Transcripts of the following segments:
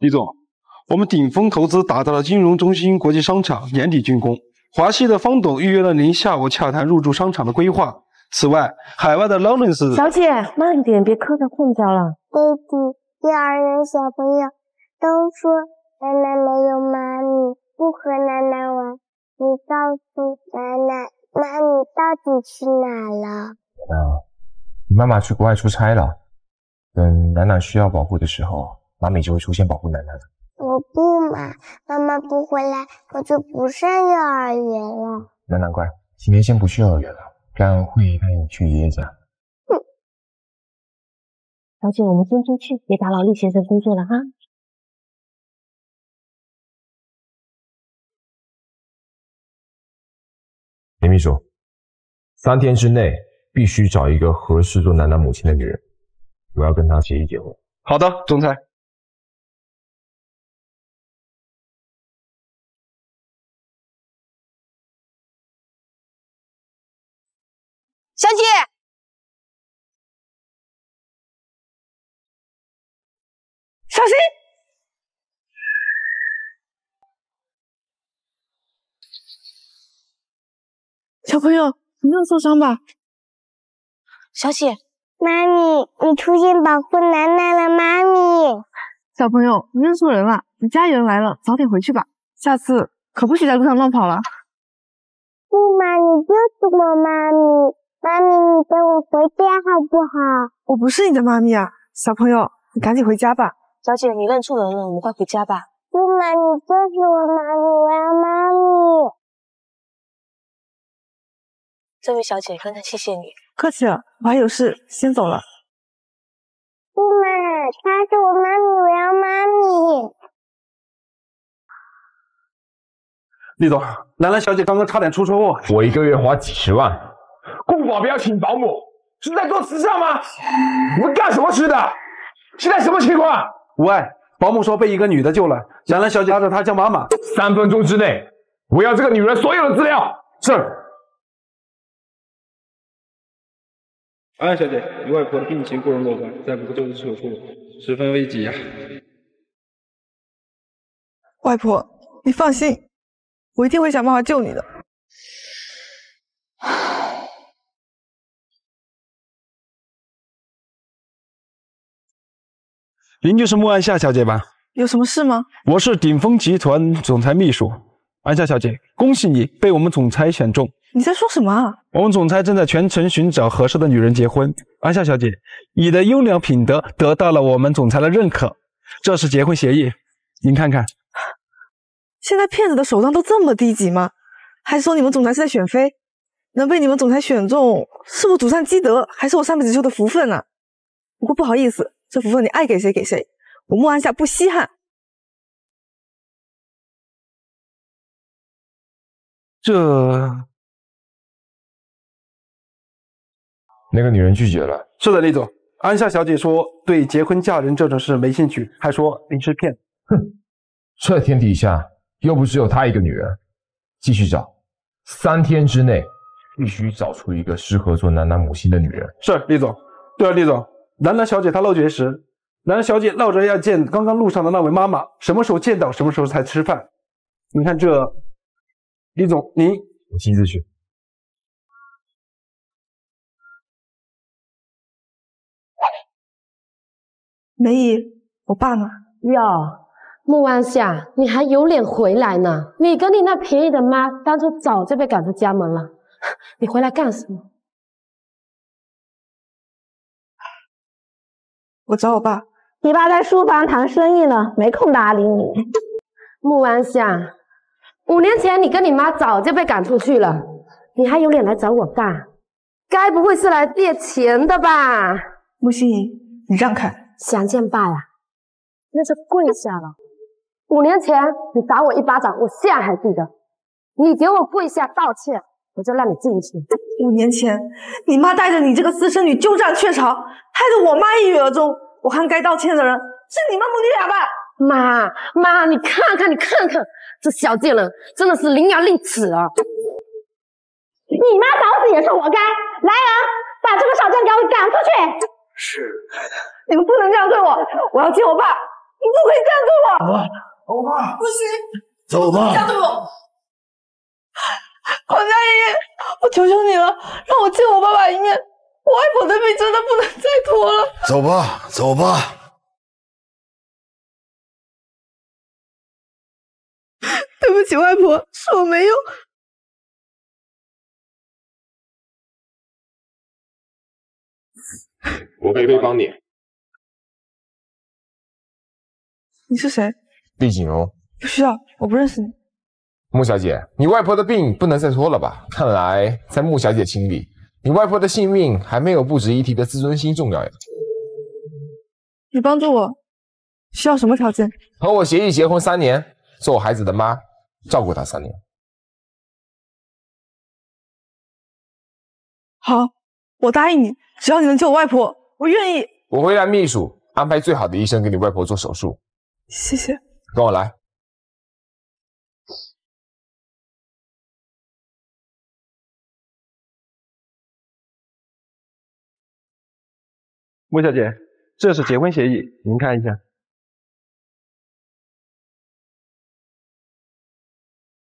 李总，我们顶峰投资打造了金融中心国际商场，年底竣工。华西的方董预约了您下午洽谈入驻商场的规划。此外，海外的 Lawrence 小姐慢点，别磕着碰着了。弟弟，幼儿园小朋友都说奶奶没有妈咪，不和奶奶玩。你告诉奶奶，妈咪到底去哪了？啊，你妈妈去国外出差了。等奶奶需要保护的时候，妈咪就会出现保护奶奶的。我不嘛，妈妈不回来，我就不上幼儿园了。楠楠乖，今天先不去幼儿园了，干会带你去爷爷家。小姐，我们先出去，别打扰厉先生工作了哈。林秘书，三天之内必须找一个合适做楠楠母亲的女人，我要跟她协议结婚。好的，总裁。小姐，小心！小朋友，你没有受伤吧？小姐，妈咪，你出现保护楠楠了，妈咪。小朋友，你认错人了，你家里人来了，早点回去吧，下次可不许在路上乱跑了。不嘛，你就是我妈咪。妈咪，你跟我回家好不好？我不是你的妈咪啊，小朋友，你赶紧回家吧。小姐，你认错人了，我们快回家吧。不嘛，你就是我妈咪，我要妈咪。这位小姐，刚才谢谢你。客气了，我还有事，先走了。不嘛，她是我妈咪，我要妈咪。李总，兰兰小姐刚刚差点出车祸，我一个月花几十万。雇保镖请保姆是在做慈善吗？你们干什么吃的？现在什么情况？喂，保姆说被一个女的救了，兰兰小姐拉着她叫妈妈。三分钟之内，我要这个女人所有的资料。是。安安小姐，你外婆的病情过于乐观，再不救治手术，十分危急呀。外婆，你放心，我一定会想办法救你的。您就是穆安夏小姐吧？有什么事吗？我是鼎峰集团总裁秘书，安夏小姐，恭喜你被我们总裁选中。你在说什么啊？我们总裁正在全城寻找合适的女人结婚。安夏小姐，你的优良品德得到了我们总裁的认可，这是结婚协议，您看看。现在骗子的手段都这么低级吗？还是说你们总裁是在选妃？能被你们总裁选中，是我祖上积德，还是我上辈子修的福分呢？不过不好意思。这福分你爱给谁给谁，我穆安夏不稀罕。这那个女人拒绝了。是的，李总，安夏小姐说对结婚嫁人这种事没兴趣，还说您是骗。哼，这天底下又不只有她一个女人，继续找，三天之内必须找出一个适合做楠楠母亲的女人。是，李总。对了，李总。楠楠小姐她漏绝食，楠楠小姐闹着要见刚刚路上的那位妈妈，什么时候见到，什么时候才吃饭？你看这，李总，您我亲自去。梅姨，我爸呢？哟，穆安夏，你还有脸回来呢？你跟你那便宜的妈，当初早就被赶出家门了，你回来干什么？我找我爸，你爸在书房谈生意呢，没空搭理你。穆安夏，五年前你跟你妈早就被赶出去了，你还有脸来找我爸？该不会是来借钱的吧？穆心怡，你让开！想见爸呀？那是跪下了。五年前你打我一巴掌，我现在还记得。你给我跪下道歉，我就让你进去。五年前，你妈带着你这个私生女鸠占鹊巢，害得我妈一语而终。我看该道歉的人是你们母女俩吧？妈妈，你看看，你看看，这小贱人真的是伶牙俐齿啊！你妈早死也是活该！来人，把这个小贱给我赶出去！是太太，你们不能这样对我！我要见我爸！你不可以这样对我！走吧，不行，走吧这样对我！黄家爷爷，我求求你了，让我见我爸爸一面。我外婆的病真的不能再拖了。走吧，走吧。对不起，外婆，是我没用。我可以帮你。你是谁？毕景荣，不需要，我不认识你。穆小姐，你外婆的病不能再拖了吧？看来在穆小姐心里，你外婆的性命还没有不值一提的自尊心重要呀。你帮助我，需要什么条件？和我协议结婚三年，做我孩子的妈，照顾她三年。好，我答应你，只要你能救我外婆，我愿意。我会让秘书安排最好的医生给你外婆做手术。谢谢。跟我来。穆小姐，这是结婚协议，您看一下。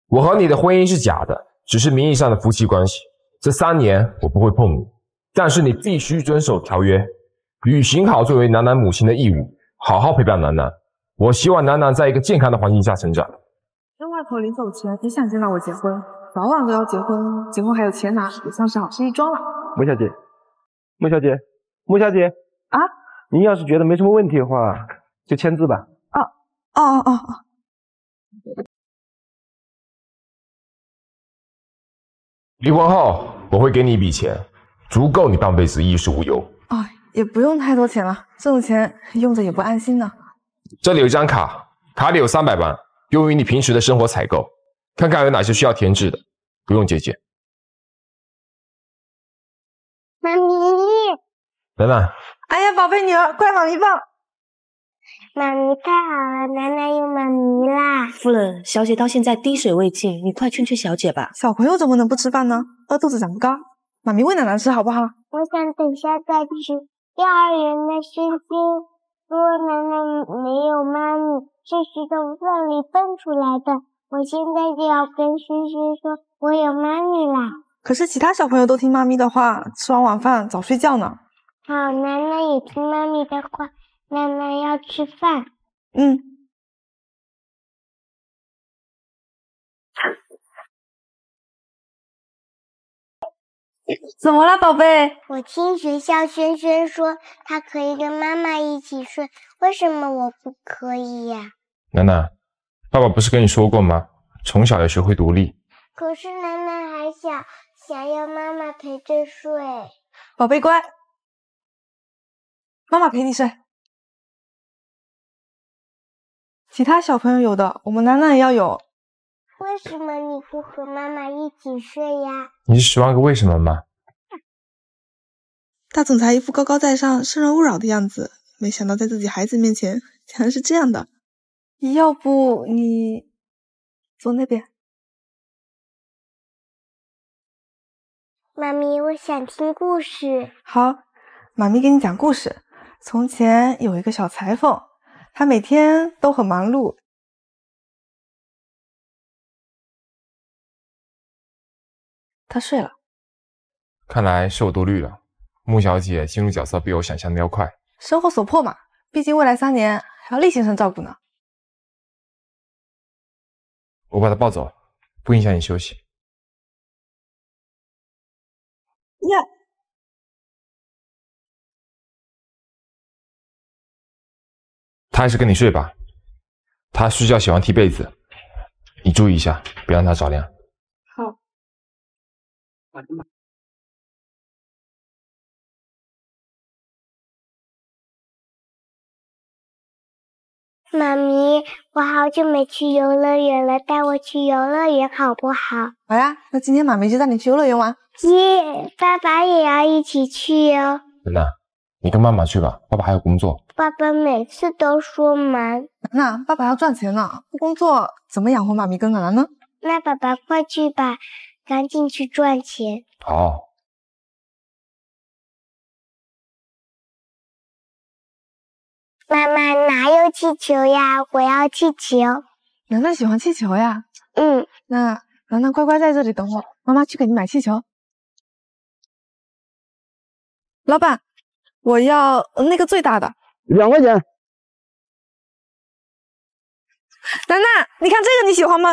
我和你的婚姻是假的，只是名义上的夫妻关系。这三年我不会碰你，但是你必须遵守条约，履行好作为楠楠母亲的义务，好好陪伴楠楠。我希望楠楠在一个健康的环境下成长。跟外婆临走前也想见到我结婚，早晚都要结婚，结婚还有钱拿，也算是好事一桩了。穆小姐，穆小姐，穆小姐啊，您要是觉得没什么问题的话，就签字吧。哦哦哦哦。离婚后我会给你一笔钱，足够你半辈子衣食无忧。哦，也不用太多钱了，这种钱用着也不安心呢。这里有一张卡，卡里有三百万，用于你平时的生活采购，看看有哪些需要添置的，不用节俭。妈咪，楠楠，哎呀，宝贝女儿，快往里放。妈咪太好了，奶奶有妈咪啦！夫人，小姐到现在滴水未进，你快劝劝小姐吧。小朋友怎么能不吃饭呢？饿肚子长不高。妈咪喂奶奶吃好不好？我想等下再吃。幼儿园的星星说奶奶没有妈咪，是石头缝里蹦出来的。我现在就要跟星星说，我有妈咪啦。可是其他小朋友都听妈咪的话，吃完晚饭早睡觉呢。好，奶奶也听妈咪的话。奶奶要吃饭。嗯。怎么了，宝贝？我听学校轩轩说，他可以跟妈妈一起睡，为什么我不可以呀？楠楠，爸爸不是跟你说过吗？从小要学会独立。可是楠楠还小，想要妈妈陪着睡。宝贝乖，妈妈陪你睡。其他小朋友有的，我们楠楠也要有。为什么你不和妈妈一起睡呀？你是十万个为什么吗？大总裁一副高高在上、生人勿扰的样子，没想到在自己孩子面前竟然是这样的。要不你坐那边？妈咪，我想听故事。好，妈咪给你讲故事。从前有一个小裁缝。他每天都很忙碌。他睡了，看来是我多虑了。穆小姐进入角色比我想象的要快。生活所迫嘛，毕竟未来三年还要厉先生照顾呢。我把他抱走，不影响你休息。呀。他还是跟你睡吧，他睡觉喜欢踢被子，你注意一下，别让他着凉。好。妈咪，我好久没去游乐园了，带我去游乐园好不好？好呀，那今天妈咪就带你去游乐园玩。耶，爸爸也要一起去哟。楠楠，你跟妈妈去吧，爸爸还有工作。爸爸每次都说忙，那爸爸要赚钱呢，不工作怎么养活妈咪跟奶奶呢？那爸爸快去吧，赶紧去赚钱。好。妈妈哪有气球呀？我要气球。楠楠喜欢气球呀？嗯，那楠楠乖乖在这里等我，妈妈去给你买气球。老板，我要那个最大的。两块钱。楠楠，你看这个你喜欢吗？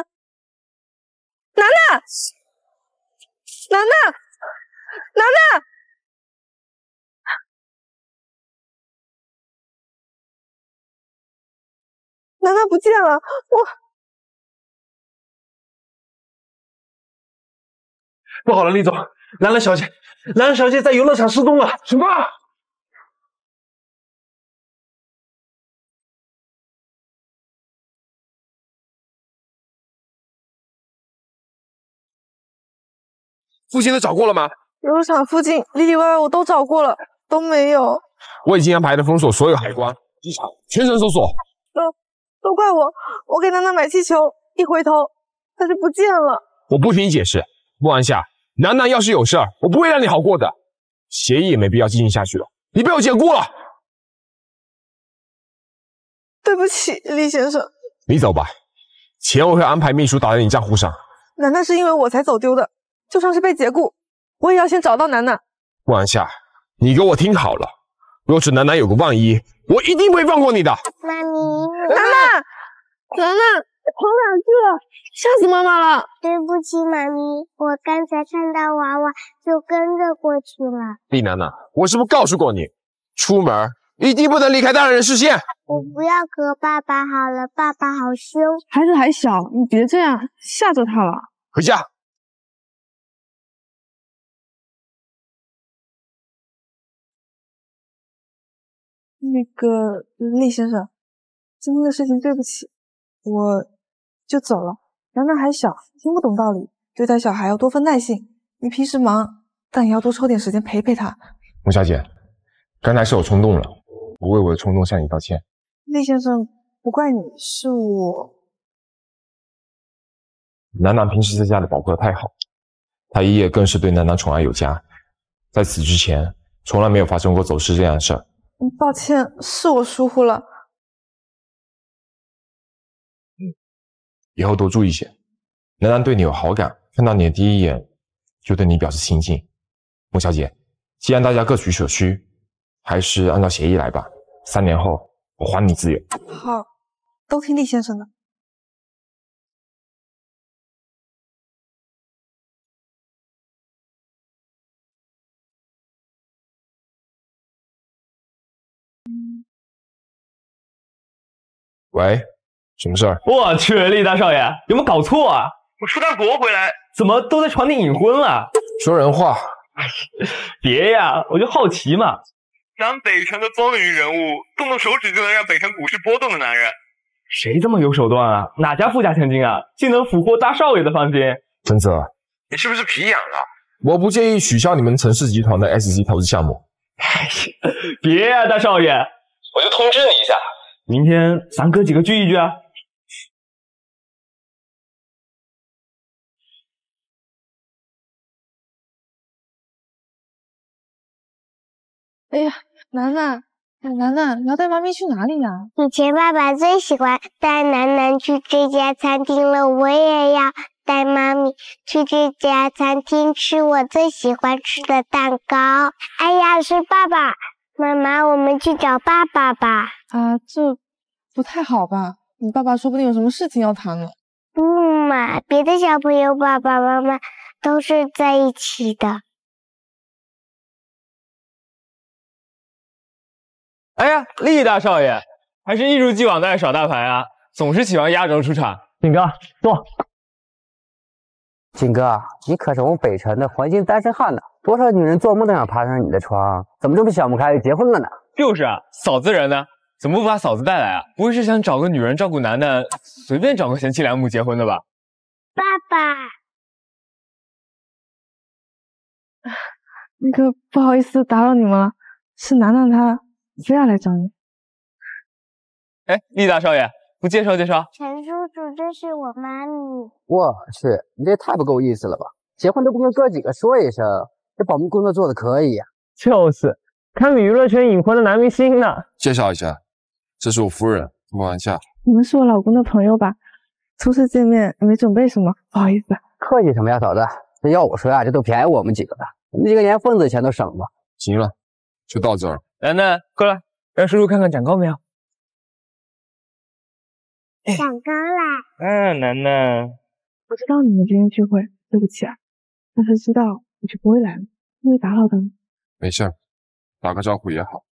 楠楠，楠楠，楠楠，楠楠不见了，我不好了，李总，楠楠小姐，楠楠小姐在游乐场失踪了。什么？附近都找过了吗？游乐场附近里里外外我都找过了，都没有。我已经安排了封锁所有海关、机场，全城搜索。都都怪我，我给楠楠买气球，一回头她就不见了。我不听你解释，穆安夏，楠楠要是有事儿，我不会让你好过的。协议也没必要进行下去了，你被我解雇了。对不起，李先生。你走吧，钱我会安排秘书打在你账户上。楠楠是因为我才走丢的，就算是被解雇，我也要先找到楠楠。穆安夏，你给我听好了，若是楠楠有个万一，我一定不会放过你的。妈咪，楠楠，楠楠跑哪去了？吓死妈妈了！对不起，妈咪，我刚才看到娃娃就跟着过去了。丽楠楠，我是不是告诉过你，出门一定不能离开大人的视线？我不要和爸爸好了，爸爸好凶。孩子还小，你别这样，吓着他了。回家。那个厉先生，今天的事情对不起，我就走了。楠楠还小，听不懂道理，对待小孩要多分耐性。你平时忙，但也要多抽点时间陪陪他。穆小姐，刚才是我冲动了，我为我的冲动向你道歉。厉先生，不怪你，是我。楠楠平时在家里保护的太好，他爷爷更是对楠楠宠爱有加，在此之前从来没有发生过走失这样的事儿。嗯，抱歉，是我疏忽了。以后多注意些。楠楠对你有好感，看到你的第一眼就对你表示亲近。穆小姐，既然大家各取所需，还是按照协议来吧。三年后我还你自由。好，都听厉先生的。喂，什么事儿？我去，厉大少爷，有没有搞错啊？我出趟国回来，怎么都在床底隐婚了？说人话。别呀，我就好奇嘛。咱北城的风云人物，动动手指就能让北城股市波动的男人，谁这么有手段啊？哪家富家千金啊，竟能俘获大少爷的芳心？陈泽，你是不是皮痒了？我不介意取消你们陈氏集团的 S C 投资项目。别呀，大少爷，我就通知你一下，明天咱哥几个聚一聚啊。哎呀，楠楠，楠楠，你要带妈咪去哪里呀？以前爸爸最喜欢带楠楠去这家餐厅了，我也要带妈咪去这家餐厅吃我最喜欢吃的蛋糕。哎呀，是爸爸妈妈，我们去找爸爸吧。啊，这不太好吧？你爸爸说不定有什么事情要谈呢。不嘛，别的小朋友爸爸妈妈都是在一起的。哎呀，厉大少爷，还是一如既往的爱耍大牌啊，总是喜欢压轴出场。景哥，坐。景哥，你可是我们北城的黄金单身汉呢，多少女人做梦都想爬上你的床，怎么这么想不开就结婚了呢？就是啊，嫂子人呢？怎么不把嫂子带来啊？不会是想找个女人照顾楠楠，随便找个贤妻良母结婚的吧？爸爸，那个不好意思打扰你们了，是楠楠她非要来找你。哎，厉大少爷，不介绍介绍？陈叔叔，这是我妈咪。我去，你这也太不够意思了吧？结婚都不跟哥几个说一声，这保密工作做的可以呀、就是，堪比娱乐圈隐婚的男明星呢。介绍一下，这是我夫人莫安夏。你们是我老公的朋友吧？初次见面没准备什么，不好意思。客气什么呀，嫂子？这要我说呀，这都便宜我们几个了，我们几个连份子钱都省了。行了，就到这儿。楠楠，过来，让叔叔看看长高没有。长高啦！嗯，楠楠，我知道你们今天聚会，对不起啊。但是知道你就不会来了，因为打扰到你。没事，打个招呼也好。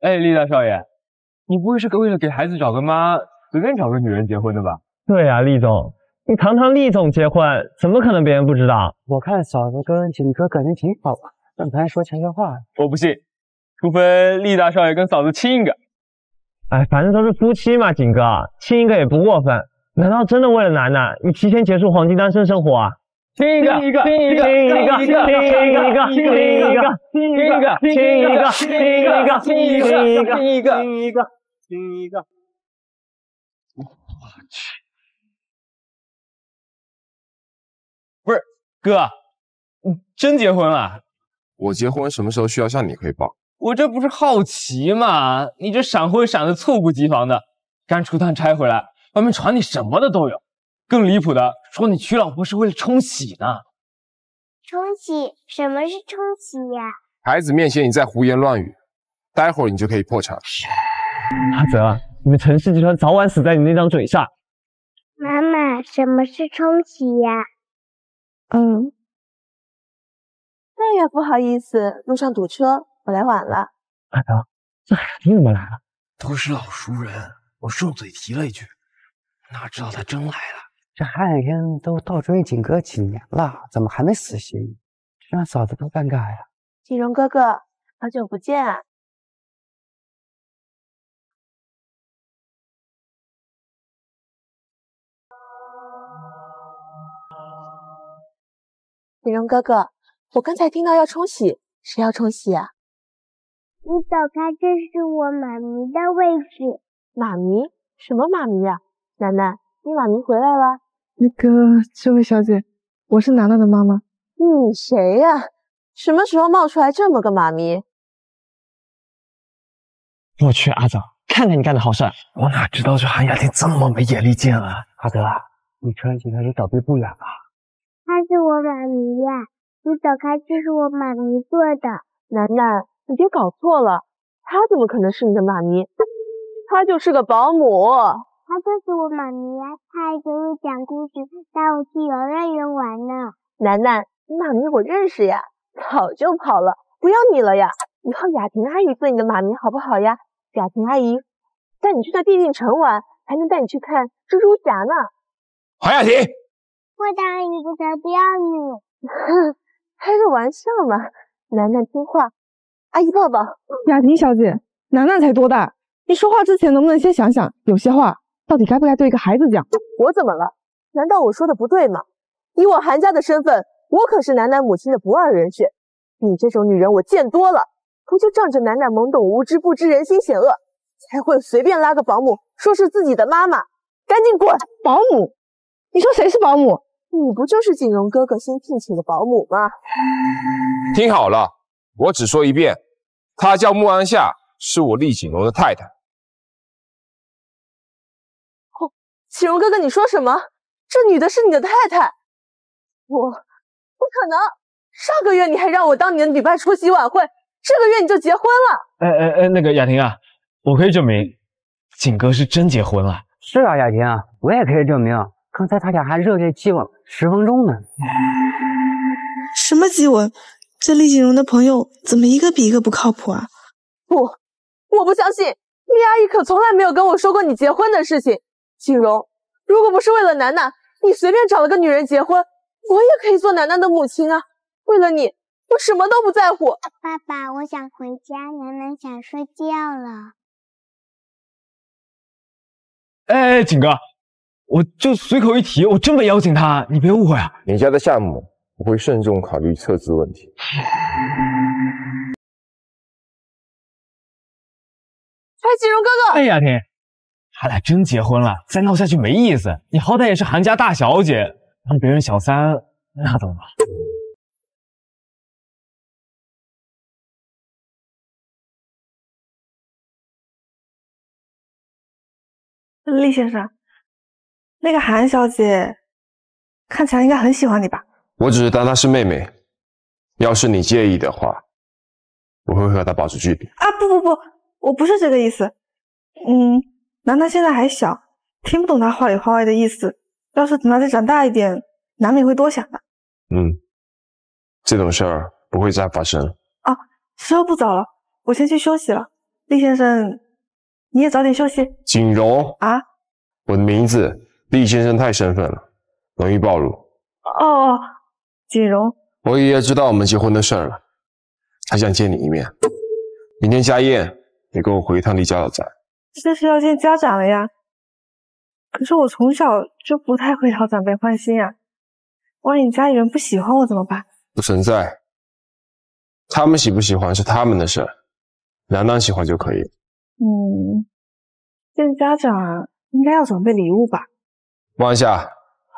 哎，厉大少爷，你不会是为了给孩子找个妈，随便找个女人结婚的吧？对呀，厉总，你堂堂厉总结婚，怎么可能别人不知道？我看嫂子跟景哥感情挺好啊，让咱说悄悄话。我不信，除非厉大少爷跟嫂子亲一个。哎，反正都是夫妻嘛，景哥，亲一个也不过分。难道真的为了楠楠，你提前结束黄金单身生活啊？亲一个，亲一个，亲一个，亲一个，亲一个，亲一个，亲一个，亲一个，亲一个，亲一个，亲一个，亲一个，亲一个，亲一个，亲一个。我去，不是哥，你真结婚了？我结婚什么时候需要向你汇报？我这不是好奇嘛？你这闪婚闪的猝不及防的，刚出趟差回来。外面传你什么的都有，更离谱的说你娶老婆是为了冲喜呢。冲喜？什么是冲喜呀？孩子面前你在胡言乱语，待会儿你就可以破产。阿泽，你们陈氏集团早晚死在你那张嘴上。妈妈，什么是冲喜呀？嗯。哎呀，不好意思，路上堵车，我来晚了。阿泽，这海婷怎么来了？都是老熟人，我顺嘴提了一句。哪知道他真来了！这韩海天都倒追景哥几年了，怎么还没死心？这让嫂子多尴尬呀！锦荣哥哥，好久不见啊！锦荣哥哥，我刚才听到要冲洗，谁要冲洗啊？你走开，这是我妈咪的位置。妈咪？什么妈咪呀？楠楠，你妈咪回来了。那个，这位小姐，我是楠楠的妈妈。你谁呀？什么时候冒出来这么个妈咪？我去，阿泽，看看你干的好事。我哪知道这韩雅婷这么没眼力见啊！阿泽，你川集团离倒闭不远了。她是我妈咪呀！你走开，这是我妈咪做的。楠楠，你别搞错了，她怎么可能是你的妈咪？她就是个保姆。她就是我妈咪呀，她还给我讲故事，带我去游乐园玩呢。楠楠，妈咪我认识呀，早就跑了，不要你了呀。以后雅婷阿姨做你的妈咪好不好呀？雅婷阿姨带你去那电竞城玩，还能带你去看蜘蛛侠呢。黄雅婷，我当然一个才不要你。哼，开个玩笑嘛。楠楠听话，阿姨抱抱。雅婷小姐，楠楠才多大？你说话之前能不能先想想，有些话。到底该不该对一个孩子讲？我怎么了？难道我说的不对吗？以我韩家的身份，我可是楠楠母亲的不二人选。你这种女人我见多了，不就仗着楠楠懵懂无知，不知人心险恶，才会随便拉个保姆说是自己的妈妈？赶紧滚！保姆？你说谁是保姆？你不就是锦荣哥哥新聘请的保姆吗？听好了，我只说一遍，她叫穆安夏，是我厉锦荣的太太。启荣哥哥，你说什么？这女的是你的太太？我不可能！上个月你还让我当你的女伴出席晚会，这个月你就结婚了？哎哎哎，那个雅婷啊，我可以证明，景哥是真结婚了。是啊，雅婷，我也可以证明，刚才他俩还热烈激吻十分钟呢。什么激吻？这厉景荣的朋友怎么一个比一个不靠谱啊？不，我不相信，厉阿姨可从来没有跟我说过你结婚的事情。锦荣，如果不是为了楠楠，你随便找了个女人结婚，我也可以做楠楠的母亲啊。为了你，我什么都不在乎。爸爸，我想回家，楠楠想睡觉了。哎，景哥，我就随口一提，我真没邀请他，你别误会啊。你家的项目，我会慎重考虑撤资问题。哎，景荣哥哥，哎，雅婷。他俩真结婚了再闹下去没意思。你好歹也是韩家大小姐让别人小三那怎么办？厉先生那个韩小姐看起来应该很喜欢你吧？我只是当她是妹妹要是你介意的话我会和她保持距离。啊不不不我不是这个意思。嗯楠楠现在还小，听不懂他话里话外的意思。要是等他再长大一点，难免会多想的。嗯，这种事儿不会再发生。啊，时候不早了，我先去休息了。厉先生，你也早点休息。锦荣啊，我的名字厉先生太生分了，容易暴露。哦哦，锦荣，我爷爷知道我们结婚的事儿了，他想见你一面。明天家宴，你跟我回一趟厉家老宅。这是要见家长了呀。可是我从小就不太会讨长辈欢心啊，万一家里人不喜欢我怎么办？不存在，他们喜不喜欢是他们的事，楠楠喜欢就可以。嗯，见家长应该要准备礼物吧？汪夏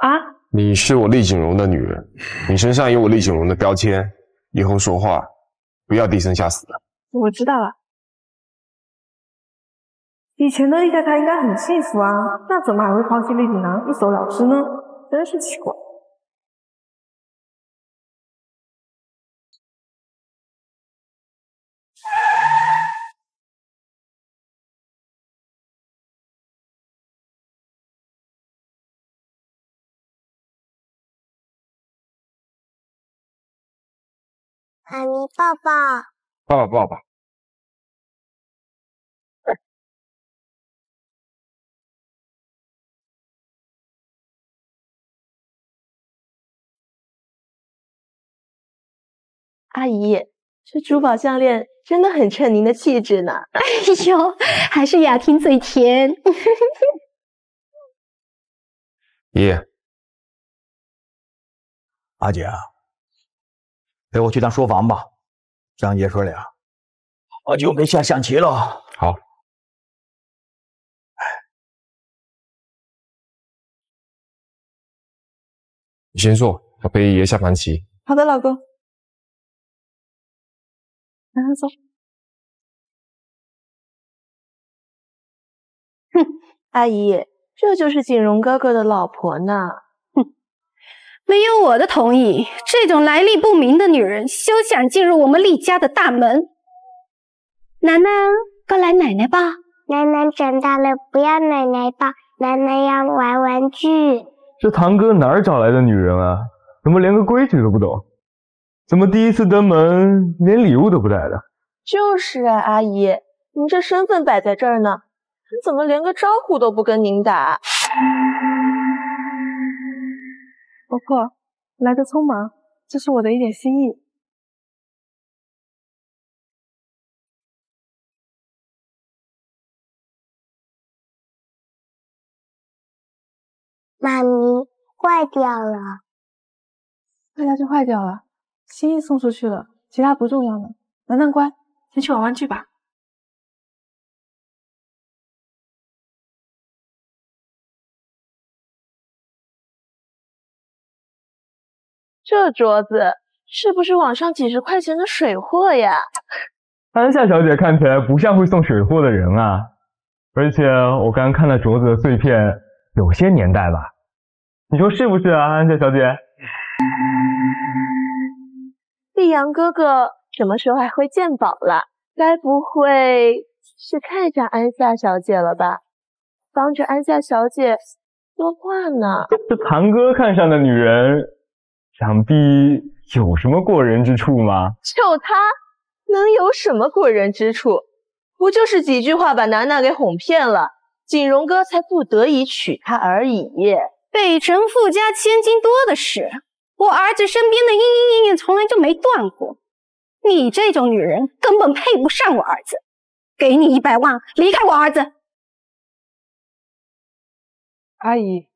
啊，你是我厉景荣的女人，你身上有我厉景荣的标签，以后说话不要低声下气的。我知道了。以前的丽太太应该很幸福啊，那怎么还会抛弃厉景囊一走了之呢？真是奇怪。妈咪抱抱，抱抱抱抱。阿姨，这珠宝项链真的很衬您的气质呢。哎呦，还是雅婷嘴甜。爷，阿姐啊，陪我去趟书房吧，张爷说俩，好久没下象棋了。好。你先坐，我陪爷爷下盘棋。好的，老公。楠楠坐。哼，阿姨，这就是锦荣哥哥的老婆呢。哼，没有我的同意，这种来历不明的女人休想进入我们厉家的大门。楠楠，过来奶奶抱。楠楠长大了，不要奶奶抱，楠楠要玩玩具。这堂哥哪儿找来的女人啊？怎么连个规矩都不懂？怎么第一次登门连礼物都不带的？就是啊，阿姨，您这身份摆在这儿呢，怎么连个招呼都不跟您打？婆婆，来的匆忙，这是我的一点心意。妈咪，坏掉了。坏掉就坏掉了，心意送出去了，其他不重要了。楠楠乖，先去玩玩具吧。这桌子是不是网上几十块钱的水货呀？安夏小姐看起来不像会送水货的人啊，而且我刚看了镯子的碎片，有些年代吧？你说是不是啊，安夏小姐？丽阳哥哥什么时候还会鉴宝了？该不会是看上安夏小姐了吧？帮着安夏小姐说话呢？这堂哥看上的女人，想必有什么过人之处吗？就他能有什么过人之处？不就是几句话把楠楠给哄骗了，锦荣哥才不得已娶她而已。北城富家千金多的是，我儿子身边的莺莺燕燕从来就没断过。你这种女人根本配不上我儿子，给你一百万，离开我儿子。阿姨，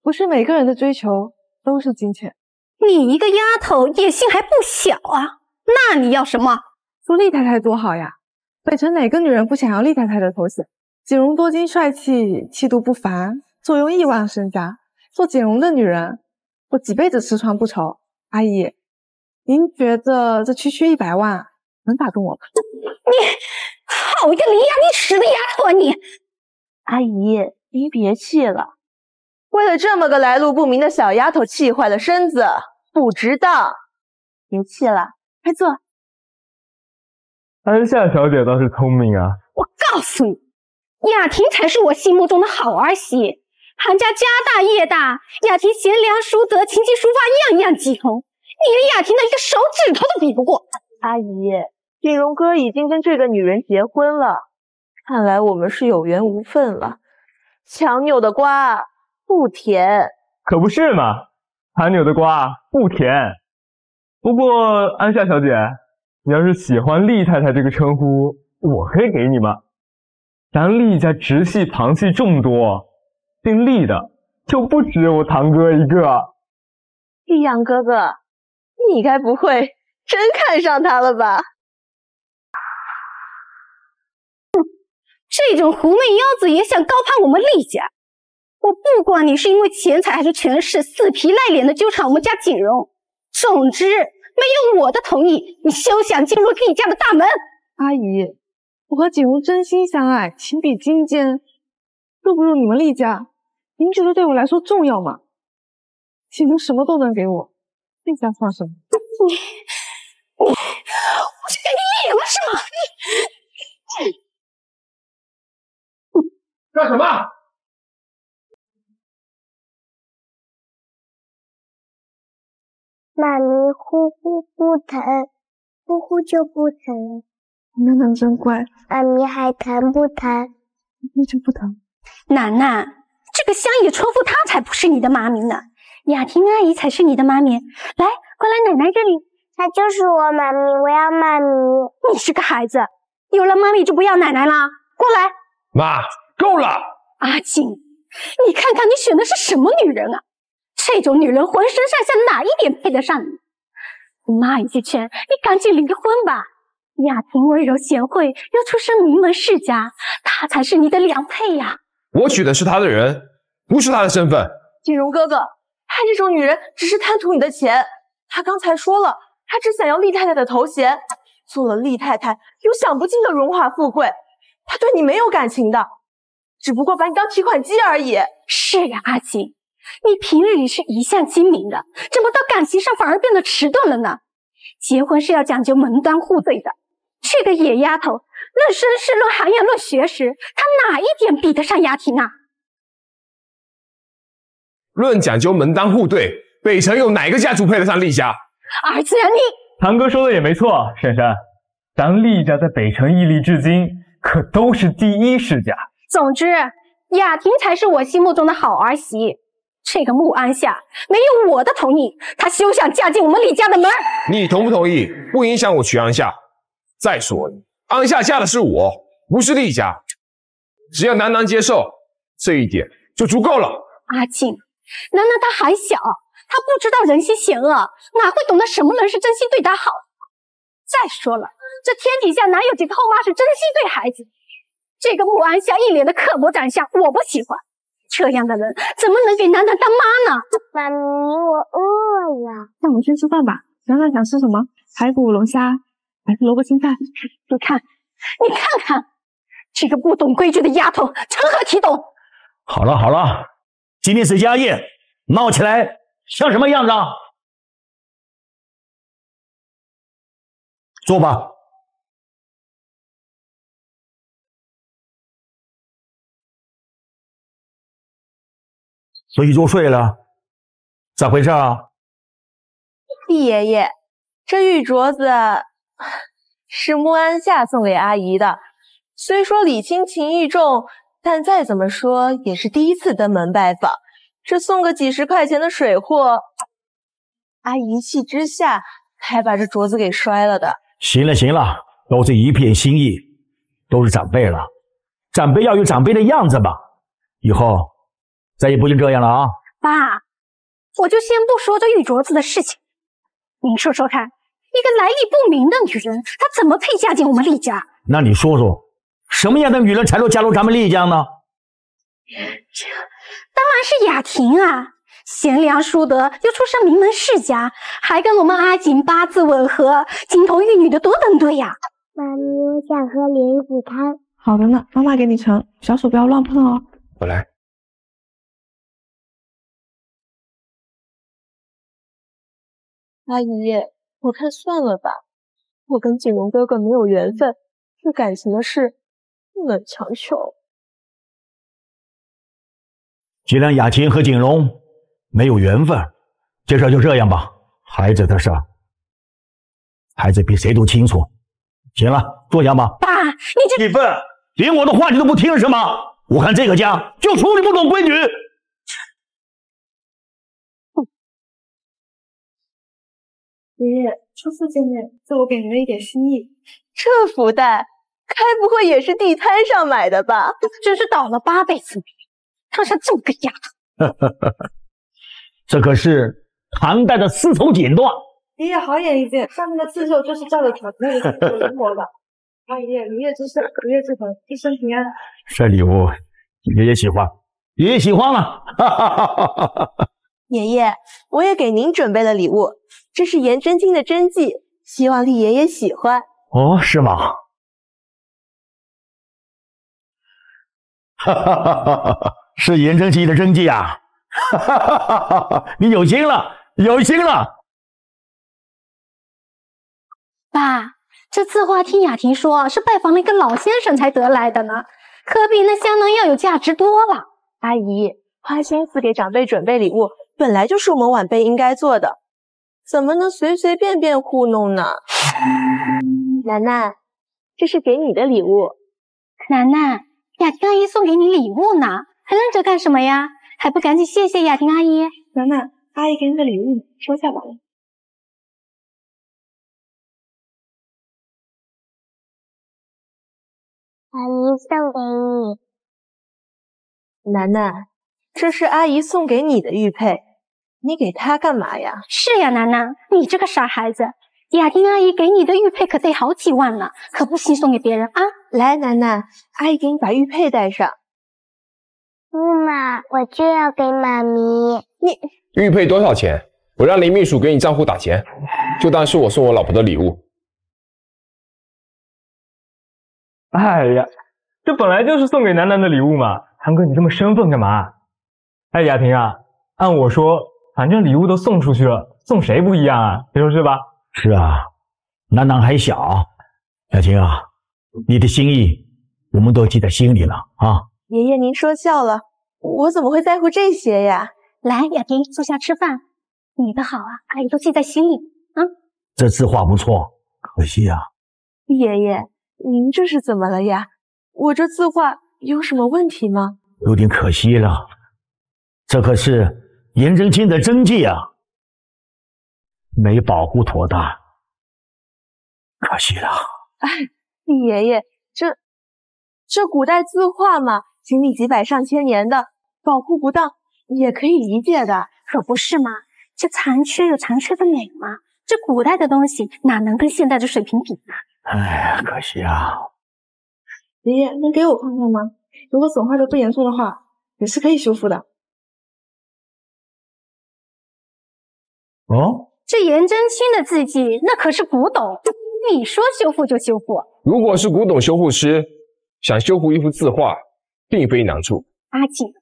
不是每个人的追求都是金钱。你一个丫头野心还不小啊？那你要什么？做厉太太多好呀！北城哪个女人不想要厉太太的头衔？锦荣多金帅气，气度不凡，坐拥亿万身家。做锦荣的女人，我几辈子吃穿不愁。阿姨，您觉得这区区一百万能打动我吗？你好一个伶牙俐齿的丫头啊！你，阿姨，您别气了，为了这么个来路不明的小丫头气坏了身子，不值当。别气了，快坐。安夏小姐倒是聪明啊！我告诉你，雅婷才是我心目中的好儿媳。韩家家大业大，雅婷贤良淑德，琴棋书画样样精通，你连雅婷的一个手指头都比不过。阿姨，锦荣哥已经跟这个女人结婚了，看来我们是有缘无分了。强扭的瓜不甜，可不是嘛？强扭的瓜不甜。不过安夏小姐。你要是喜欢厉太太这个称呼，我可以给你吗？咱厉家直系旁系众多，姓厉的就不只有我堂哥一个。厉阳哥哥，你该不会真看上他了吧？哼，这种狐媚妖子也想高攀我们厉家？我不管你是因为钱财还是权势，死皮赖脸的纠缠我们家锦荣。总之。没有我的同意，你休想进入厉家的大门。阿姨，我和锦荣真心相爱，情比金坚，入不入你们厉家，您觉得对我来说重要吗？锦荣什么都能给我，那家算什么？你，我是跟你演了是吗？你，干什么？妈咪呼呼不疼，呼呼就不疼了。楠楠真乖。妈咪还疼不疼？那就不疼。楠楠，这个乡野村妇她才不是你的妈咪呢，雅婷阿姨才是你的妈咪。来，过来奶奶这里。她就是我妈咪，我要妈咪。你是个孩子，有了妈咪就不要奶奶啦。过来。妈，够了。阿静，你看看你选的是什么女人啊？这种女人浑身上下哪一点配得上你？妈一句劝，你赶紧离婚吧。雅婷温柔贤惠，又出身名门世家，她才是你的良配呀。我娶的是她的人，不是她的身份。锦荣哥哥，她这种女人只是贪图你的钱。她刚才说了，她只想要厉太太的头衔，做了厉太太有享不尽的荣华富贵。她对你没有感情的，只不过把你当提款机而已。是呀，阿锦。你平日里是一向精明的，怎么到感情上反而变得迟钝了呢？结婚是要讲究门当户对的。这个野丫头，论身世、论涵养、论学识，他哪一点比得上雅婷啊？论讲究门当户对，北城有哪个家族配得上厉家？儿子，你堂哥说的也没错，珊珊，咱厉家在北城屹立至今，可都是第一世家。总之，雅婷才是我心目中的好儿媳。这个穆安夏没有我的同意，她休想嫁进我们李家的门。你同不同意不影响我娶安夏。再说了，安夏嫁的是我，不是丽家。只要楠楠接受这一点就足够了。阿静，楠楠她还小，她不知道人心险恶，哪会懂得什么人是真心对她好？再说了，这天底下哪有几个后妈是真心对孩子？这个穆安夏一脸的刻薄长相，我不喜欢。这样的人怎么能给楠楠当妈呢？妈咪，我饿了，那我们先吃饭吧。楠楠想吃什么？排骨、龙虾萝卜青菜？你看，你看看，这个不懂规矩的丫头，成何体统？好了好了，今天是家宴，闹起来像什么样子啊？坐吧。所以就睡了，咋回事啊？毕爷爷，这玉镯子 是穆安夏送给阿姨的。虽说礼轻情意重，但再怎么说也是第一次登门拜访，这送个几十块钱的水货，阿姨一气之下才把这镯子给摔了的。行了行了，都是一片心意，都是长辈了，长辈要有长辈的样子吧，以后。再也不用这样了啊！爸，我就先不说这玉镯子的事情，您说说看，一个来历不明的女人，她怎么配嫁进我们厉家？那你说说，什么样的女人才能嫁入咱们厉家呢？这当然是雅婷啊，贤良淑德，又出身名门世家，还跟我们阿锦八字吻合，金童玉女的多登对呀、妈咪，我想喝莲子汤。好的呢，妈妈给你盛，小手不要乱碰哦。我来。阿姨，我看算了吧，我跟景荣哥哥没有缘分，这感情的事不能强求。既然雅琴和景荣没有缘分，这事就这样吧。孩子的事，孩子比谁都清楚。行了，坐下吧。爸，你这义愤，连我的话你都不听是吗？我看这个家就出你不懂规矩。爷爷，初次见面，自我给您了一点心意。这福袋该不会也是地摊上买的吧？真是倒了八辈子霉，摊上这么个丫头。这可是唐代的丝绸锦缎。爷爷好眼力见，上面的刺绣就是照着条子那个刺绣临摹的。阿姨，如月之身，如月之恒，一生平安。这礼物爷爷喜欢，爷爷喜欢了。爷爷，我也给您准备了礼物，这是颜真卿的真迹，希望厉爷爷喜欢。哦，是吗？哈哈哈哈哈！是颜真卿的真迹啊！哈哈哈哈哈！你有心了，有心了。爸，这字画听雅婷说是拜访了一个老先生才得来的呢，可比那香囊要有价值多了。阿姨，花心思给长辈准备礼物，本来就是我们晚辈应该做的，怎么能随随便便糊弄呢？楠楠，这是给你的礼物。楠楠，雅婷阿姨送给你礼物呢，还愣着干什么呀？还不赶紧谢谢雅婷阿姨？楠楠，阿姨给你的礼物，收下吧。阿姨送给你，楠楠，这是阿姨送给你的玉佩，你给她干嘛呀？是呀，楠楠，你这个傻孩子，雅婷阿姨给你的玉佩可得好几万呢，可不行送给别人啊！来，楠楠，阿姨给你把玉佩戴上。不嘛，我就要给妈咪。你玉佩多少钱？我让林秘书给你账户打钱，就当是我送我老婆的礼物。哎呀，这本来就是送给楠楠的礼物嘛，韩哥你这么生分干嘛？哎，雅婷啊，按我说，反正礼物都送出去了，送谁不一样啊？你说是吧？是啊，楠楠还小，雅婷啊，你的心意我们都记在心里了啊。爷爷您说笑了，我怎么会在乎这些呀？来，雅婷坐下吃饭，你的好啊，阿姨都记在心里啊。这字画不错，可惜啊，爷爷。您这是怎么了呀？我这字画有什么问题吗？有点可惜了，这可是颜真卿的真迹啊，没保护妥当，可惜了。哎，厉爷爷，这这古代字画嘛，经历几百上千年的，保护不当也可以理解的，可不是吗？这残缺有残缺的美嘛，这古代的东西哪能跟现代的水平比呢？哎，可惜啊！爷爷，能给我看看吗？如果损坏的不严重的话，也是可以修复的。哦，这颜真卿的字迹那可是古董，你说修复就修复？如果是古董修复师想修复一幅字画，并非难处。阿锦，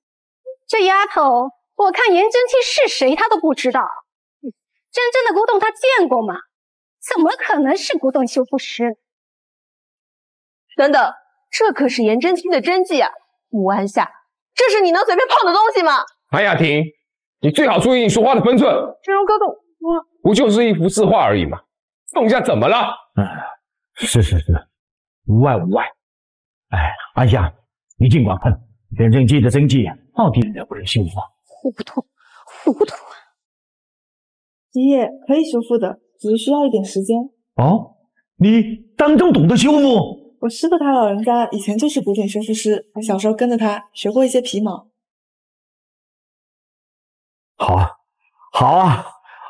这丫头，我看颜真卿是谁她都不知道。真正的古董她见过吗？怎么可能是古董修复师？等等，这可是颜真卿的真迹啊！吴安夏，这是你能随便碰的东西吗？韩雅婷，你最好注意你说话的分寸。金荣哥哥，我不就是一幅字画而已吗？凤下怎么了？哎，是是是，无碍无碍。哎，安夏，你尽管碰，颜真卿的真迹到底能不能修复？糊涂，糊涂啊！爷爷可以修复的。只是需要一点时间哦。你当真懂得修复？我师傅他老人家以前就是古典修复师，小时候跟着他学过一些皮毛。好啊，好啊，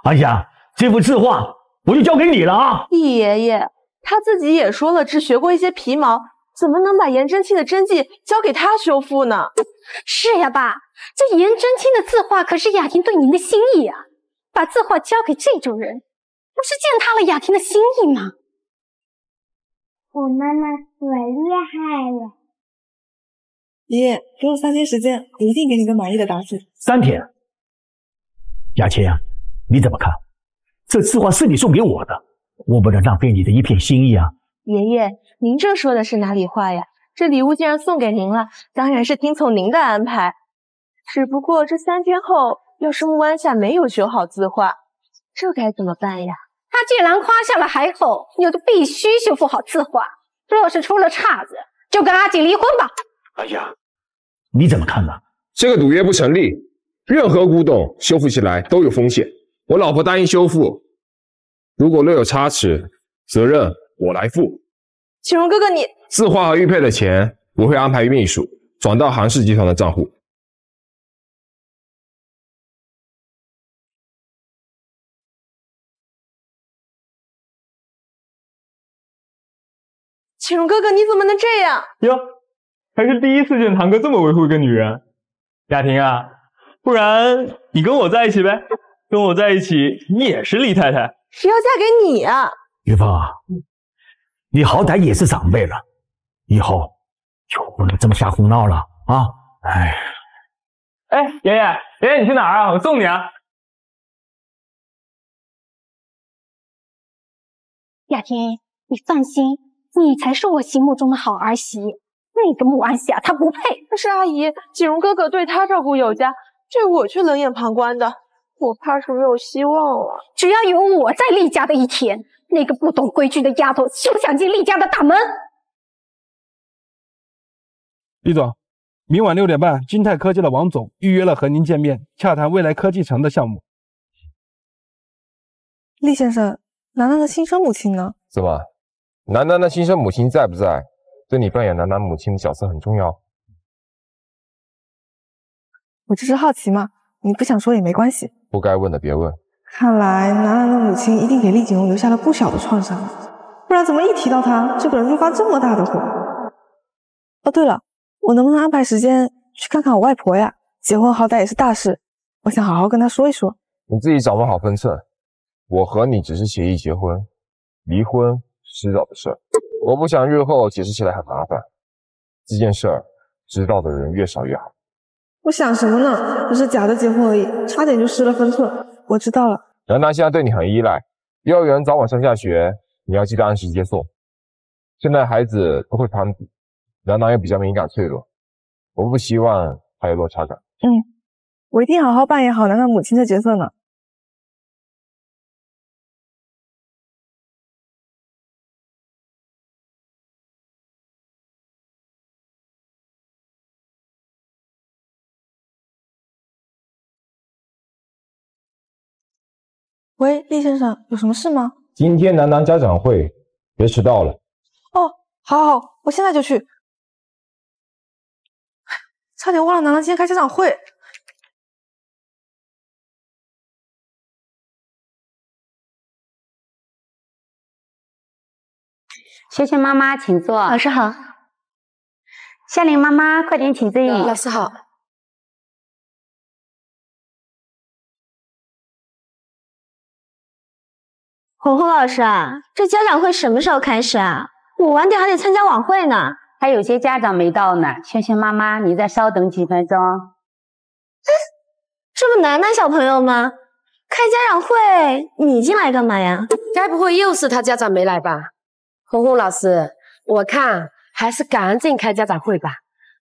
阿霞，这幅字画我就交给你了啊！易爷爷他自己也说了，只学过一些皮毛，怎么能把颜真卿的真迹交给他修复呢？是呀，爸，这颜真卿的字画可是雅婷对您的心意啊，把字画交给这种人。不是践踏了雅婷的心意吗？我妈妈可厉害了。爷爷，给我三天时间，我一定给你个满意的答复。三天，雅琴，你怎么看？这字画是你送给我的，我不能浪费你的一片心意啊！爷爷，您这说的是哪里话呀？这礼物既然送给您了，当然是听从您的安排。只不过这三天后，要是木安夏没有修好字画，这该怎么办呀？他既然夸下了海口，你就必须修复好字画。若是出了岔子，就跟阿锦离婚吧。哎呀，你怎么看呢？这个赌约不成立，任何古董修复起来都有风险。我老婆答应修复，如果略有差池，责任我来负。启荣哥哥，你字画和玉佩的钱，我会安排秘书转到韩氏集团的账户。启荣哥哥，你怎么能这样？哟，还是第一次见堂哥这么维护一个女人。雅婷啊，不然你跟我在一起呗？跟我在一起，你也是厉太太。谁要嫁给你啊？玉凤，你好歹也是长辈了，以后就不能这么瞎胡闹了啊！哎，哎，爷爷，爷爷你去哪儿啊？我送你啊。雅婷，你放心，你才是我心目中的好儿媳。那个穆安夏，她不配。可是阿姨，锦荣哥哥对她照顾有加，这我却冷眼旁观的，我怕是没有希望了。只要有我在厉家的一天，那个不懂规矩的丫头休想进厉家的大门。厉总，明晚六点半，金泰科技的王总预约了和您见面，洽谈未来科技城的项目。厉先生，楠楠的亲生母亲呢？怎么，楠楠的亲生母亲在不在？对你扮演楠楠母亲的角色很重要。我只是好奇嘛，你不想说也没关系。不该问的别问。看来楠楠的母亲一定给厉景荣留下了不小的创伤，不然怎么一提到他，这个人就发这么大的火？哦，对了，我能不能安排时间去看看我外婆呀？结婚好歹也是大事，我想好好跟她说一说。你自己掌握好分寸。我和你只是协议结婚，离婚是迟早的事儿。我不想日后解释起来很麻烦。这件事儿知道的人越少越好。我想什么呢？只是假的结婚而已，差点就失了分寸。我知道了。楠楠现在对你很依赖，幼儿园早晚上下学，你要记得按时接送。现在孩子都会攀比，楠楠又比较敏感脆弱，我不希望她有落差感。嗯，我一定好好扮演好楠楠母亲的角色呢。喂，厉先生，有什么事吗？今天楠楠家长会，别迟到了。哦，好，好，我现在就去。差点忘了楠楠今天开家长会。萱萱妈妈，请坐。老师好。夏玲妈妈，快点请进。老师好。红红老师啊，这家长会什么时候开始啊？我晚点还得参加晚会呢。还有些家长没到呢。萱萱妈妈，你再稍等几分钟。哎，这不楠楠小朋友吗？开家长会，你进来干嘛呀？该不会又是他家长没来吧？红红老师，我看还是赶紧开家长会吧。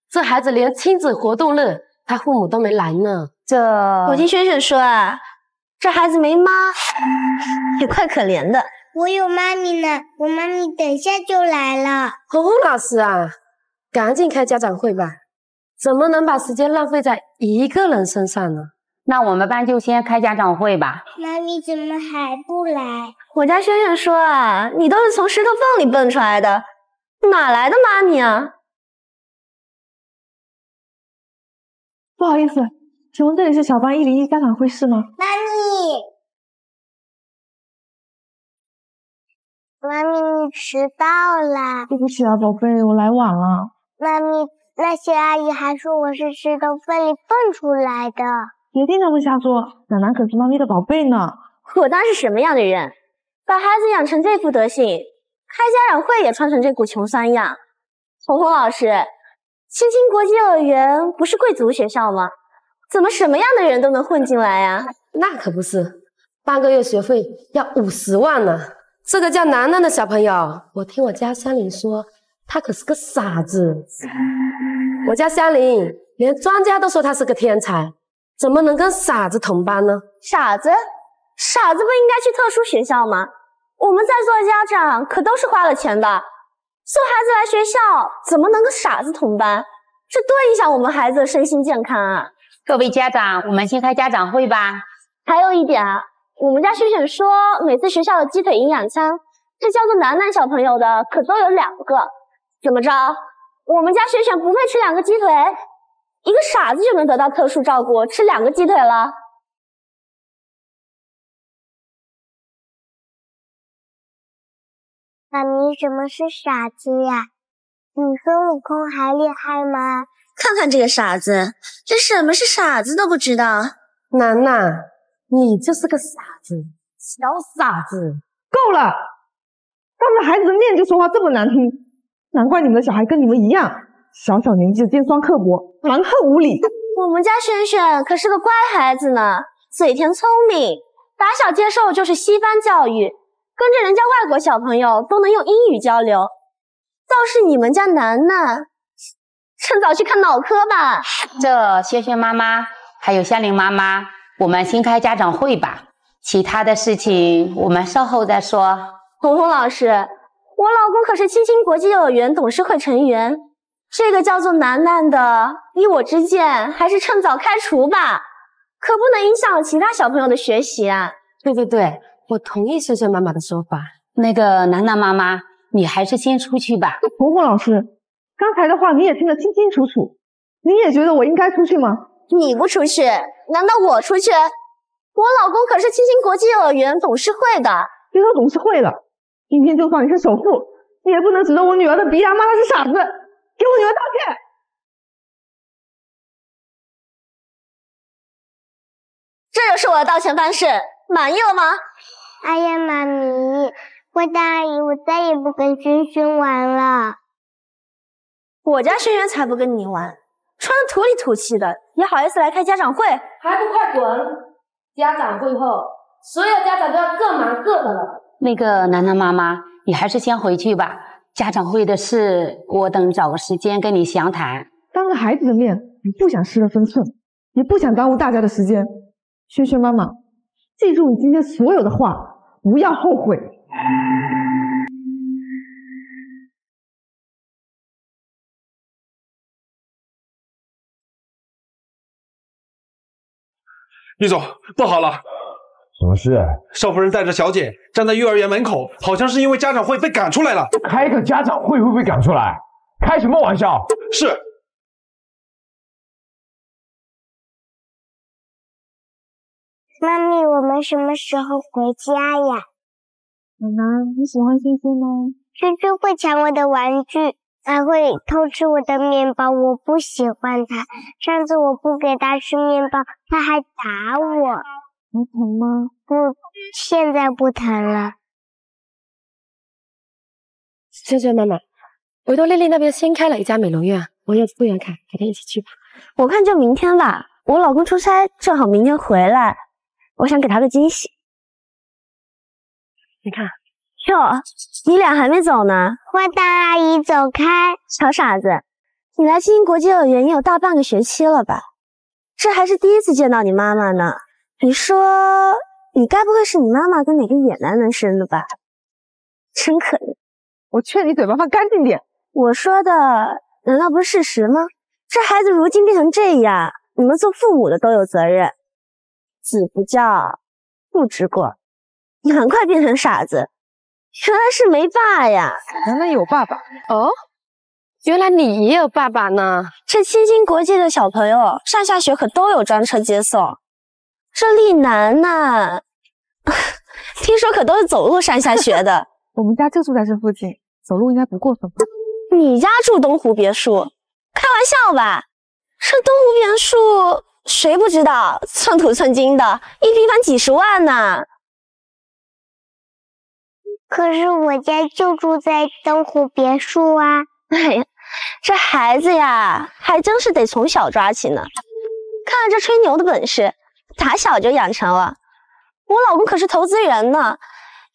这孩子连亲子活动日，他父母都没来呢。这我听萱萱说啊。这孩子没妈，也怪可怜的。我有妈咪呢，我妈咪等下就来了。红红老师啊，赶紧开家长会吧，怎么能把时间浪费在一个人身上呢？那我们班就先开家长会吧。妈咪怎么还不来？我家轩轩说啊，你都是从石头缝里蹦出来的，哪来的妈咪啊？不好意思。请问这里是小班一零一家长会室吗？妈咪，妈咪，你迟到了。对不起啊，宝贝，我来晚了。妈咪，那些阿姨还说我是石头缝里蹦出来的。别听他们瞎说，奶奶可是妈咪的宝贝呢。我当是什么样的人，把孩子养成这副德行，开家长会也穿成这股穷酸样？红红老师，青青国际幼儿园不是贵族学校吗？怎么什么样的人都能混进来呀？那可不是，半个月学费要五十万呢。这个叫楠楠的小朋友，我听我家香菱说，他可是个傻子。我家香菱连专家都说他是个天才，怎么能跟傻子同班呢？傻子，傻子不应该去特殊学校吗？我们在座的家长可都是花了钱的，送孩子来学校怎么能跟傻子同班？这多影响我们孩子的身心健康啊！各位家长，我们先开家长会吧。还有一点啊，我们家轩轩说，每次学校的鸡腿营养餐，这叫做楠楠小朋友的可都有两个。怎么着？我们家轩轩不会吃两个鸡腿？一个傻子就能得到特殊照顾，吃两个鸡腿了？妈咪，什么是傻子呀？你孙悟空还厉害吗？看看这个傻子，连什么是傻子都不知道。楠楠，你就是个傻子，小傻子！够了，当着孩子的面就说话这么难听，难怪你们的小孩跟你们一样，小小年纪的尖酸刻薄，蛮横无理。我们家轩轩可是个乖孩子呢，嘴甜聪明，打小接受就是西方教育。跟着人家外国小朋友都能用英语交流，倒是你们家楠楠，趁早去看脑科吧。这萱萱妈妈还有香玲妈妈，我们先开家长会吧，其他的事情我们稍后再说。红红老师，我老公可是青青国际幼儿园董事会成员，这个叫做楠楠的，依我之见，还是趁早开除吧，可不能影响其他小朋友的学习啊。对对对。我同意萱萱妈妈的说法。那个楠楠妈妈，你还是先出去吧。红红老师，刚才的话你也听得清清楚楚，你也觉得我应该出去吗？你不出去，难道我出去？我老公可是青青国际幼儿园董事会的。别说董事会了，今天就算你是首富，你也不能指着我女儿的鼻梁骂她是傻子。给我女儿道歉。这就是我的道歉方式，满意了吗？哎呀，妈咪，我答应我再也不跟君君玩了。我家轩轩才不跟你玩，穿的土里土气的，也好意思来开家长会？还不快滚！家长会后，所有家长都要各忙各的了。那个楠楠妈妈，你还是先回去吧。家长会的事，我等找个时间跟你详谈。当着孩子的面，你不想失了分寸，也不想耽误大家的时间。轩轩妈妈，记住你今天所有的话。不要后悔。李总，不好了！什么事？少夫人带着小姐站在幼儿园门口，好像是因为家长会被赶出来了。开个家长会会被赶出来？开什么玩笑？是。妈咪，我们什么时候回家呀？奶奶，你喜欢萱萱吗？萱萱会抢我的玩具，还会偷吃我的面包，我不喜欢它。上次我不给它吃面包，它还打我。还疼吗？不，现在不疼了。萱萱妈妈，维多丽丽那边新开了一家美容院，我也不远看，改天一起去吧。我看就明天吧，我老公出差，正好明天回来。我想给他个惊喜，你看，哟，你俩还没走呢。花大阿姨，走开！小傻子，你来青青国际幼儿园也有大半个学期了吧？这还是第一次见到你妈妈呢。你说，你该不会是你妈妈跟哪个野男人生的吧？真可怜。我劝你嘴巴放干净点。我说的难道不是事实吗？这孩子如今变成这样，你们做父母的都有责任。子不教，父之过，你很快变成傻子，原来是没爸呀！楠楠有爸爸哦，原来你也有爸爸呢。这青青国际的小朋友上下学可都有专车接送，这丽楠楠，听说可都是走路上下学的。我们家就住在这附近，走路应该不过分吧？你家住东湖别墅？开玩笑吧？这东湖别墅。谁不知道寸土寸金的，一平方几十万呢？可是我家就住在东湖别墅啊！哎呀，这孩子呀，还真是得从小抓起呢。看这吹牛的本事，打小就养成了。我老公可是投资人呢，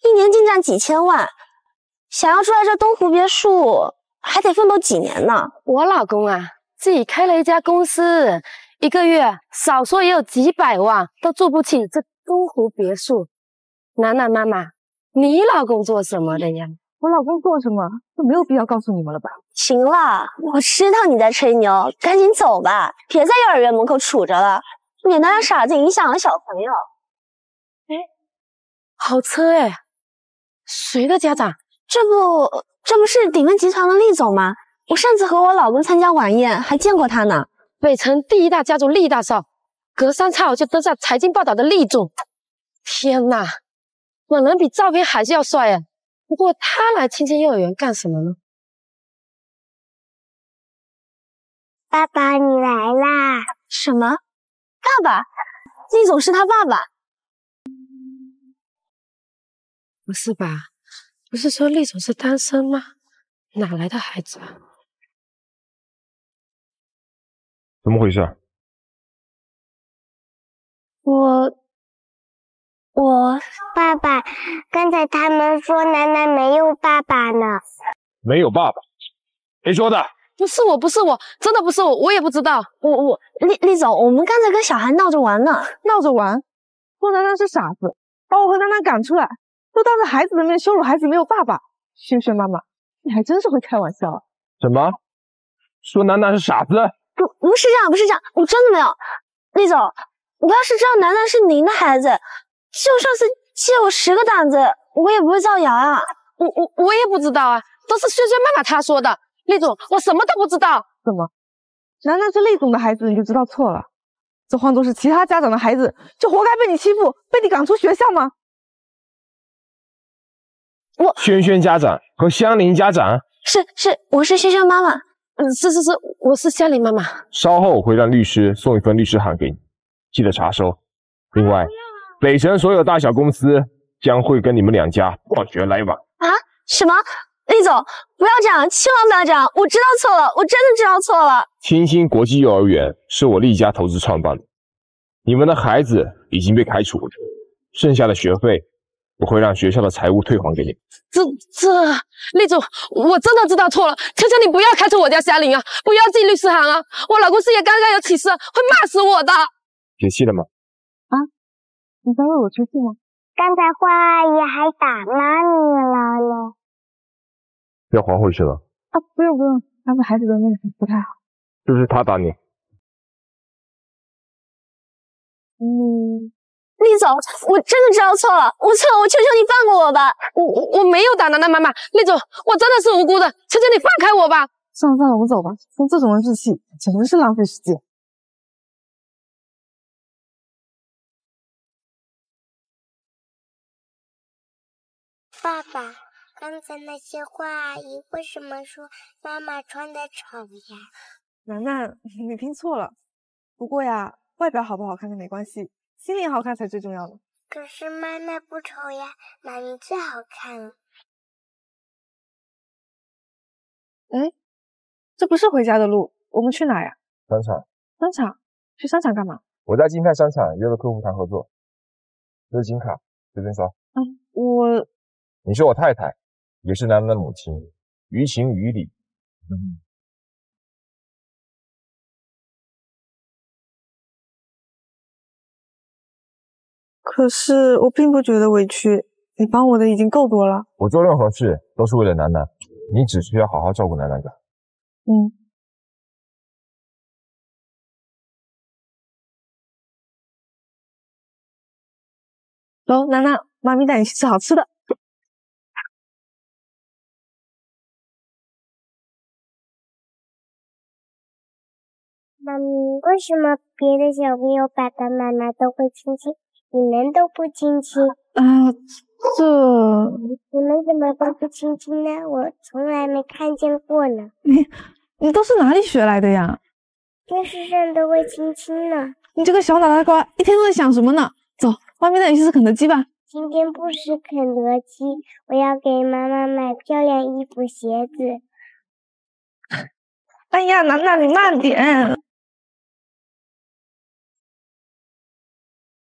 一年净赚几千万，想要住在这东湖别墅，还得奋斗几年呢。我老公啊，自己开了一家公司，一个月少说也有几百万，都住不起这东湖别墅。楠楠妈妈，你老公做什么的呀？我老公做什么就没有必要告诉你们了吧？行了，我知道你在吹牛，赶紧走吧，别在幼儿园门口杵着了，免得让傻子影响了小朋友。哎，好车哎，谁的家长？这不，这不是鼎文集团的厉总吗？我上次和我老公参加晚宴还见过他呢。北城第一大家族厉大少，隔三差五就登上财经报道的厉总。天哪，本人比照片还是要帅哎。不过他来青青幼儿园干什么呢？爸爸，你来啦！什么？爸爸？厉总是他爸爸？不是吧？不是说厉总是单身吗？哪来的孩子啊？怎么回事？我。我爸爸，刚才他们说楠楠没有爸爸呢。没有爸爸？谁说的？不是我，不是我，真的不是我，我也不知道。我我厉厉总，我们刚才跟小孩闹着玩呢，闹着玩，说楠楠是傻子，把我和楠楠赶出来，都当着孩子的面羞辱孩子没有爸爸。萱萱妈妈，你还真是会开玩笑啊。什么？说楠楠是傻子？不，不是这样，不是这样，我真的没有。厉总，我要是知道楠楠是您的孩子。就算是借我十个胆子，我也不会造谣啊！我我我也不知道啊，都是萱萱妈妈她说的。厉总，我什么都不知道。怎么？难道是厉总的孩子你就知道错了？这换作是其他家长的孩子，就活该被你欺负，被你赶出学校吗？我轩轩家长和香菱家长是是，我是轩轩妈妈。嗯，是是是，我是香菱妈妈。稍后我会让律师送一份律师函给你，记得查收。另外。北城所有大小公司将会跟你们两家断绝来往啊！什么？厉总，不要这样，千万不要这样！我知道错了，我真的知道错了。清新国际幼儿园是我厉家投资创办的，你们的孩子已经被开除了，剩下的学费我会让学校的财务退还给你。这这，厉总，我真的知道错了，求求你不要开除我家夏琳啊，不要进律师行啊！我老公事业刚刚有起色，会骂死我的。解气了吗？你在为我出气吗？刚才花阿姨还打骂你了呢。要还回去了？啊，不用不用，当着孩子的面不太好。是不是他打你？嗯，厉总，我真的知道错了，我错了，我求求你放过我吧。我我我没有打楠楠妈妈，厉总，我真的是无辜的，求求你放开我吧。算了算了，我们走吧，生这种人置气，简直是浪费时间。爸爸，刚才那些话阿姨为什么说妈妈穿的丑呀？楠楠，你听错了。不过呀，外表好不好看跟没关系，心灵好看才最重要的。可是妈妈不丑呀，妈咪最好看。哎，这不是回家的路，我们去哪呀？商场。商场？去商场干嘛？我在金泰商场约了客户谈合作，这是金卡，随便刷。嗯，我。你是我太太，也是楠楠的母亲，于情于理。嗯。可是我并不觉得委屈，你帮我的已经够多了。我做任何事都是为了楠楠，你只需要好好照顾楠楠的。嗯。走，楠楠，妈咪带你去吃好吃的。妈咪，为什么别的小朋友爸爸妈妈都会亲亲，你们都不亲亲？啊，这你们怎么都不亲亲呢？我从来没看见过呢。你你都是哪里学来的呀？电视上都会亲亲呢。你这个小脑袋瓜，一天都在想什么呢？走，外面带你去吃肯德基吧。今天不吃肯德基，我要给妈妈买漂亮衣服、鞋子。哎呀，楠楠，你慢点。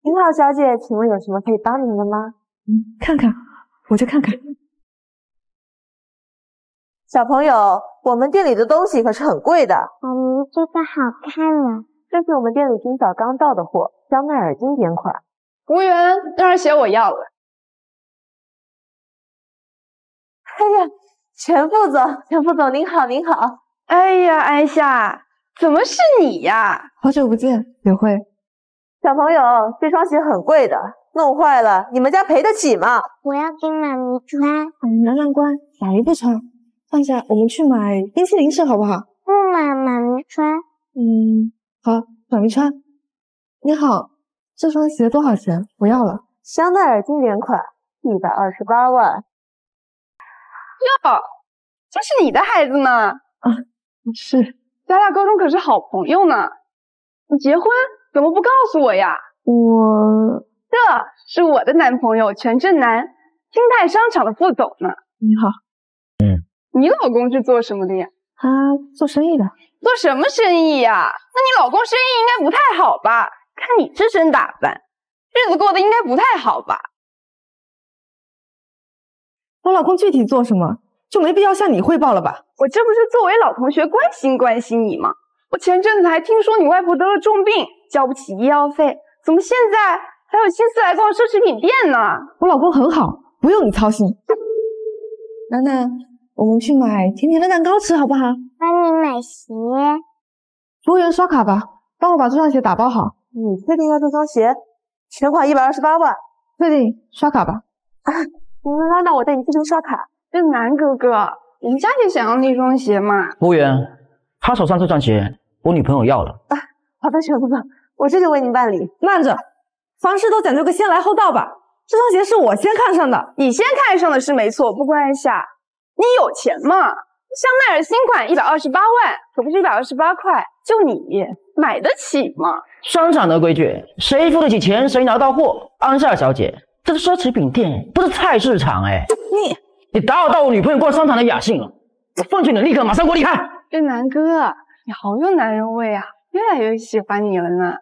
你好，小姐，请问有什么可以帮您的吗？嗯，看看，我就看看。小朋友，我们店里的东西可是很贵的。妈咪，这个好看啊！这是我们店里今早刚到的货，香奈儿经典款。服务员，那双鞋我要了。哎呀，钱副总，钱副总您好，您好。哎呀，安夏，怎么是你呀？好久不见，柳慧。小朋友，这双鞋很贵的，弄坏了，你们家赔得起吗？我要给妈咪穿。嗯，难难关，妈咪不穿。放下，我们去买冰淇淋吃好不好？不买，妈咪穿。嗯，好，妈咪穿。你好，这双鞋多少钱？我要了。香奈儿经典款，一百二十八万。哟，这是你的孩子吗？啊，是。咱俩高中可是好朋友呢。你结婚怎么不告诉我呀？我这是我的男朋友全正南，金泰商场的副总呢。你好。嗯你老公是做什么的呀？他做生意的。做什么生意呀？那你老公生意应该不太好吧？看你这身打扮，日子过得应该不太好吧？我老公具体做什么，就没必要向你汇报了吧？我这不是作为老同学关心关心你吗？我前阵子还听说你外婆得了重病，交不起医药费，怎么现在还有心思来逛奢侈品店呢？我老公很好，不用你操心。楠楠。我们去买甜甜的蛋糕吃好不好？帮你买鞋。服务员刷卡吧，帮我把这双鞋打包好。你确定要这双鞋？全款一百二十八万。确定，刷卡吧。啊，那那我带你去边刷卡。这南哥哥，我们家也想要那双鞋嘛。服务员，他手上这双鞋，我女朋友要了。啊，好的，全副总，我这就为您办理。慢着，凡事都讲究个先来后到吧。这双鞋是我先看上的，你先看上的是没错，不过安夏。你有钱吗？香奈儿新款一百二十八万，可不是一百二十八块，就你买得起吗？商场的规矩，谁付得起钱，谁拿到货。安夏小姐，这是奢侈品店，不是菜市场哎！你你打扰到我女朋友逛商场的雅兴了，我奉劝你立刻马上给我离开！这南哥，你好有男人味啊，越来越喜欢你了呢。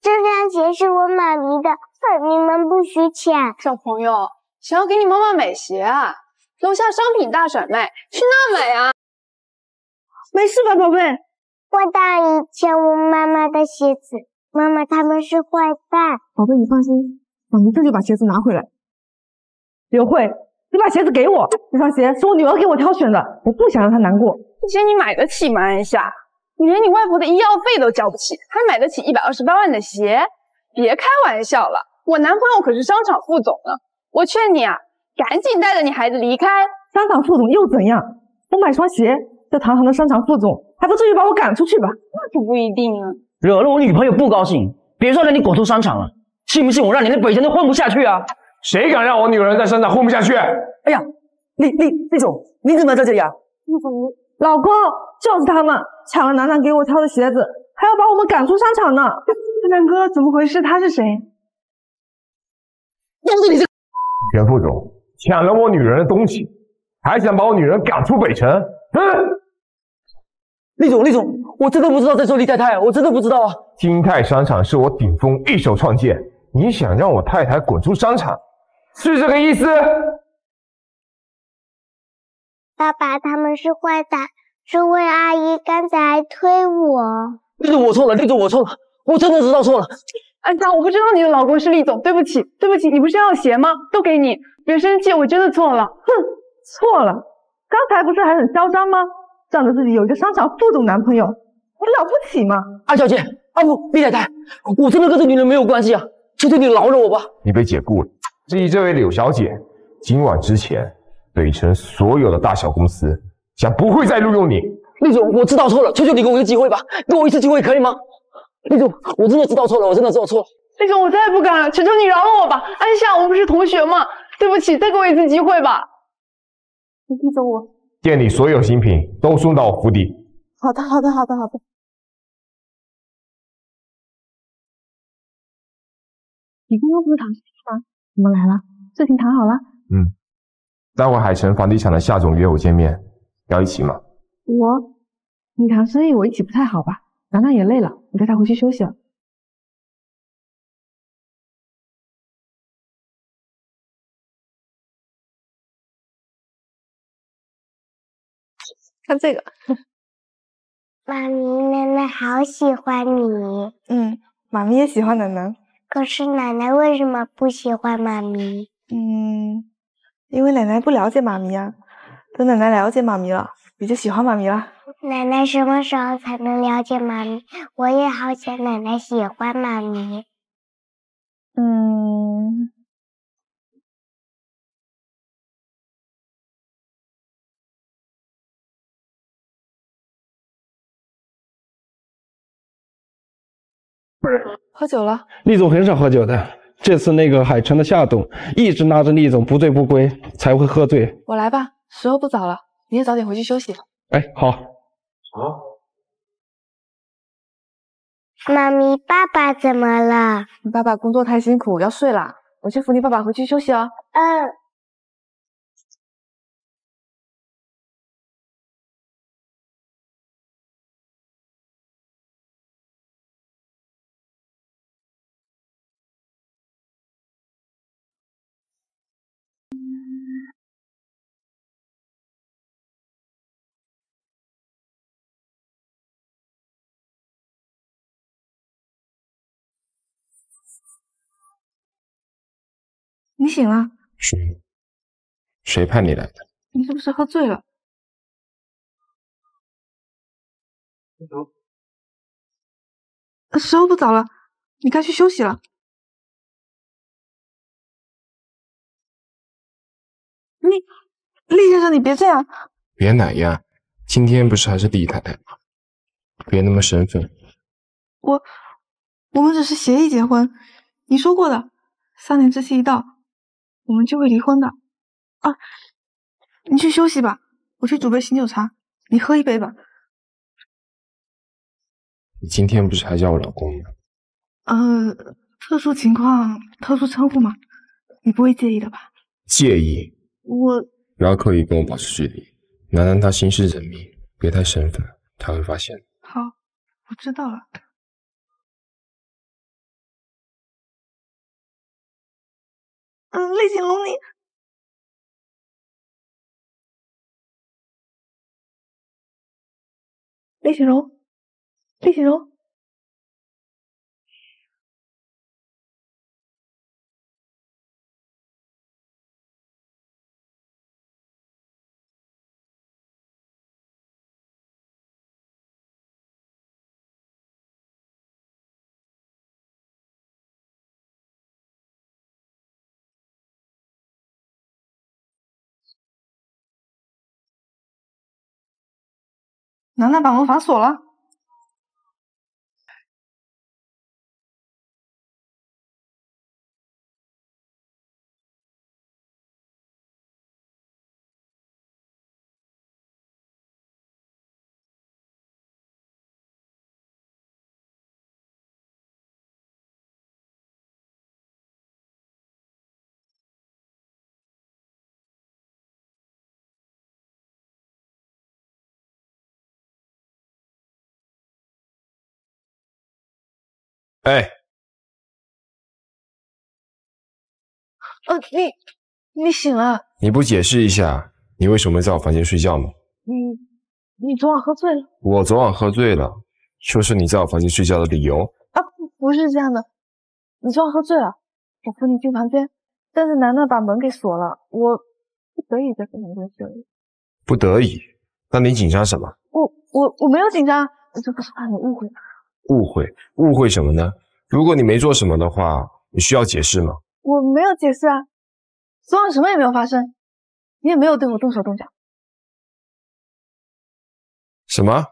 这双鞋是我妈咪的，妈咪们不许抢。小朋友，想要给你妈妈买鞋啊？楼下商品大甩卖，去那买啊！没事吧，宝贝？我答应抢我妈妈的鞋子，妈妈他们是坏蛋。宝贝，你放心，我明天就把鞋子拿回来。刘慧，你把鞋子给我，这双鞋是我女儿给我挑选的，我不想让她难过。这鞋你买得起吗，安夏？你连你外婆的医药费都交不起，还买得起一百二十八万的鞋？别开玩笑了，我男朋友可是商场副总呢，我劝你啊。赶紧带着你孩子离开商场副总又怎样？我买双鞋，这堂堂的商场副总还不至于把我赶出去吧？那就不一定啊。惹了我女朋友不高兴，别说让你滚出商场了，信不信我让你连北城都混不下去啊？谁敢让我女人在商场混不下去？哎呀，厉厉厉总，你怎么在这里啊？厉总，老公就是他们抢了楠楠给我挑的鞋子，还要把我们赶出商场呢。楠哥，怎么回事？他是谁？都是你这袁副总。抢了我女人的东西，还想把我女人赶出北城？嗯！厉总，厉总，我真的不知道在说厉太太，我真的不知道啊。金泰商场是我顶峰一手创建，你想让我太太滚出商场，是这个意思？爸爸他们是坏蛋，这位阿姨刚才推我。厉总，我错了，厉总，我错了，我真的知道错了。安佳，我不知道你的老公是厉总，对不起，对不起，你不是要鞋吗？都给你。别生气，我真的错了。哼，错了。刚才不是还很嚣张吗？仗着自己有一个商场副总男朋友，你了不起吗？安小姐，啊不，厉太太，我真的跟这女人没有关系啊，求求你饶了我吧。你被解雇了。至于这位柳小姐，今晚之前，北城所有的大小公司将不会再录用你。厉总，我知道错了，求求你给我一个机会吧，给我一次机会可以吗？厉总，我真的知道错了，我真的知道错了。厉总，我再也不敢了，求求你饶了我吧。安夏，我们不是同学吗？对不起，再给我一次机会吧。你记着我。店里所有新品都送到我府邸。好的，好的，好的，好的。你刚刚不是谈事情吗？怎么来了？事情谈好了？嗯。待会海城房地产的夏总约我见面要一起吗？我你谈生意我一起不太好吧。楠楠也累了我带她回去休息了。看这个。妈咪奶奶好喜欢你。嗯妈咪也喜欢楠楠可是奶奶为什么不喜欢妈咪？嗯因为奶奶不了解妈咪啊。等奶奶了解妈咪了，你就喜欢妈咪了。奶奶什么时候才能了解妈咪？我也好想奶奶喜欢妈咪。嗯。喝酒了，厉总很少喝酒的。这次那个海城的夏董一直拉着厉总不醉不归，才会喝醉。我来吧，时候不早了，你也早点回去休息。哎，好。啊。妈咪，爸爸怎么了？你爸爸工作太辛苦，要睡了。我去扶你爸爸回去休息哦。嗯。醒了？谁？谁派你来的？你是不是喝醉了？时候不早了，你该去休息了。你，厉先生，你别这样。别哪样？今天不是还是厉太太吗？别那么生分。我，我们只是协议结婚，你说过的，三年之期一到。我们就会离婚的啊！你去休息吧，我去煮杯醒酒茶，你喝一杯吧。你今天不是还叫我老公吗？呃，特殊情况，特殊称呼嘛，你不会介意的吧？介意。我不要刻意跟我保持距离，楠楠她心事缜密，别太生分，她会发现。好，我知道了。嗯，厉景龙，你厉景龙，厉景龙。楠楠把门反锁了。哎，呃，你你醒了？你不解释一下，你为什么在我房间睡觉吗？你你昨晚喝醉了？我昨晚喝醉了，说是你在我房间睡觉的理由？啊，不不是这样的，你昨晚喝醉了，我扶你进房间，但是楠楠把门给锁了，我不得已在跟你睡了。不得已？那你紧张什么？我我我没有紧张，这不是怕你误会。误会？误会什么呢？如果你没做什么的话，你需要解释吗？我没有解释啊，昨晚什么也没有发生，你也没有对我动手动脚。什么？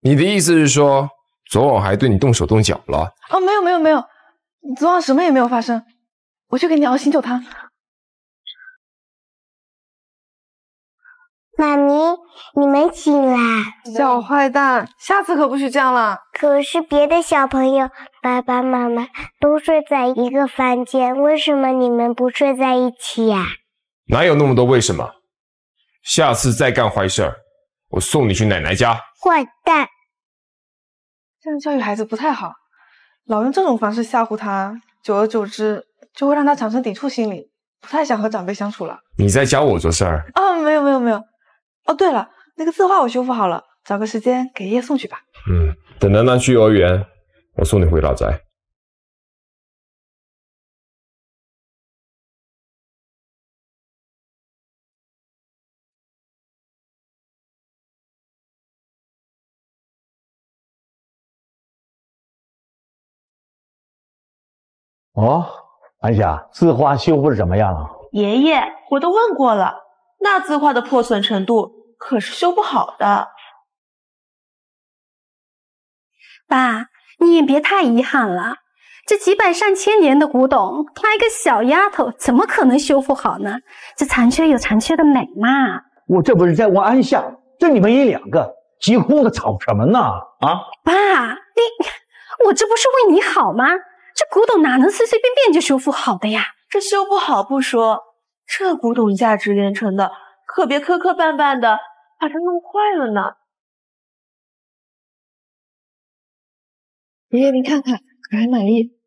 你的意思是说，昨晚还对你动手动脚了？哦，没有没有没有，昨晚什么也没有发生。我去给你熬醒酒汤。妈咪，你们醒啦！小坏蛋，下次可不许这样了。可是别的小朋友爸爸妈妈都睡在一个房间，为什么你们不睡在一起呀？哪有那么多为什么？下次再干坏事儿，我送你去奶奶家。坏蛋！这样教育孩子不太好，老用这种方式吓唬他，久而久之就会让他产生抵触心理，不太想和长辈相处了。你在教我做事儿？啊，没有没有没有。哦，对了，那个字画我修复好了，找个时间给爷爷送去吧。嗯，等楠楠去幼儿园，我送你回老宅。哦，安霞，字画修复的怎么样了？爷爷，我都问过了，那字画的破损程度可是修不好的。爸，你也别太遗憾了，这几百上千年的古董，她一个小丫头怎么可能修复好呢？这残缺有残缺的美嘛。我这不是在问安夏，这你们一两个急哭的吵什么呢？啊，爸，你，我这不是为你好吗？这古董哪能随随便便就修复好的呀？这修不好不说，这古董价值连城的，可别磕磕绊绊的把它弄坏了呢。爷爷，您看看，可还满意？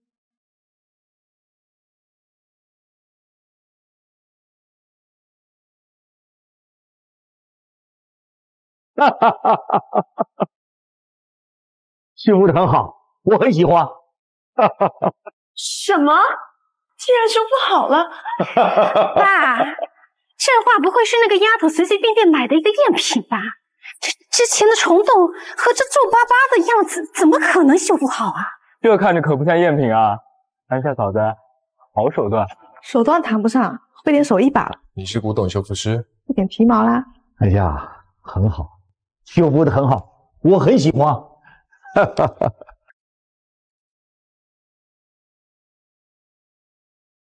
哈哈哈哈哈哈！修复的很好，我很喜欢。哈哈哈！什么？竟然修复好了？爸，这话不会是那个丫头随随便便买的一个赝品吧？这之前的虫洞和这皱巴巴的样子，怎么可能修复好啊？这看着可不像赝品啊！安夏嫂子，好手段。手段谈不上，会点手艺罢了。你是古董修复师？会点皮毛啦。哎呀，很好，修复的很好，我很喜欢。哈哈哈。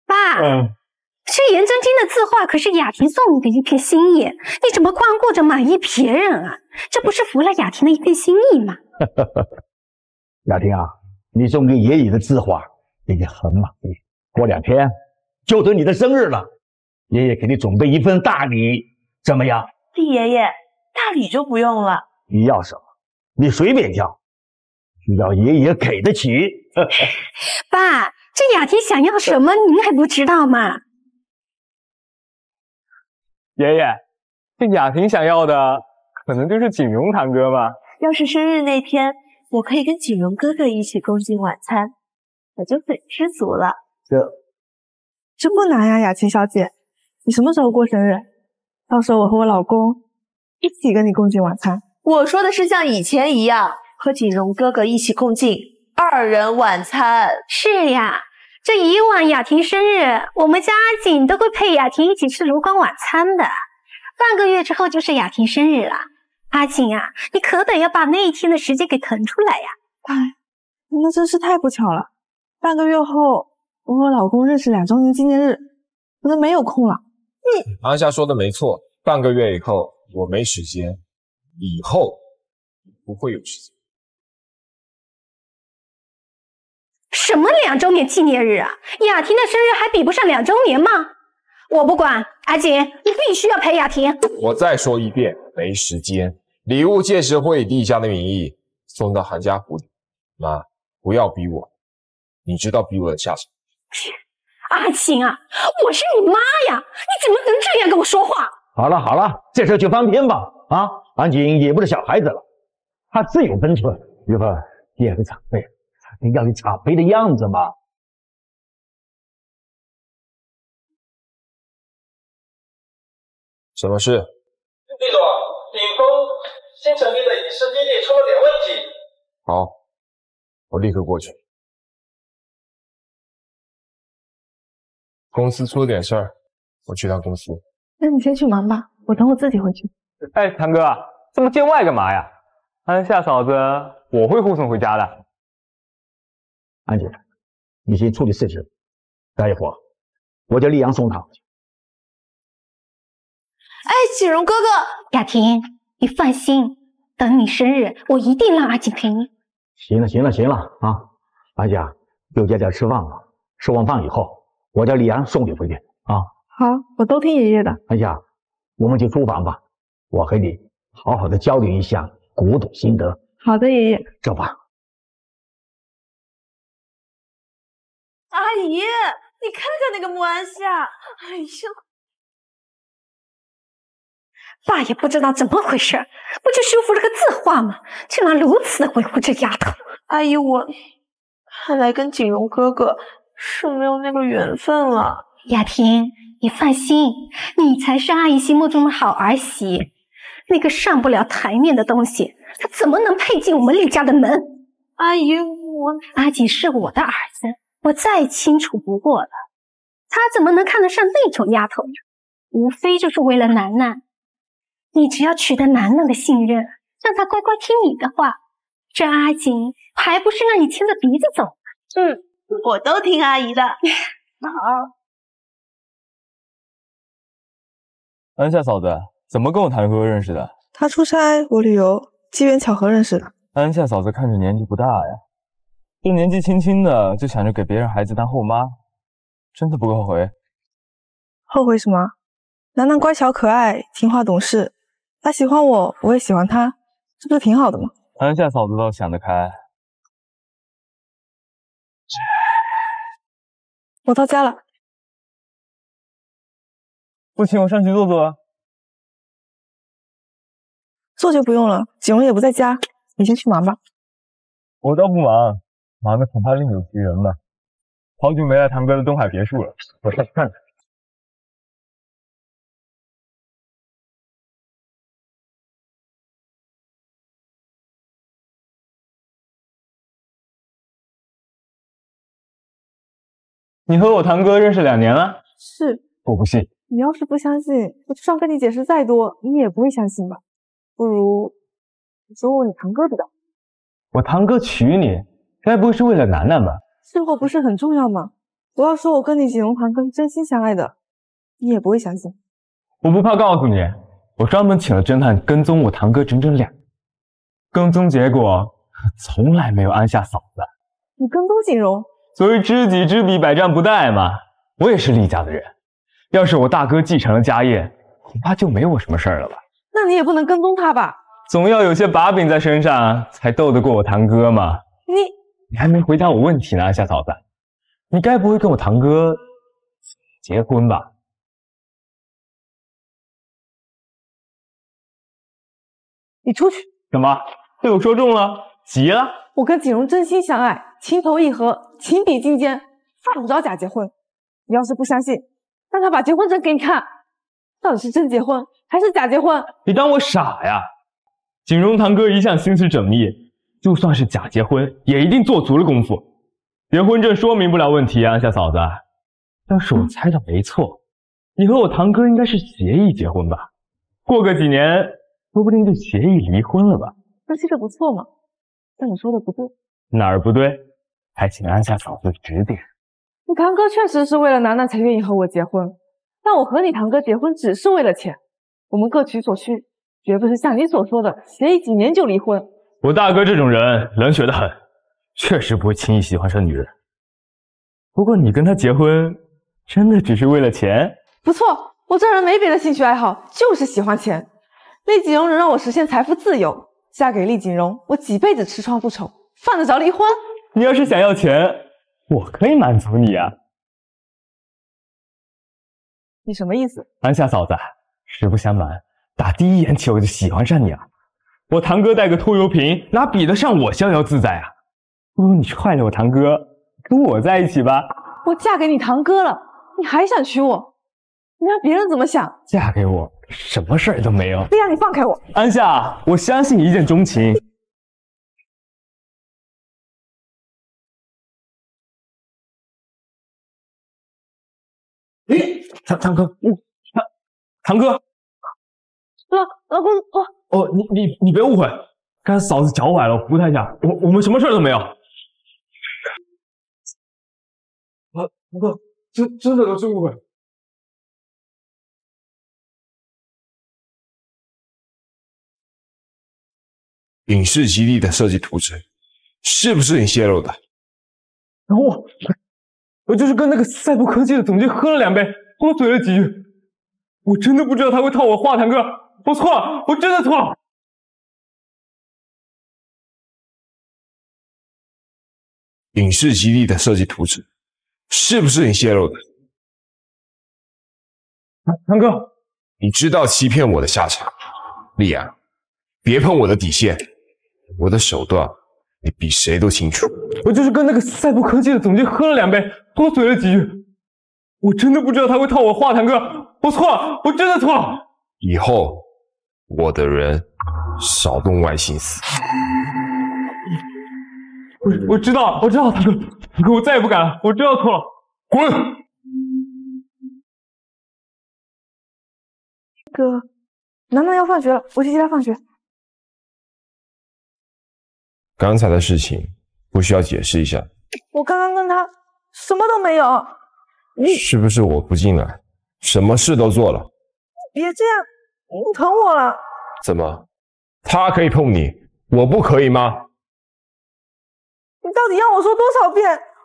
爸，嗯，这颜真卿的字画可是雅婷送你的一片心意，你怎么光顾着满意别人啊？这不是服了雅婷的一片心意吗？雅婷啊，你送给爷爷的字画已经很满意，过两天就等你的生日了，爷爷给你准备一份大礼，怎么样？帝爷爷，大礼就不用了，你要什么，你随便要，只要爷爷给得起。爸，这雅婷想要什么，您还不知道吗？爷爷，这雅婷想要的可能就是锦荣堂哥吧？要是生日那天，我可以跟锦荣哥哥一起共进晚餐，我就很知足了。这这不难呀，雅琴小姐，你什么时候过生日？到时候我和我老公一起跟你共进晚餐。我说的是像以前一样，和锦荣哥哥一起共进二人晚餐。是呀，这以往雅婷生日，我们家阿锦都会陪雅婷一起吃烛光晚餐的。半个月之后就是雅婷生日了，阿锦啊，你可得要把那一天的时间给腾出来呀！哎，那真是太不巧了，半个月后我和老公认识两周年纪念日，我都没有空了。你安夏说的没错，半个月以后我没时间，以后不会有时间。什么两周年纪念日啊？雅婷的生日还比不上两周年吗？我不管，阿锦，你必须要陪雅婷。我再说一遍，没时间。礼物届时会以帝家的名义送到韩家府里。妈，不要逼我，你知道逼我的下场。阿锦啊，我是你妈呀，你怎么能这样跟我说话？好了好了，这事就翻篇吧。啊，安锦也不是小孩子了，她自有分寸。玉芬，也是长辈，你要有长辈的样子嘛。什么事？厉总，顶峰新成立的影视基地出了点问题。好，我立刻过去。公司出了点事儿，我去趟公司。那你先去忙吧，我等我自己回去。哎，堂哥，这么见外干嘛呀？安夏嫂子，我会护送回家的。安姐，你先处理事情，待一会儿我叫丽阳送他回去。哎，锦荣哥哥，雅婷，你放心，等你生日，我一定让阿锦陪你。行了，行了，行了啊！安夏，又在家吃饭了。吃完饭以后，我叫李阳送你回去啊。好，我都听爷爷的。安夏，我们去书房吧，我和你好好的交流一下古董心得。好的，爷爷。走吧。姨，你看看那个穆安夏，哎呦！爸也不知道怎么回事，不就修复了个字画吗？竟然如此的维护这丫头。阿姨，我看来跟锦荣哥哥是没有那个缘分了。雅婷，你放心，你才是阿姨心目中的好儿媳。那个上不了台面的东西，他怎么能配进我们厉家的门？阿姨，我阿锦是我的儿子，我再清楚不过了。他怎么能看得上那种丫头呢？无非就是为了楠楠。你只要取得楠楠的信任，让他乖乖听你的话，这阿锦还不是让你牵着鼻子走？嗯，我都听阿姨的。好。安夏嫂子，怎么跟我堂哥认识的？他出差，我旅游，机缘巧合认识的。安夏嫂子看着年纪不大呀，这年纪轻轻的就想着给别人孩子当后妈，真的不后悔？后悔什么？楠楠乖巧可爱，听话懂事，他喜欢我，我也喜欢他，这不是挺好的吗？安夏嫂子倒想得开。我到家了。不行我上去坐坐？坐就不用了，景荣也不在家，你先去忙吧。我倒不忙，忙的恐怕另有其人吧。好久没来堂哥的东海别墅了，我上去看看。你和我堂哥认识两年了？是。我不信。你要是不相信，我就算跟你解释再多，你也不会相信吧？不如你先问问你堂哥比较。我堂哥娶你，该不会是为了楠楠吧？这话不是很重要吗？我要说我跟你锦荣堂哥是真心相爱的，你也不会相信。我不怕告诉你，我专门请了侦探跟踪我堂哥整整两，跟踪结果从来没有安下嫂子。你跟踪锦荣？所谓知己知彼，百战不殆嘛。我也是厉家的人。要是我大哥继承了家业，恐怕就没我什么事儿了吧？那你也不能跟踪他吧？总要有些把柄在身上，才斗得过我堂哥嘛。你你还没回答我问题呢，夏嫂子，你该不会跟我堂哥结婚吧？你出去！怎么被我说中了？急了？我跟景荣真心相爱，情投意合，情比金坚，犯不着假结婚。你要是不相信，让他把结婚证给你看，到底是真结婚还是假结婚？你当我傻呀？景荣堂哥一向心思缜密，就算是假结婚，也一定做足了功夫。结婚证说明不了问题啊，夏嫂子。要是我猜的没错，你和我堂哥应该是协议结婚吧？过个几年，说不定就协议离婚了吧？分析的不错嘛，但你说的不对。哪儿不对？还请安夏嫂子指点。你堂哥确实是为了楠楠才愿意和我结婚，但我和你堂哥结婚只是为了钱，我们各取所需，绝不是像你所说的协议几年就离婚。我大哥这种人冷血的很，确实不会轻易喜欢上女人。不过你跟他结婚，真的只是为了钱？不错，我这人没别的兴趣爱好，就是喜欢钱。厉景荣能让我实现财富自由，嫁给厉景荣，我几辈子吃穿不愁，犯得着离婚？你要是想要钱。我可以满足你啊！你什么意思？安夏嫂子，实不相瞒，打第一眼起我就喜欢上你了。我堂哥带个拖油瓶，哪比得上我逍遥自在啊？不如你踹了我堂哥，跟我在一起吧。我嫁给你堂哥了，你还想娶我？你让别人怎么想？嫁给我，什么事儿都没有。丽亚，你放开我！安夏，我相信一见钟情。堂堂哥，嗯，堂堂哥，老老公，我哦，你你你别误会，刚才嫂子脚崴了，扶她一下，我我们什么事都没有。啊，堂哥，真真的都是误会。影视基地的设计图纸是不是你泄露的？然后我我就是跟那个赛博科技的总监喝了两杯。多嘴了几句，我真的不知道他会套我话，堂哥，我错了，我真的错了。影视基地的设计图纸是不是你泄露的？堂哥，你知道欺骗我的下场，丽安，别碰我的底线，我的手段你比谁都清楚。我就是跟那个赛博科技的总监喝了两杯，多嘴了几句。我真的不知道他会套我话，堂哥，我错了，我真的错了。以后我的人少动歪心思。我我知道，我知道，堂哥，堂哥，我再也不敢了，我知道错了，滚！哥，楠楠要放学了，我去接她放学。刚才的事情不需要解释一下，我刚刚跟她什么都没有，你是不是我不进来，什么事都做了？别这样，你疼我了。怎么，他可以碰你，我不可以吗？你到底要我说多少遍？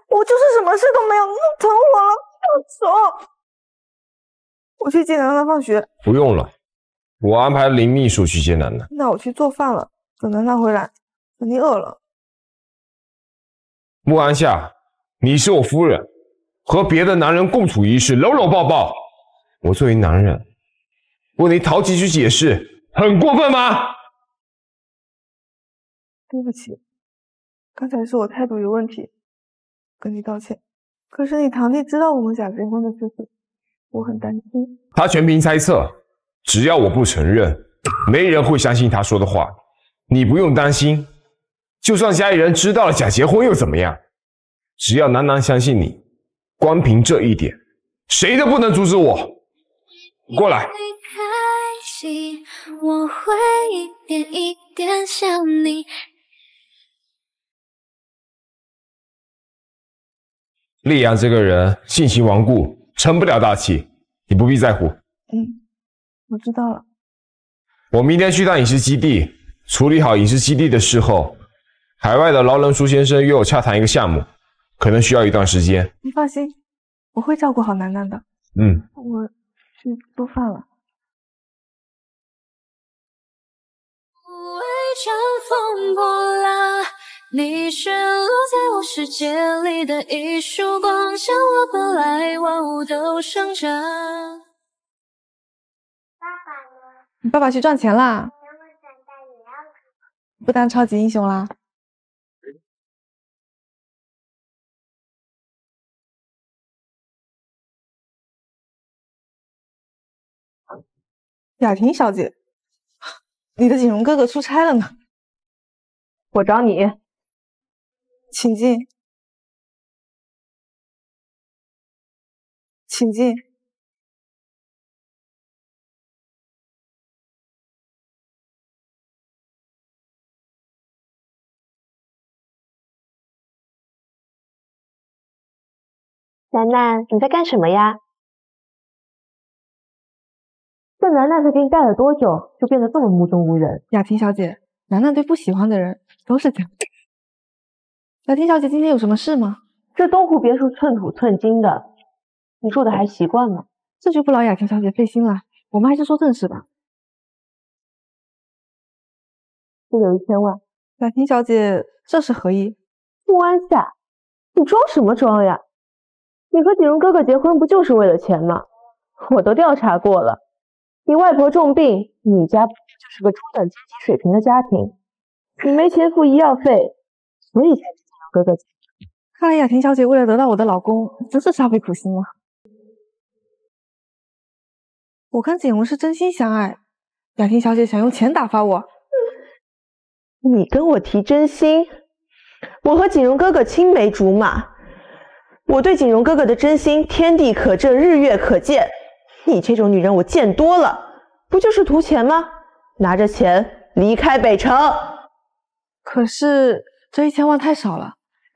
我就是什么事都没有，你都疼我了，放手。我去接楠楠放学。不用了，我安排林秘书去接楠楠。那我去做饭了，等楠楠回来，肯定饿了。穆安夏，你是我夫人，和别的男人共处一室，搂搂抱抱，我作为男人，为你讨几句解释，很过分吗？对不起，刚才是我态度有问题，跟你道歉。可是你堂弟知道我们假结婚的事情，我很担心。他全凭猜测，只要我不承认，没人会相信他说的话。你不用担心，就算家里人知道了假结婚又怎么样？只要楠楠相信你，光凭这一点，谁都不能阻止我。过来，我会一点一点想你。丽阳这个人性情顽固，成不了大器，你不必在乎。嗯，我知道了。我明天去趟影视基地，处理好影视基地的事后，海外的劳伦舒先生约我洽谈一个项目，可能需要一段时间。你放心，我会照顾好楠楠的。嗯，我去做饭了。微尘风破浪，你是落在我世界里的一束光，像我本来万物都生长。你爸爸去赚钱啦，不当超级英雄啦。雅婷小姐，你的锦荣哥哥出差了呢。我找你，请进，请进。楠楠，你在干什么呀？这楠楠才给你带了多久，就变得这么目中无人？雅婷小姐，楠楠对不喜欢的人都是这样。雅婷小姐，今天有什么事吗？这东湖别墅寸土寸金的，你住的还习惯吗？这就不劳雅婷小姐费心了。我们还是说正事吧。这有一千万。雅婷小姐，这是何意？穆安夏，你装什么装呀？你和景荣哥哥结婚不就是为了钱吗？我都调查过了，你外婆重病，你家就是个中等阶级水平的家庭，你没钱付医药费，所以才跟锦荣哥哥。看来雅婷小姐为了得到我的老公，真是煞费苦心了。我跟锦荣是真心相爱，雅婷小姐想用钱打发我。你跟我提真心？我和锦荣哥哥青梅竹马。我对锦荣哥哥的真心，天地可证，日月可见。你这种女人，我见多了，不就是图钱吗？拿着钱离开北城。可是这一千万太少了，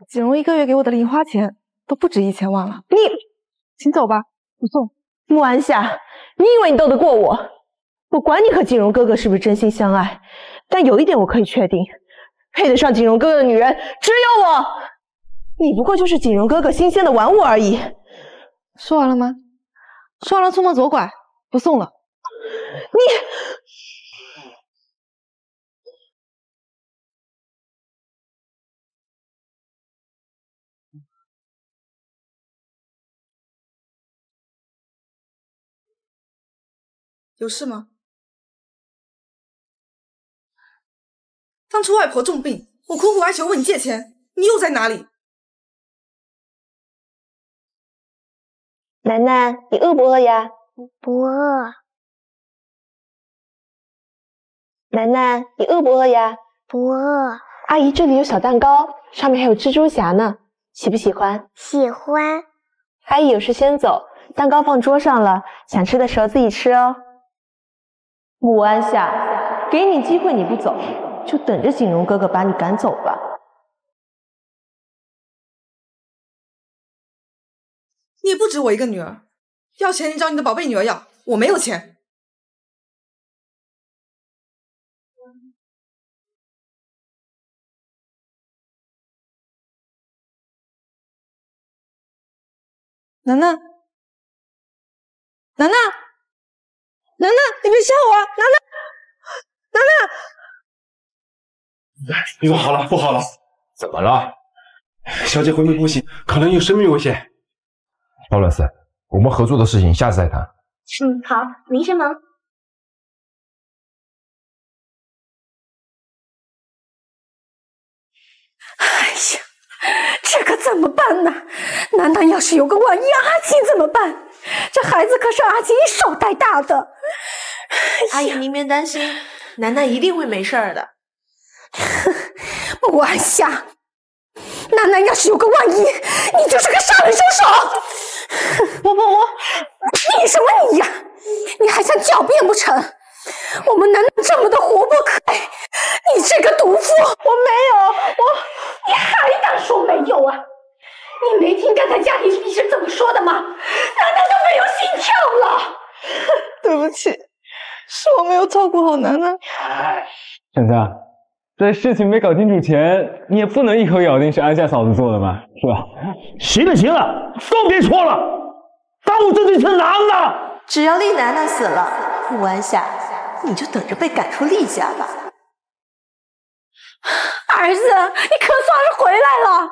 锦荣一个月给我的零花钱都不止一千万了。你，请走吧，不送。穆安夏，你以为你斗得过我？我管你和锦荣哥哥是不是真心相爱，但有一点我可以确定，配得上锦荣哥哥的女人只有我。你不过就是锦荣哥哥新鲜的玩物而已。说完了吗？说完了，出门左拐，不送了。你，有事吗？当初外婆重病，我苦苦哀求问你借钱，你又在哪里？楠楠，你饿不饿呀？不饿。楠楠，你饿不饿呀？不饿。阿姨这里有小蛋糕，上面还有蜘蛛侠呢，喜不喜欢？喜欢。阿姨有事先走，蛋糕放桌上了，想吃的时候自己吃哦。穆安夏，给你机会你不走，就等着锦荣哥哥把你赶走吧。止我一个女儿，要钱你找你的宝贝女儿要，我没有钱。楠楠，楠楠，楠楠，你别吓我啊！楠楠，楠楠，不好了，不好了！怎么了？小姐昏迷不醒，可能有生命危险。劳伦斯，我们合作的事情下次再谈。嗯，好，您先忙。哎呀，这可怎么办呢？楠楠要是有个万一，阿琴怎么办？这孩子可是阿琴一手带大的。阿姨，您别担心，楠楠一定会没事儿的。穆安夏，楠楠要是有个万一，你就是个杀人凶手！我我我，你什么你呀？你还想狡辩不成？我们楠楠这么的活泼可爱，你这个毒妇！我没有，我你还敢说没有啊？你没听刚才家庭医生怎么说的吗？难道都没有心跳了。对不起，是我没有照顾好楠楠。婶子，在事情没搞清楚前，你也不能一口咬定是安夏嫂子做的吧？是吧？行了行了，都别说了，耽误这对成男了。只要厉楠楠死了，顾安夏，你就等着被赶出厉家吧。儿子，你可算是回来了。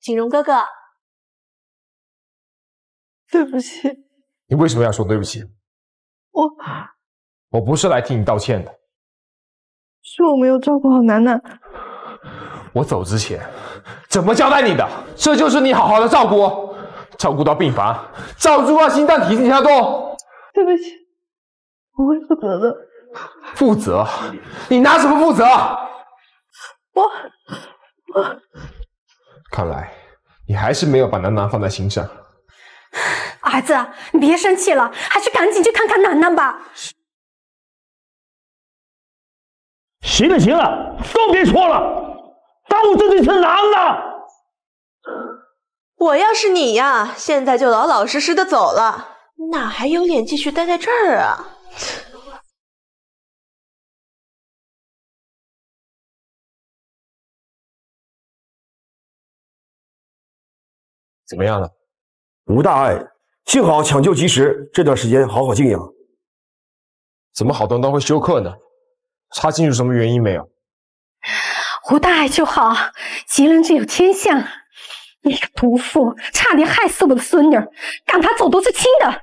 锦荣哥哥，对不起，你为什么要说对不起？我我不是来替你道歉的。是我没有照顾好楠楠。我走之前怎么交代你的？这就是你好好的照顾，照顾到病房，照顾到心脏停止跳动。对不起，我会负责的。负责？你拿什么负责？我我。看来你还是没有把楠楠放在心上。儿子，你别生气了，还是赶紧去看看楠楠吧。行了行了，都别说了，耽误自己是男了。我要是你呀，现在就老老实实的走了，哪还有脸继续待在这儿啊？怎么样了？无大碍，幸好抢救及时，这段时间好好静养。怎么好端端会休克呢？查清楚什么原因没有？无大碍就好，吉人自有天相。你个毒妇，差点害死我的孙女，赶她走都是轻的。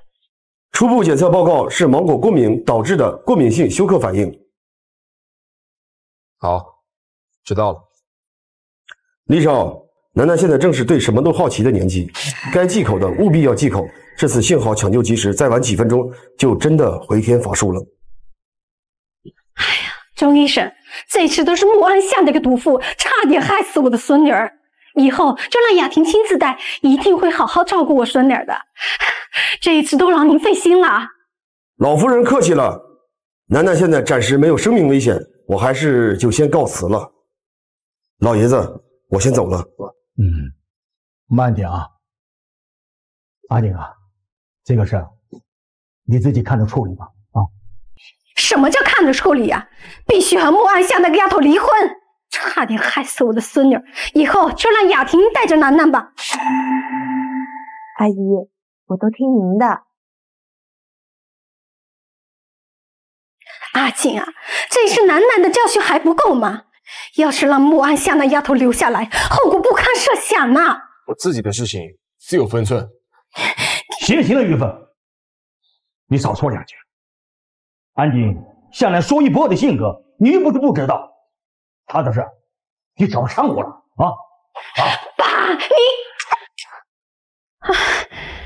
初步检测报告是芒果过敏导致的过敏性休克反应。好，知道了。李少。楠楠现在正是对什么都好奇的年纪，该忌口的务必要忌口。这次幸好抢救及时，再晚几分钟就真的回天乏术了。哎呀，钟医生，这次都是穆安夏那个毒妇，差点害死我的孙女儿。以后就让雅婷亲自带，一定会好好照顾我孙女的。这一次都劳您费心了。老夫人客气了，楠楠现在暂时没有生命危险，我还是就先告辞了。老爷子，我先走了。嗯，慢点啊，阿宁啊，这个事儿你自己看着处理吧。啊，什么叫看着处理啊？必须和穆安夏那个丫头离婚，差点害死我的孙女。以后就让雅婷带着楠楠吧。阿姨，我都听您的。阿静啊，这是楠楠的教训还不够吗？要是让穆安夏那丫头留下来，后果不堪设想呐！我自己的事情自有分寸，行行了，玉凤，你少说两句。安锦向来说一不二的性格，你又不是不知道。他的事，你找上我了啊！爸，你，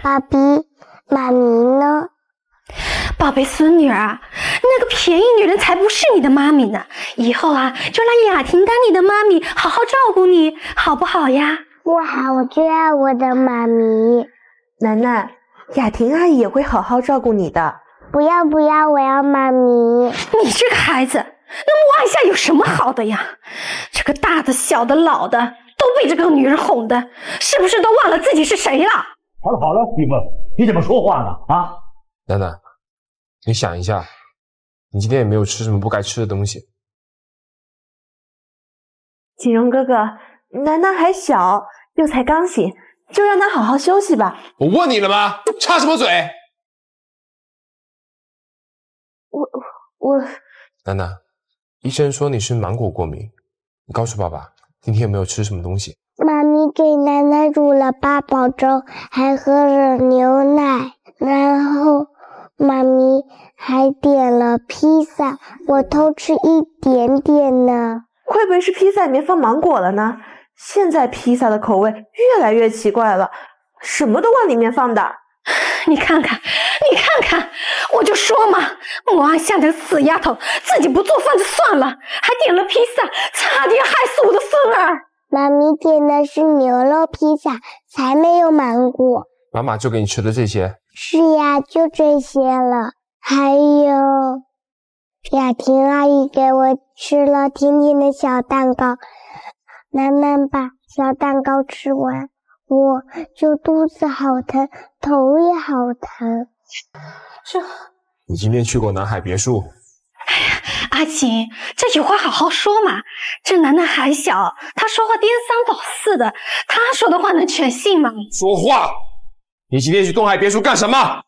爸比，妈咪呢？宝贝孙女儿，那个便宜女人才不是你的妈咪呢！以后啊，就让雅婷当你的妈咪，好好照顾你，好不好呀？不好，我最爱我的妈咪。楠楠，雅婷阿姨也会好好照顾你的。不要不要，我要妈咪。你这个孩子，那么按下有什么好的呀？这个大的、小的、老的，都被这个女人哄的，是不是都忘了自己是谁了？好了好了，玉凤，你怎么说话呢？啊，楠楠，你想一下，你今天也没有吃什么不该吃的东西。锦荣哥哥，楠楠还小，又才刚醒，就让他好好休息吧。我问你了吗？插什么嘴？我我楠楠，医生说你是芒果过敏，你告诉爸爸今天有没有吃什么东西？妈咪给奶奶煮了八宝粥，还喝了牛奶，然后妈咪还点了披萨，我偷吃一点点呢。会不会是披萨里面放芒果了呢？现在披萨的口味越来越奇怪了，什么都往里面放的。你看看，你看看，我就说嘛，母安夏这个死丫头，自己不做饭就算了，还点了披萨，差点害死我的孙儿。妈咪点的是牛肉披萨，才没有芒果。妈妈就给你吃的这些。是呀，就这些了。还有，雅婷阿姨给我吃了甜甜的小蛋糕，楠楠把小蛋糕吃完，我就肚子好疼，头也好疼。这，你今天去过南海别墅？哎呀阿琴，这有话好好说嘛。这楠楠还小，她说话颠三倒四的，她说的话能全信吗？说话！你今天去东海别墅干什么？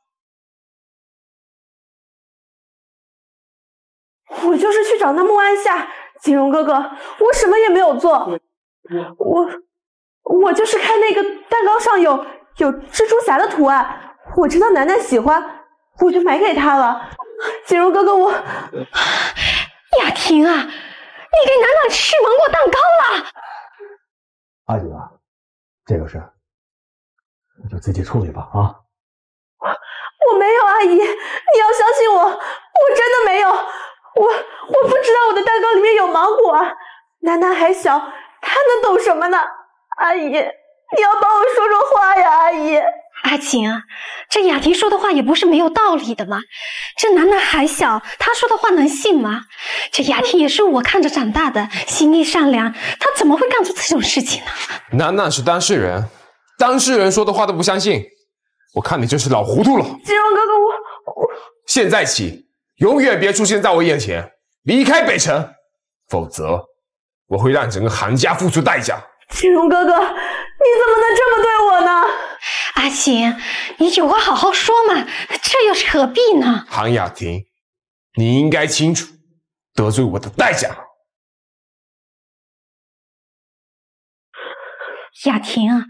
我就是去找那穆安夏，锦荣哥哥，我什么也没有做，我我就是看那个蛋糕上有有蜘蛛侠的图案，我知道楠楠喜欢，我就买给她了。锦荣哥哥，我雅婷啊，你给楠楠吃芒果蛋糕了？阿锦啊，这个事你就自己处理吧啊！我没有，阿姨，你要相信我，我真的没有。我我不知道我的蛋糕里面有芒果，楠楠还小，她能懂什么呢？阿姨，你要帮我说说话呀，阿姨。阿晴，这雅婷说的话也不是没有道理的嘛。这楠楠还小，她说的话能信吗？这雅婷也是我看着长大的，心地善良，她怎么会干出这种事情呢？楠楠是当事人，当事人说的话都不相信，我看你就是老糊涂了。金荣哥哥，我我现在起。永远别出现在我眼前，离开北城，否则我会让整个韩家付出代价。青荣哥哥，你怎么能这么对我呢？阿晴，你有话好好说嘛，这又是何必呢？韩雅婷，你应该清楚得罪我的代价。雅婷啊，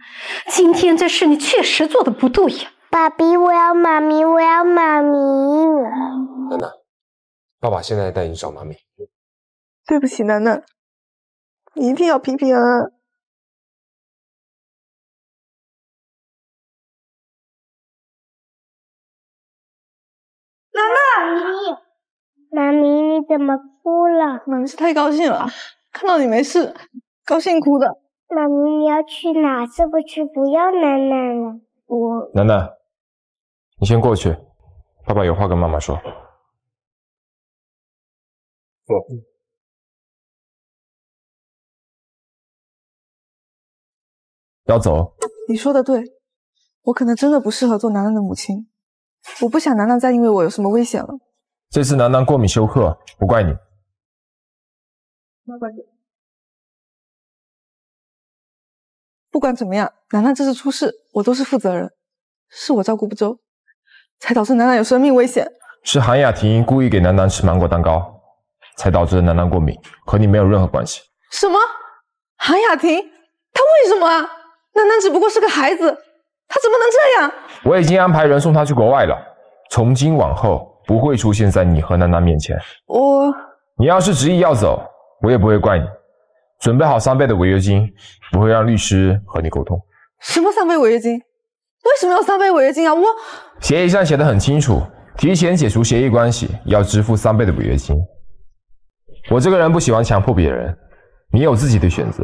今天这事你确实做的不对呀。爸比，我要妈咪，我要妈咪。楠楠，爸爸现在带你找妈咪。对不起，楠楠，你一定要平平安安。楠楠，妈咪，你怎么哭了？妈咪是太高兴了，看到你没事，高兴哭的。妈咪，你要去哪？是不是不要楠楠了？我楠楠。你先过去，爸爸有话跟妈妈说。走。要走？你说的对，我可能真的不适合做楠楠的母亲。我不想楠楠再因为我有什么危险了。这次楠楠过敏休克，不怪你。没关系。不管怎么样，楠楠这次出事，我都是负责人，是我照顾不周。才导致楠楠有生命危险。是韩雅婷故意给楠楠吃芒果蛋糕，才导致楠楠过敏，和你没有任何关系。什么？韩雅婷？她为什么啊？楠楠只不过是个孩子，他怎么能这样？我已经安排人送他去国外了，从今往后不会出现在你和楠楠面前。我你要是执意要走，我也不会怪你。准备好三倍的违约金，不会让律师和你沟通。什么三倍违约金？为什么要三倍违约金啊？我协议上写的很清楚，提前解除协议关系要支付三倍的违约金。我这个人不喜欢强迫别人，你有自己的选择，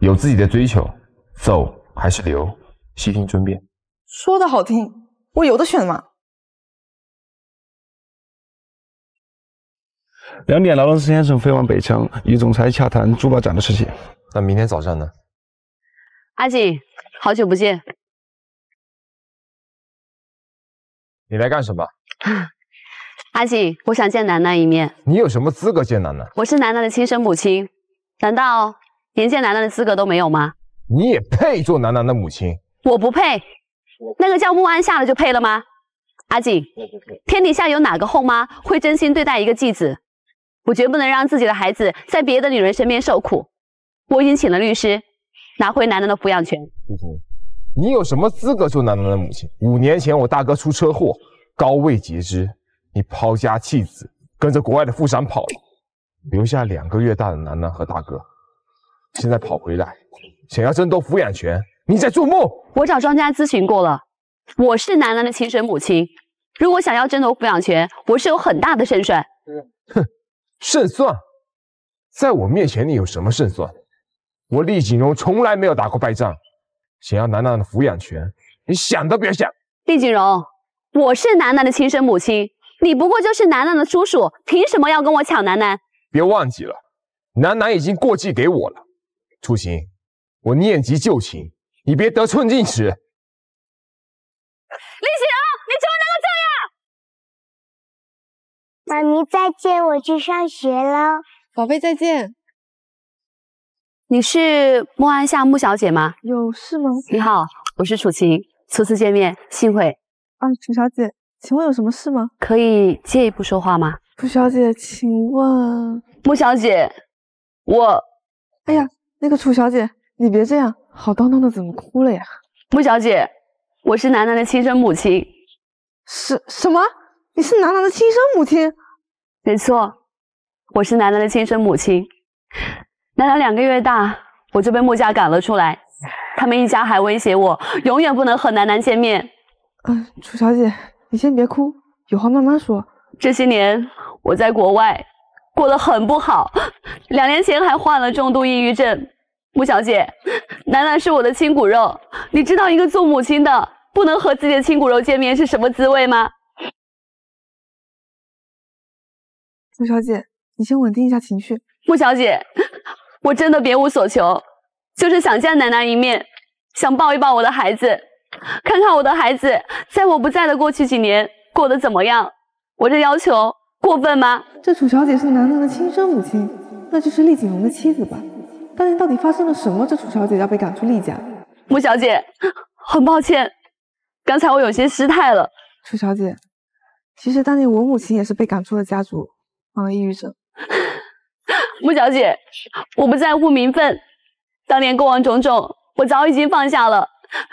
有自己的追求，走还是留，悉听尊便。说的好听，我有的选吗？两点，劳伦斯先生飞往北城与总裁洽谈珠宝展的事情。那明天早上呢？阿锦，好久不见。你来干什么？阿锦，我想见楠楠一面。你有什么资格见楠楠？我是楠楠的亲生母亲，难道连见楠楠的资格都没有吗？你也配做楠楠的母亲？我不配。那个叫穆安夏的就配了吗？阿锦，天底下有哪个后妈会真心对待一个继子？我绝不能让自己的孩子在别的女人身边受苦。我已经请了律师，拿回楠楠的抚养权。你有什么资格做楠楠的母亲？五年前我大哥出车祸，高位截肢，你抛家弃子，跟着国外的富商跑了，留下两个月大的楠楠和大哥。现在跑回来，想要争夺抚养权，你在做梦。我找专家咨询过了，我是楠楠的亲生母亲。如果想要争夺抚养权，我是有很大的胜算。哼。胜算，在我面前你有什么胜算？我厉景荣从来没有打过败仗。想要楠楠的抚养权，你想都别想。厉景荣，我是楠楠的亲生母亲，你不过就是楠楠的叔叔，凭什么要跟我抢楠楠？别忘记了，楠楠已经过继给我了。初心，我念及旧情，你别得寸进尺。厉锦荣，你怎么能够这样？妈咪再见，我去上学了。宝贝再见。你是莫安夏穆小姐吗？有事吗？你好，我是楚晴，初次见面，幸会。啊，楚小姐，请问有什么事吗？可以借一步说话吗？楚小姐，请问穆小姐，我……哎呀，那个楚小姐，你别这样，好端端的怎么哭了呀？穆小姐，我是楠楠的亲生母亲。什什么？你是楠楠的亲生母亲？没错，我是楠楠的亲生母亲。楠楠两个月大，我就被穆家赶了出来。他们一家还威胁我，永远不能和楠楠见面。嗯，楚小姐，你先别哭，有话慢慢说。这些年我在国外过得很不好，两年前还患了重度抑郁症。穆小姐，楠楠是我的亲骨肉，你知道一个做母亲的不能和自己的亲骨肉见面是什么滋味吗？穆小姐，你先稳定一下情绪。穆小姐，我真的别无所求，就是想见楠楠一面，想抱一抱我的孩子，看看我的孩子在我不在的过去几年过得怎么样。我这要求过分吗？这楚小姐是楠楠的亲生母亲，那就是厉景荣的妻子吧？当年到底发生了什么？这楚小姐要被赶出厉家？穆小姐，很抱歉，刚才我有些失态了。楚小姐，其实当年我母亲也是被赶出了家族。患了抑郁症，穆小姐，我不在乎名分，当年过往种种，我早已经放下了。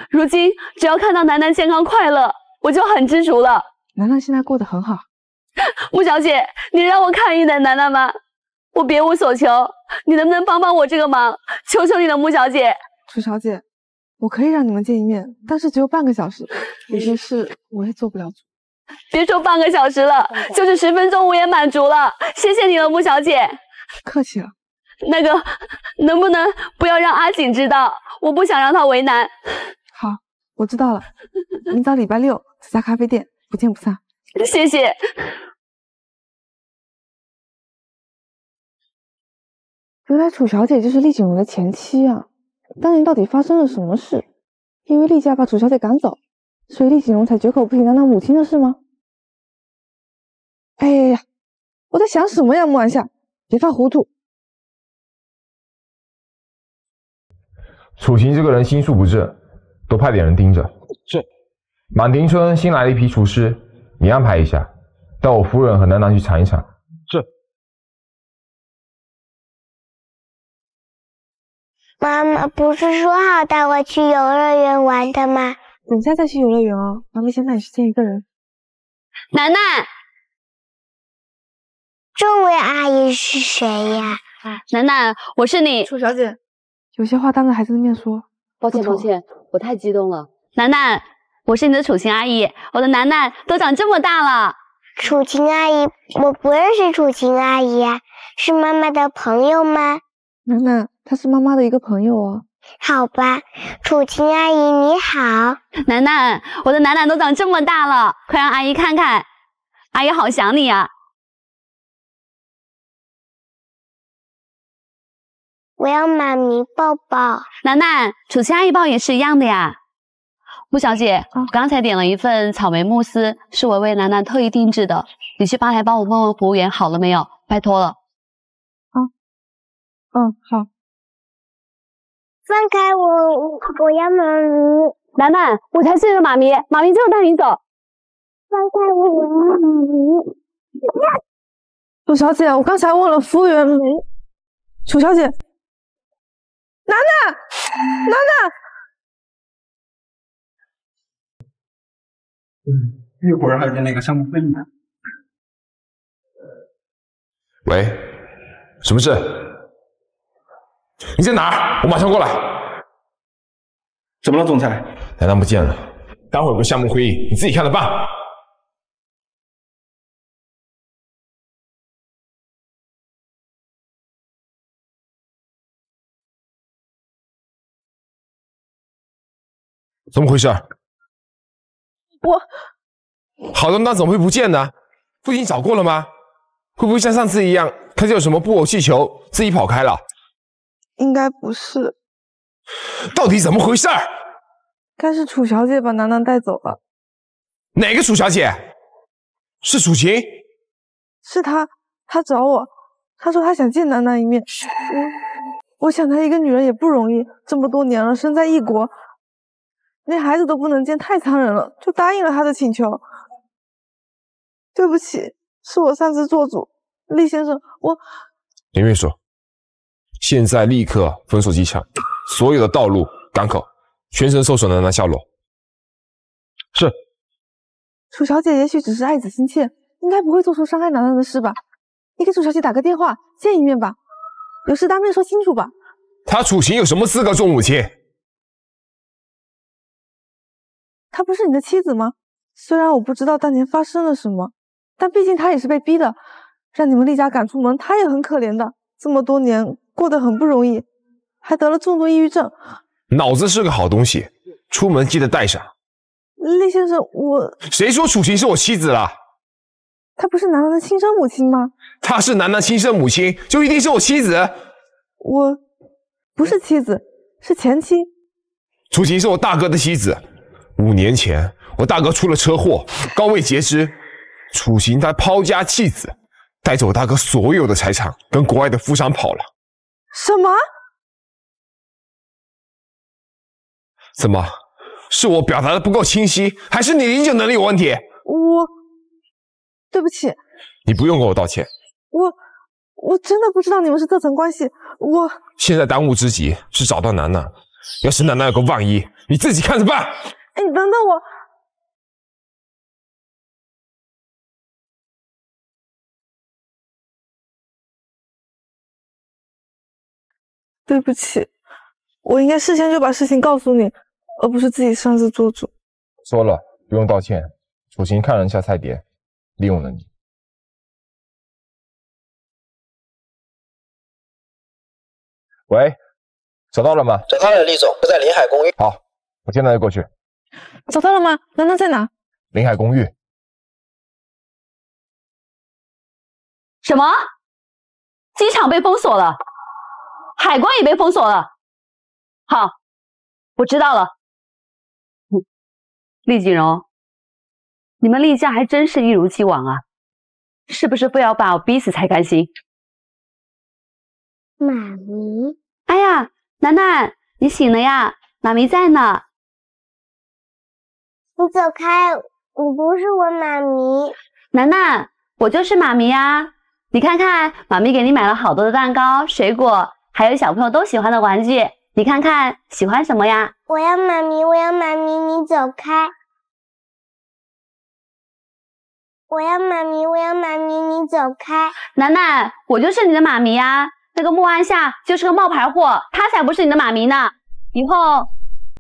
如今只要看到楠楠健康快乐，我就很知足了。楠楠现在过得很好。穆小姐，你让我看一眼楠楠吗？我别无所求，你能不能帮帮我这个忙？求求你了，穆小姐。楚小姐，我可以让你们见一面，但是只有半个小时，有些事我也做不了主。别说半个小时了，就是十分钟我也满足了。谢谢你了，穆小姐。客气了。那个，能不能不要让阿锦知道？我不想让他为难。好，我知道了。明早礼拜六这家咖啡店不见不散。谢谢。原来楚小姐就是厉景荣的前妻啊！当年到底发生了什么事？因为厉家把楚小姐赶走。所以厉景荣才绝口不提楠楠母亲的事吗？哎呀呀，我在想什么呀？穆安夏，别犯糊涂。楚行这个人心术不正，多派点人盯着。这。满庭春新来了一批厨师，你安排一下，带我夫人和楠楠去尝一尝。妈妈不是说好带我去游乐园玩的吗？等一下再去游乐园哦，妈妈先带你去见一个人。楠楠，这位阿姨是谁呀？楠楠，我是你楚小姐。有些话当着孩子的面说，抱歉抱歉，我太激动了。楠楠，我是你的楚晴阿姨，我的楠楠都长这么大了。楚晴阿姨，我不认识楚晴阿姨啊，是妈妈的朋友吗？楠楠，她是妈妈的一个朋友哦。好吧，楚晴阿姨你好。楠楠，我的楠楠都长这么大了，快让阿姨看看，阿姨好想你啊。我要妈咪抱抱。楠楠，楚晴阿姨抱也是一样的呀。穆小姐，我刚才点了一份草莓慕斯，是我为楠楠特意定制的。你去吧台帮我问问服务员好了没有，拜托了。嗯，好。放开我，我要妈咪。楠楠，我才是你的妈咪，妈咪就带你走。放开我，我要妈咪。楚小姐，我刚才问了服务员没。楚小姐，楠楠，楠楠。嗯，一会儿还有那个项目会议呢。喂，什么事？你在哪儿？我马上过来。怎么了，总裁？楠楠不见了，待会儿有个项目会议，你自己看着办。怎么回事？我好的，那怎么会不见呢？不已经找过了吗？会不会像上次一样，看见有什么布偶气球，自己跑开了？应该不是。到底怎么回事儿？该是楚小姐把楠楠带走了。哪个楚小姐？是楚晴？是她，她找我，她说她想见楠楠一面。我我想她一个女人也不容易，这么多年了，身在异国，连孩子都不能见，太残忍了，就答应了她的请求。对不起，是我擅自做主，厉先生，我林秘书，现在立刻封锁机场，所有的道路、港口全程搜索楠楠下落。是。楚小姐也许只是爱子心切，应该不会做出伤害楠楠的事吧？你给楚小姐打个电话，见一面吧，有事当面说清楚吧。她楚晴有什么资格做母亲？她不是你的妻子吗？虽然我不知道当年发生了什么，但毕竟她也是被逼的，让你们厉家赶出门，她也很可怜的。这么多年过得很不容易，还得了重度抑郁症。脑子是个好东西，出门记得带上。厉先生，我谁说楚晴是我妻子了？她不是楠楠的亲生母亲吗？她是楠楠亲生母亲，就一定是我妻子？我不是妻子，是前妻。楚晴是我大哥的妻子。五年前，我大哥出了车祸，高位截肢。楚晴她抛家弃子，带着我大哥所有的财产，跟国外的富商跑了。什么？怎么？是我表达的不够清晰，还是你理解能力有问题？我对不起。你不用跟我道歉。我我真的不知道你们是这层关系。我现在当务之急是找到楠楠。要是楠楠有个万一，你自己看着办。哎，你等等我。对不起，我应该事先就把事情告诉你，而不是自己擅自做主。说了，不用道歉。楚晴看了一下菜碟，利用了你。喂，找到了吗？找到了，厉总，就在临海公寓。好，我现在就过去。找到了吗？楠楠在哪？临海公寓。什么？机场被封锁了，海关也被封锁了。好，我知道了。嗯，厉锦荣，你们厉家还真是一如既往啊，是不是非要把我逼死才甘心？妈咪，哎呀，楠楠，你醒了呀？妈咪在呢。你走开，我不是我妈咪。楠楠，我就是妈咪呀。你看看，妈咪给你买了好多的蛋糕、水果，还有小朋友都喜欢的玩具，你看看喜欢什么呀？我要妈咪，我要妈咪，你走开！我要妈咪，我要妈咪，你走开！楠楠，我就是你的妈咪呀。那个穆安夏就是个冒牌货，他才不是你的妈咪呢。以后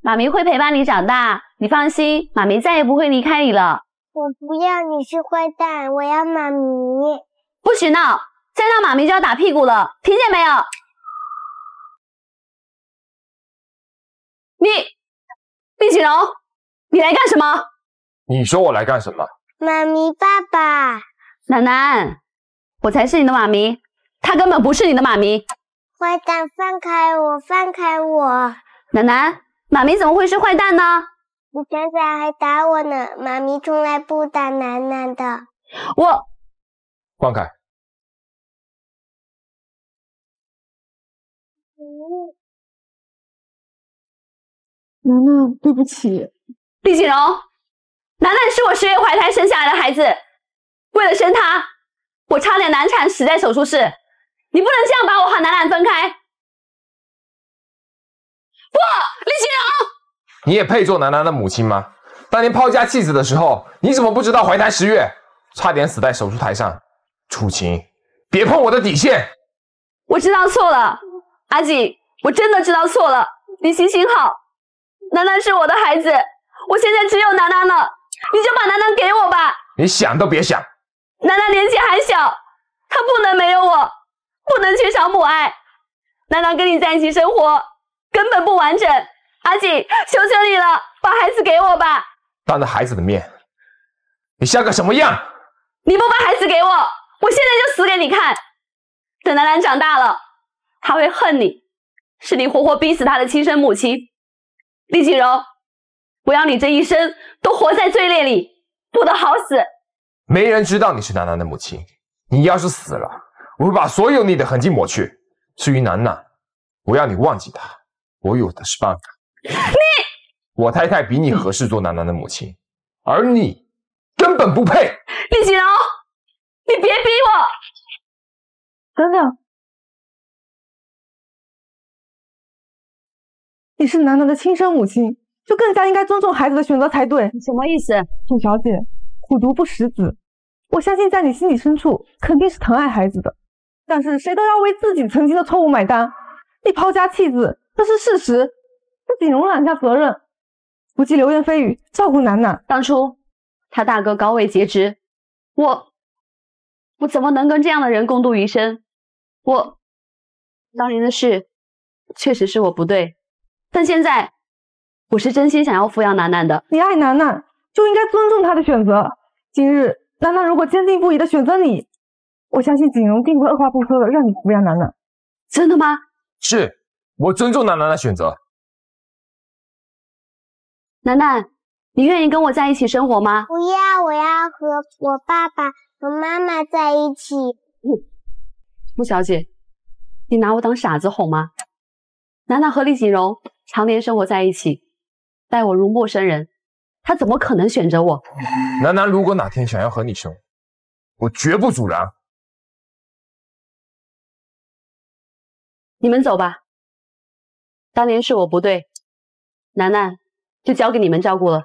妈咪会陪伴你长大，你放心，妈咪再也不会离开你了。我不要，你是坏蛋！我要妈咪！不许闹，再闹妈咪就要打屁股了，听见没有？你，毕锦荣，你来干什么？你说我来干什么？妈咪，爸爸，楠楠，我才是你的妈咪，他根本不是你的妈咪。坏蛋，放开我，放开我！楠楠，妈咪怎么会是坏蛋呢？你刚才还打我呢，妈咪从来不打楠楠的。我放开。楠楠，对不起。厉锦荣，楠楠是我十月怀胎生下来的孩子，为了生她，我差点难产死在手术室。你不能这样把我和楠楠分开。不，厉锦荣。你也配做楠楠的母亲吗？当年抛家弃子的时候，你怎么不知道怀胎十月，差点死在手术台上？楚晴，别碰我的底线！我知道错了，阿锦，我真的知道错了。你行行好，楠楠是我的孩子，我现在只有楠楠了，你就把楠楠给我吧。你想都别想！楠楠年纪还小，她不能没有我，不能缺少母爱。楠楠跟你在一起生活根本不完整。阿锦，求求你了，把孩子给我吧！当着孩子的面，你像个什么样？你不把孩子给我，我现在就死给你看！等楠楠长大了，他会恨你，是你活活逼死他的亲生母亲。厉锦荣，我要你这一生都活在罪孽里，不得好死！没人知道你是楠楠的母亲，你要是死了，我会把所有你的痕迹抹去。至于楠楠，我要你忘记她，我有的是办法。你，我太太比你合适做楠楠的母亲，而你根本不配。厉锦荣，你别逼我！等等，你是楠楠的亲生母亲，就更加应该尊重孩子的选择才对。什么意思？楚小姐，虎毒不食子，我相信在你心里深处肯定是疼爱孩子的，但是谁都要为自己曾经的错误买单。你抛家弃子，这是事实。不仅容揽下责任，不计流言蜚语，照顾楠楠。当初他大哥高位截肢，我我怎么能跟这样的人共度余生？我当年的事确实是我不对，但现在我是真心想要抚养楠楠的。你爱楠楠，就应该尊重她的选择。今日楠楠如果坚定不移的选择你，我相信锦荣定不会二话不说的让你抚养楠楠。真的吗？是我尊重楠楠的选择。楠楠，你愿意跟我在一起生活吗？不要，我要和我爸爸和妈妈在一起。穆小姐，你拿我当傻子哄吗？楠楠和厉锦荣常年生活在一起，待我如陌生人，他怎么可能选择我？楠楠如果哪天想要和你生，我绝不阻拦。你们走吧，当年是我不对，楠楠。就交给你们照顾了。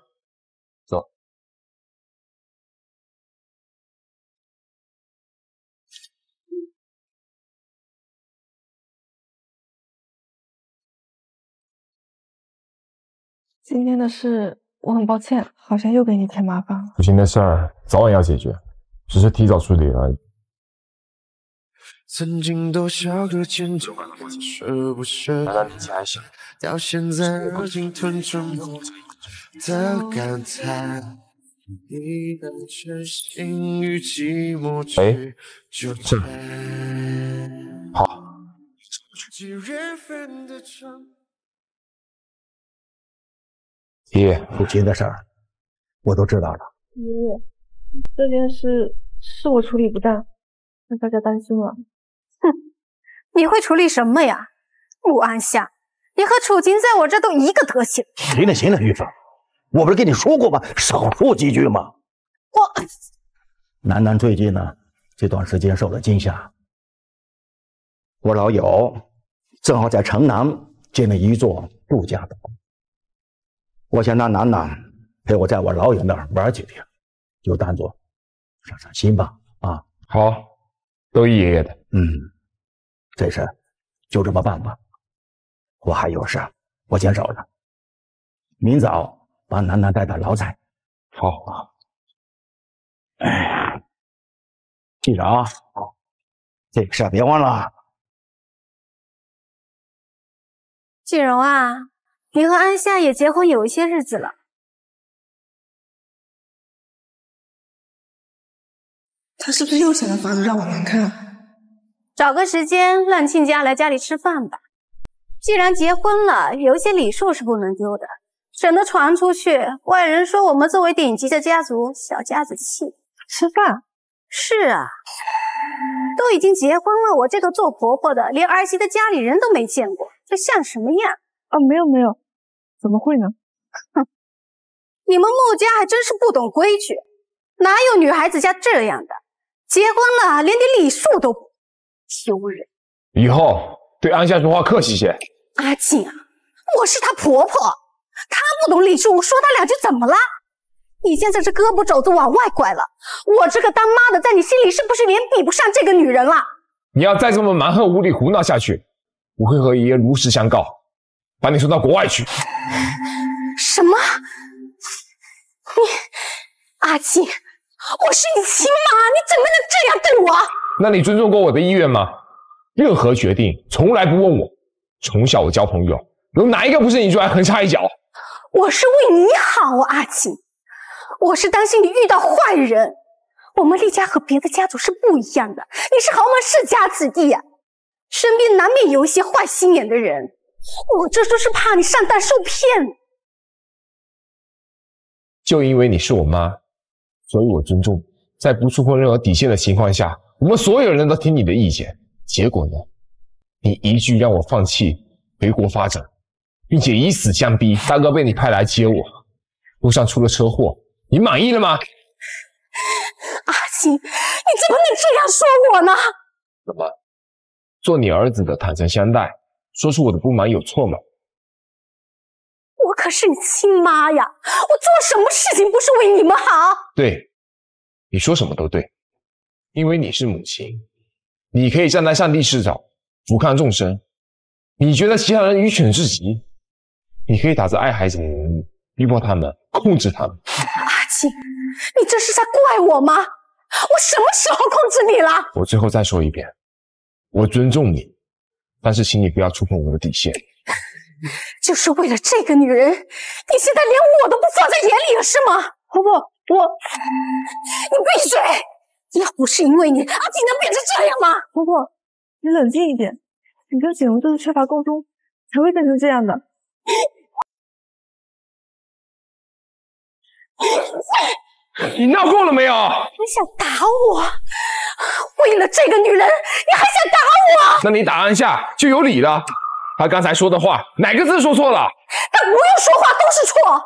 今天的事我很抱歉，好像又给你添麻烦了。不行的事儿早晚要解决，只是提早处理而已。曾经多少个不舍得年纪还小，到现在的感叹，你的真心与寂寞去纠缠。好。爷爷，父亲的事儿我都知道了。爷爷，这件事是我处理不当，让大家担心了。哼，你会处理什么呀，穆安夏？你和楚晴在我这都一个德行。行了行了，玉凤，我不是跟你说过吗？少说几句吗。我楠楠最近呢，这段时间受了惊吓，我老友正好在城南建了一座度假岛。我想让楠楠陪我在我老友那儿玩几天，就当做散散心吧。啊，好，都依爷爷的。嗯，这事就这么办吧。我还有事，我先走了。明早把楠楠带到老宅。好啊。哎，记着啊，这个事别忘了。锦荣啊，你和安夏也结婚有一些日子了，他是不是又想着法子让我难看？找个时间让亲家来家里吃饭吧。既然结婚了，有一些礼数是不能丢的，省得传出去，外人说我们作为顶级的家族小家子气。吃饭？是啊，都已经结婚了，我这个做婆婆的连儿媳的家里人都没见过，这像什么样？啊，没有没有，怎么会呢？哼，你们穆家还真是不懂规矩，哪有女孩子家这样的？结婚了连点礼数都不，丢人！以后对安夏说话客气些。阿静啊，我是她婆婆，她不懂礼数，我说她两句怎么了？你现在这胳膊肘子往外拐了，我这个当妈的在你心里是不是连比不上这个女人了？你要再这么蛮横无理胡闹下去，我会和爷爷如实相告，把你送到国外去。什么？你阿静，我是你亲妈，你怎么能这样对我？那你尊重过我的意愿吗？任何决定从来不问我。从小我交朋友，有哪一个不是你出来横插一脚？我是为你好，阿静。我是担心你遇到坏人。我们厉家和别的家族是不一样的，你是豪门世家子弟呀，身边难免有一些坏心眼的人。我这就是怕你上当受骗。就因为你是我妈，所以我尊重，在不触碰任何底线的情况下，我们所有人都听你的意见。结果呢？你一句让我放弃回国发展，并且以死相逼，大哥被你派来接我，路上出了车祸。你满意了吗？阿青，你怎么能这样说我呢？怎么，做你儿子的坦诚相待，说出我的不满有错吗？我可是你亲妈呀！我做什么事情不是为你们好？对，你说什么都对，因为你是母亲，你可以站在上帝视角俯瞰众生。你觉得其他人愚蠢至极，你可以打着爱孩子的名义逼迫他们，控制他们。你这是在怪我吗？我什么时候控制你了？我最后再说一遍，我尊重你，但是请你不要触碰我的底线。就是为了这个女人，你现在连我都不放在眼里了是吗？婆婆，我，你闭嘴！要不是因为你，阿锦能变成这样吗？婆婆，你冷静一点，你跟景荣就是缺乏沟通，才会变成这样的。你闹够了没有？你想打我？为了这个女人，你还想打我？那你打安夏就有理了。他刚才说的话，哪个字说错了？他不用说话都是错。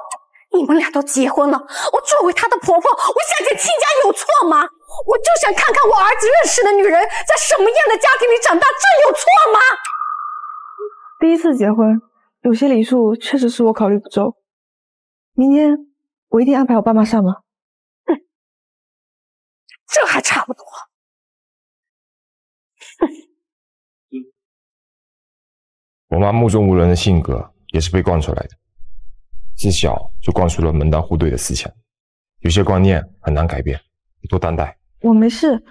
你们俩都结婚了，我作为他的婆婆，我想见亲家有错吗？我就想看看我儿子认识的女人在什么样的家庭里长大，这有错吗？第一次结婚，有些礼数确实是我考虑不周。明天我一定安排我爸妈上门。这还差不多。我妈目中无人的性格也是被惯出来的，自小就灌输了门当户对的思想，有些观念很难改变，你多担待。我没事，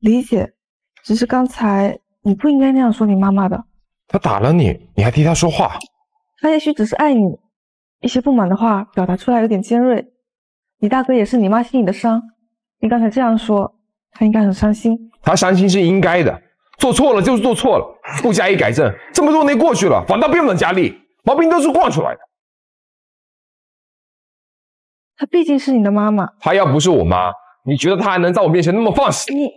理解。只是刚才你不应该那样说你妈妈的。她打了你，你还替她说话。她也许只是爱你，一些不满的话表达出来有点尖锐。你大哥也是你妈心里的伤。你刚才这样说，他应该很伤心。他伤心是应该的，做错了就是做错了，不加以改正，这么多年过去了，反倒变本加厉，毛病都是惯出来的。她毕竟是你的妈妈，她要不是我妈，你觉得她还能在我面前那么放肆？你，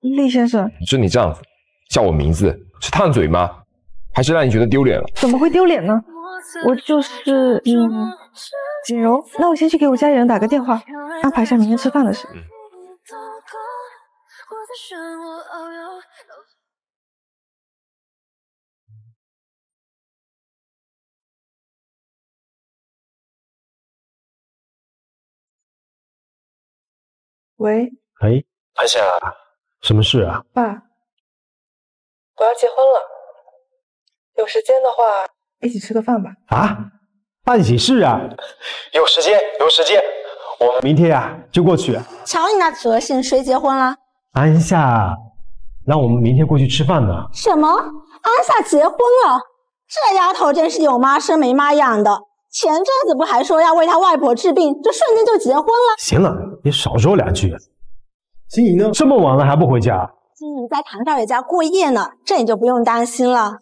厉先生，你说你这样子叫我名字是烫嘴吗？还是让你觉得丢脸了？怎么会丢脸呢？我就是嗯。锦荣，那我先去给我家里人打个电话，安排一下明天吃饭的事。喂，哎，安夏，什么事啊？爸，我要结婚了，有时间的话一起吃个饭吧。啊，办喜事啊？有时间，有时间，我们明天呀就过去。瞧你那德行，谁结婚了？安夏，让我们明天过去吃饭呢。什么？安夏结婚了？这丫头真是有妈生没妈养的。前阵子不还说要为他外婆治病，这瞬间就结婚了？行了，你少说两句。心怡呢？这么晚了还不回家？心怡在唐少爷家过夜呢，这你就不用担心了。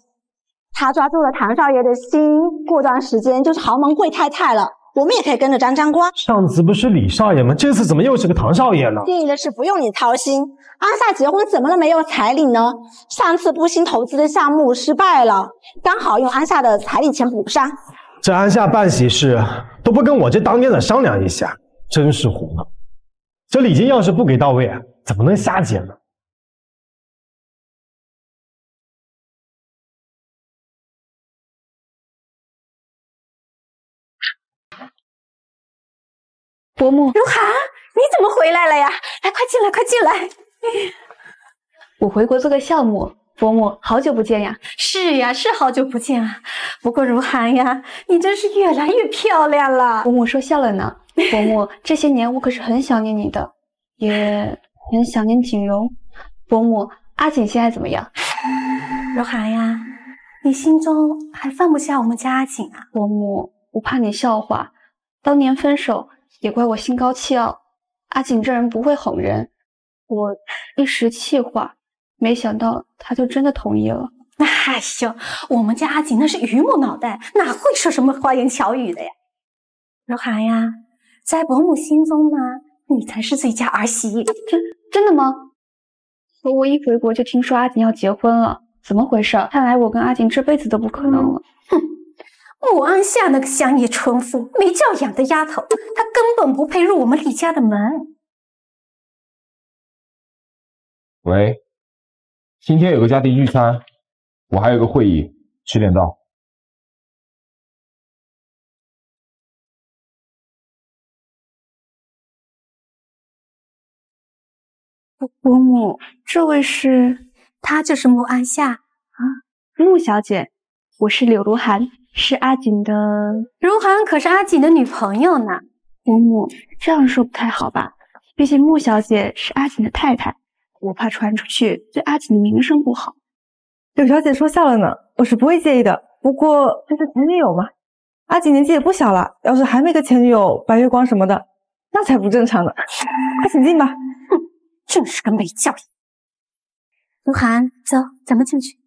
他抓住了唐少爷的心，过段时间就是豪门贵太太了。我们也可以跟着沾沾光。上次不是李少爷吗？这次怎么又是个唐少爷呢？心仪的事不用你操心。安夏结婚怎么了没有彩礼呢？上次布兴投资的项目失败了，刚好用安夏的彩礼钱补上。这安夏办喜事都不跟我这当面的商量一下，真是胡闹！这礼金要是不给到位，怎么能瞎结呢？伯母，如涵，你怎么回来了呀？来，快进来，快进来！我回国做个项目，伯母，好久不见呀！是呀，是好久不见啊。不过如涵呀，你真是越来越漂亮了。伯母说笑了呢。伯母，这些年我可是很想念你的，也很想念锦荣。伯母，阿锦现在怎么样？如涵呀，你心中还放不下我们家阿锦啊？伯母，我怕你笑话，当年分手。也怪我心高气傲，阿锦这人不会哄人，我一时气话，没想到他就真的同意了。哎呦，我们家阿锦那是榆木脑袋，哪会说什么花言巧语的呀？柔涵呀，在伯母心中呢，你才是最佳儿媳。真真的吗？可我一回国就听说阿锦要结婚了，怎么回事？看来我跟阿锦这辈子都不可能了。哼。穆安夏那个乡野村妇、没教养的丫头，她根本不配入我们李家的门。喂，今天有个家庭聚餐，我还有个会议，十点到。伯母，这位是？她就是穆安夏啊，穆小姐，我是柳如涵。是阿锦的，如涵可是阿锦的女朋友呢。伯母这样说不太好吧？毕竟穆小姐是阿锦的太太，我怕传出去对阿锦的名声不好。柳小姐说笑了呢，我是不会介意的。不过这是前女友嘛，阿锦年纪也不小了，要是还没个前女友，白月光什么的，那才不正常呢。快请进吧。哼，真是个没教养。如涵，走，咱们进去。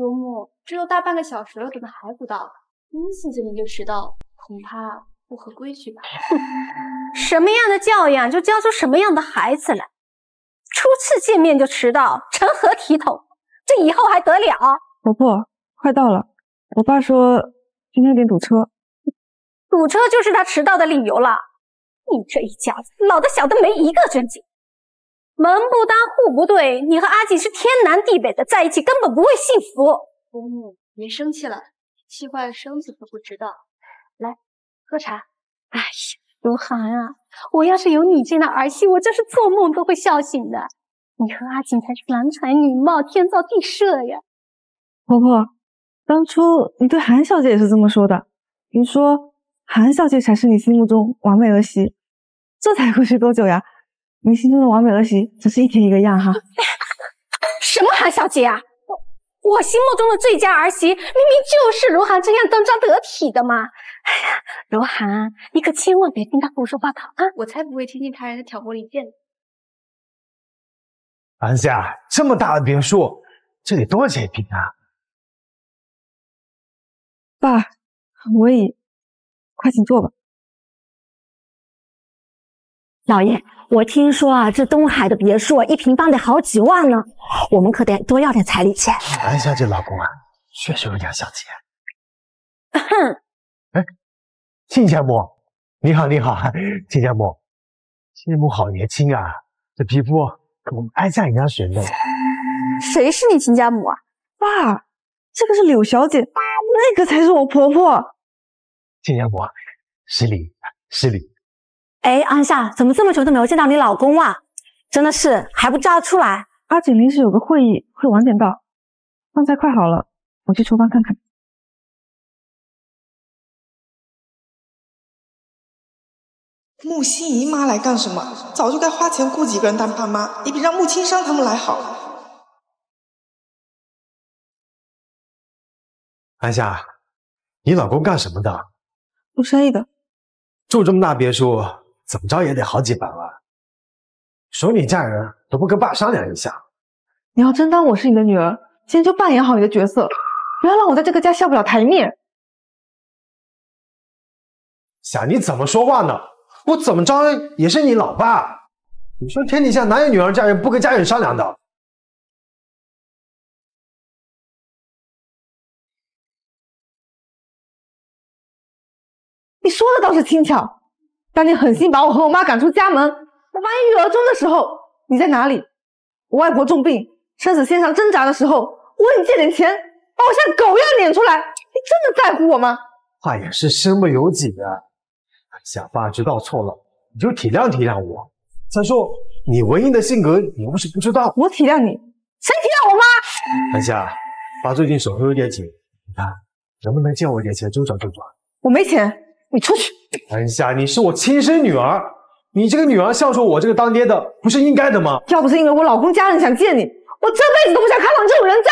伯母，这都大半个小时了，怎么还不到？第一次见面就迟到，恐怕不合规矩吧？哼，什么样的教养就教出什么样的孩子来。初次见面就迟到，成何体统？这以后还得了？婆婆，快到了。我爸说今天有点堵车，堵车就是他迟到的理由了。你这一家子，老的小的没一个正经。门不当户不对，你和阿锦是天南地北的，在一起根本不会幸福。伯母，别生气了，气坏了身子都不知道。来，喝茶。哎呀，如涵啊，我要是有你这样的儿媳，我真是做梦都会笑醒的。你和阿锦才是郎才女貌，天造地设呀。婆婆，当初你对韩小姐也是这么说的，你说韩小姐才是你心目中完美儿媳，这才过去多久呀？你心中的完美儿媳，真是一天一个样哈！什么韩小姐啊？我我心目中的最佳儿媳，明明就是如涵这样端庄得体的嘛！哎呀，如涵，你可千万别听他胡说八道啊！我才不会听信他人的挑拨离间呢。安夏，这么大的别墅，这得多少钱一平啊？爸，我也，快请坐吧。老爷，我听说啊，这东海的别墅一平方得好几万呢，我们可得多要点彩礼钱。安小姐老公啊，确实有点小气。哼，哎，亲家母，你好，你好，亲家母，亲家母好年轻啊，这皮肤跟我们安夏一样选的。谁是你亲家母啊？爸，这个是柳小姐，那个才是我婆婆。亲家母，失礼失礼。哎，安夏，怎么这么久都没有见到你老公啊？真的是还不叫出来？阿锦临时有个会议，会晚点到。饭菜快好了，我去厨房看看。木心姨妈来干什么？早就该花钱雇几个人当爸妈，也比让穆青山他们来好。安夏，你老公干什么的？做生意的。住这么大别墅，怎么着也得好几百万。说你嫁人都不跟爸商量一下。你要真当我是你的女儿，今天就扮演好你的角色，不要让我在这个家下不了台面。想，你怎么说话呢？我怎么着也是你老爸。你说天底下哪有女儿嫁人不跟家人商量的？你说的倒是轻巧，当你狠心把我和我妈赶出家门，我妈郁而终的时候，你在哪里？我外婆重病，生死线上挣扎的时候，我问你借点钱，把我像狗一样撵出来，你真的在乎我吗？话也是身不由己的。夏爸知道错了，你就体谅体谅我。再说你文英的性格，你又不是不知道。我体谅你，谁体谅我妈？南夏，爸最近手头有点紧，你看能不能借我一点钱周转周转？我没钱。你出去！安夏，你是我亲生女儿，你这个女儿孝顺我这个当爹的，不是应该的吗？要不是因为我老公家人想见你，我这辈子都不想看到你这种人渣！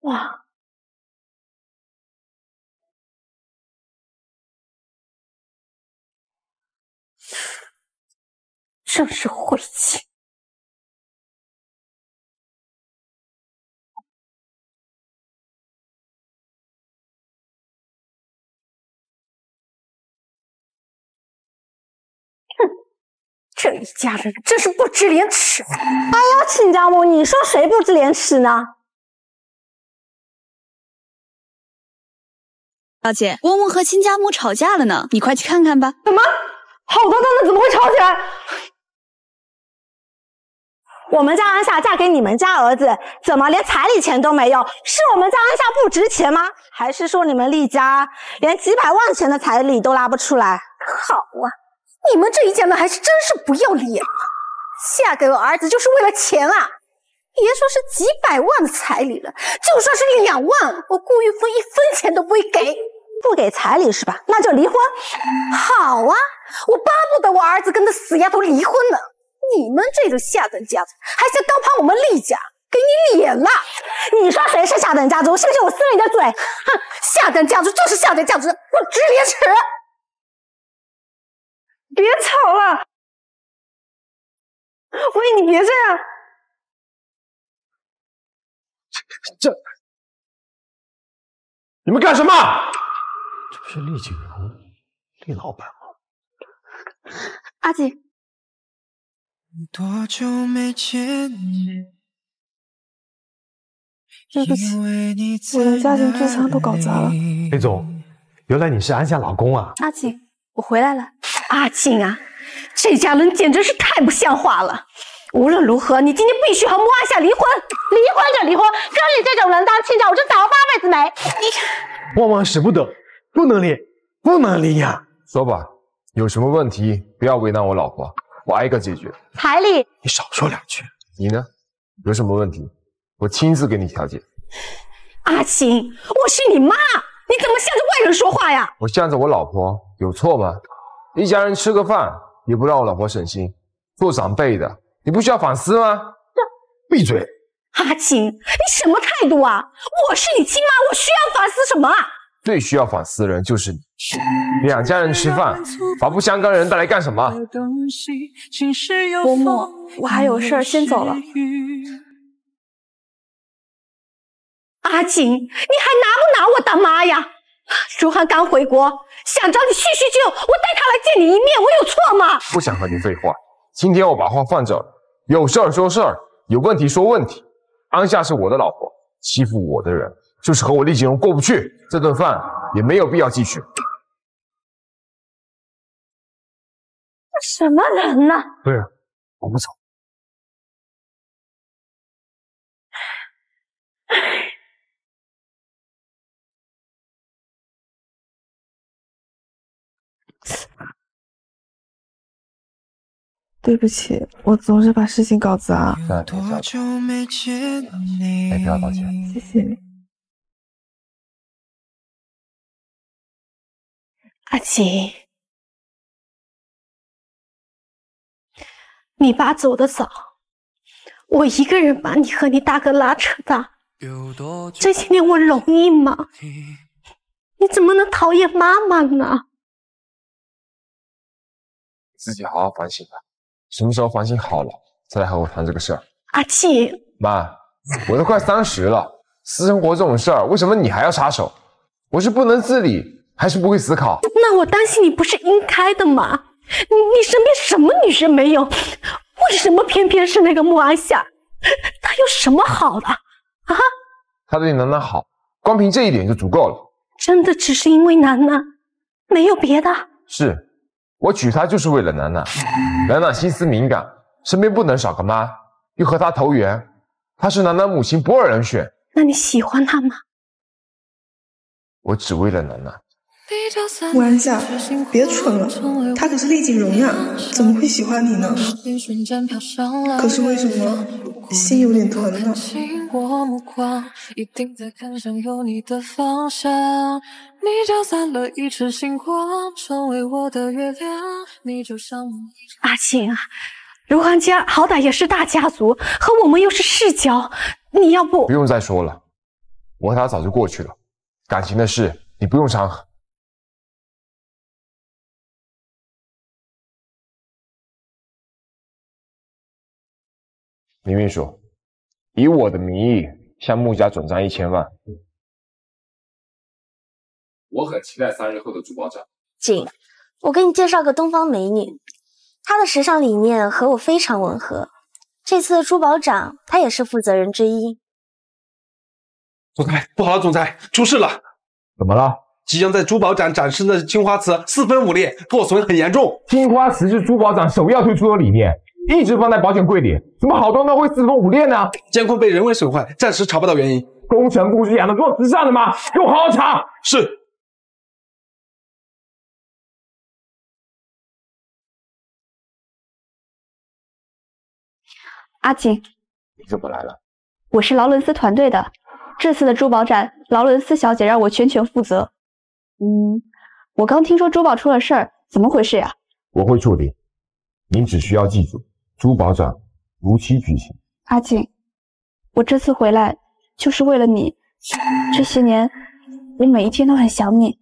哇，真是晦气！这一家人真是不知廉耻！哎呀，亲家母，你说谁不知廉耻呢？小姐，嬷嬷和亲家母吵架了呢，你快去看看吧。什么？好端端的怎么会吵起来？我们家安夏嫁给你们家儿子，怎么连彩礼钱都没有？是我们家安夏不值钱吗？还是说你们厉家连几百万钱的彩礼都拉不出来？好啊！你们这一家呢，还是真是不要脸！嫁给我儿子就是为了钱啊！别说是几百万的彩礼了，就算是两万，我顾玉峰一分钱都不会给。不给彩礼是吧？那就离婚。好啊，我巴不得我儿子跟那死丫头离婚呢。你们这种下等家族，还想高攀我们厉家，给你脸了！你说谁是下等家族？信不信我撕了你的嘴？哼，下等家族就是下等家族，不知廉耻！别吵了，喂，你别这样。这，你们干什么？这不是厉景荣，厉老板吗？阿锦，多久没见你？对不起，我连家庭聚餐都搞砸了。雷总，原来你是安夏老公啊！阿锦，我回来了。阿静啊，这家人简直是太不像话了！无论如何，你今天必须和穆阿夏离婚，离婚就离婚，跟你这种人当亲家，我就倒八辈子霉！你万万使不得，不能离，不能离呀！说吧，有什么问题不要为难我老婆，我挨个解决。彩礼，你少说两句。你呢？有什么问题，我亲自给你调解。阿锦，我是你妈，你怎么向着外人说话呀？我向着我老婆有错吗？一家人吃个饭也不让我老婆省心，做长辈的你不需要反思吗？闭嘴！阿锦，你什么态度啊？我是你亲妈，我需要反思什么啊？最需要反思的人就是你。两家人吃饭，把不相干的人带来干什么？伯母，我还有事儿，先走了。阿锦，你还拿不拿我当妈呀？舒涵刚回国，想找你叙叙旧，我带他来见你一面，我有错吗？不想和你废话，今天我把话放这了，有事儿说事儿，有问题说问题。安夏是我的老婆，欺负我的人就是和我厉景荣过不去，这顿饭也没有必要继续。什么人呢？对人，我不走。对不起，我总是把事情搞砸。那别下去，没必要道歉。谢谢你，阿奇，你爸走的早，我一个人把你和你大哥拉扯大，这些年我容易吗？你怎么能讨厌妈妈呢？自己好好反省吧。什么时候环境好了，再来和我谈这个事儿。阿庆，妈，我都快三十了，私生活这种事儿，为什么你还要插手？我是不能自理，还是不会思考？那我担心你不是应该的吗？你你身边什么女人没有？为什么偏偏是那个穆安夏？她有什么好的啊？她对楠楠好，光凭这一点就足够了。真的只是因为楠楠，没有别的？是。我娶她就是为了楠楠，楠楠心思敏感，身边不能少个妈，又和她投缘，她是楠楠母亲不二人选。那你喜欢她吗？我只为了楠楠。穆安夏，别蠢了，他可是厉景荣呀，怎么会喜欢你呢？可是为什么心有点疼呢？我目光一定在看向有你的方向，你照洒了一池星光，成为我的月亮。你就像阿庆啊，如寒家好歹也是大家族，和我们又是世交，你要不不用再说了，我和他早就过去了，感情的事你不用掺和。李秘书，以我的名义向穆家转账一千万。我很期待三日后的珠宝展。景，我给你介绍个东方美女，她的时尚理念和我非常吻合。这次的珠宝展，她也是负责人之一。总裁，不好了，总裁，出事了！怎么了？即将在珠宝展展示的青花瓷四分五裂，破损很严重。青花瓷是珠宝展首要推出的理念。一直放在保险柜里，怎么好端端会四分五裂呢？监控被人为损坏，暂时查不到原因。工程部是养的做慈善的吗？给我好好查！是。阿锦，你怎么来了？我是劳伦斯团队的，这次的珠宝展，劳伦斯小姐让我全权负责。嗯，我刚听说珠宝出了事儿，怎么回事呀？我会处理，您只需要记住。珠宝展如期举行。阿锦，我这次回来就是为了你。这些年，我每一天都很想你。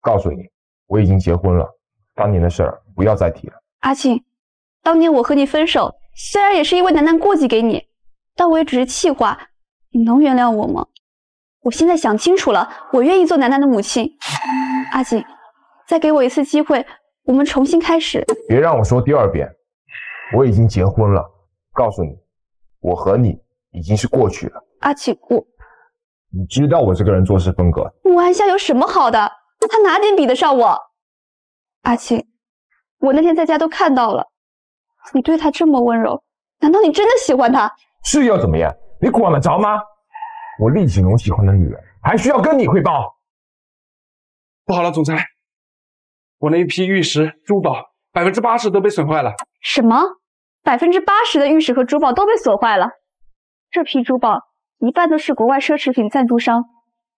告诉你，我已经结婚了，当年的事儿不要再提了。阿庆，当年我和你分手，虽然也是因为楠楠过继给你，但我也只是气话，你能原谅我吗？我现在想清楚了，我愿意做楠楠的母亲。阿锦，再给我一次机会。我们重新开始。别让我说第二遍，我已经结婚了。告诉你，我和你已经是过去了。阿庆，我，你知道我这个人做事风格。穆安夏有什么好的？他哪点比得上我？阿庆，我那天在家都看到了，你对他这么温柔，难道你真的喜欢他？是又怎么样？你管得着吗？我厉景荣喜欢的女人，还需要跟你汇报？不好了，总裁。我那一批玉石珠宝百分之八十都被损坏了。什么？百分之八十的玉石和珠宝都被损坏了？这批珠宝一半都是国外奢侈品赞助商，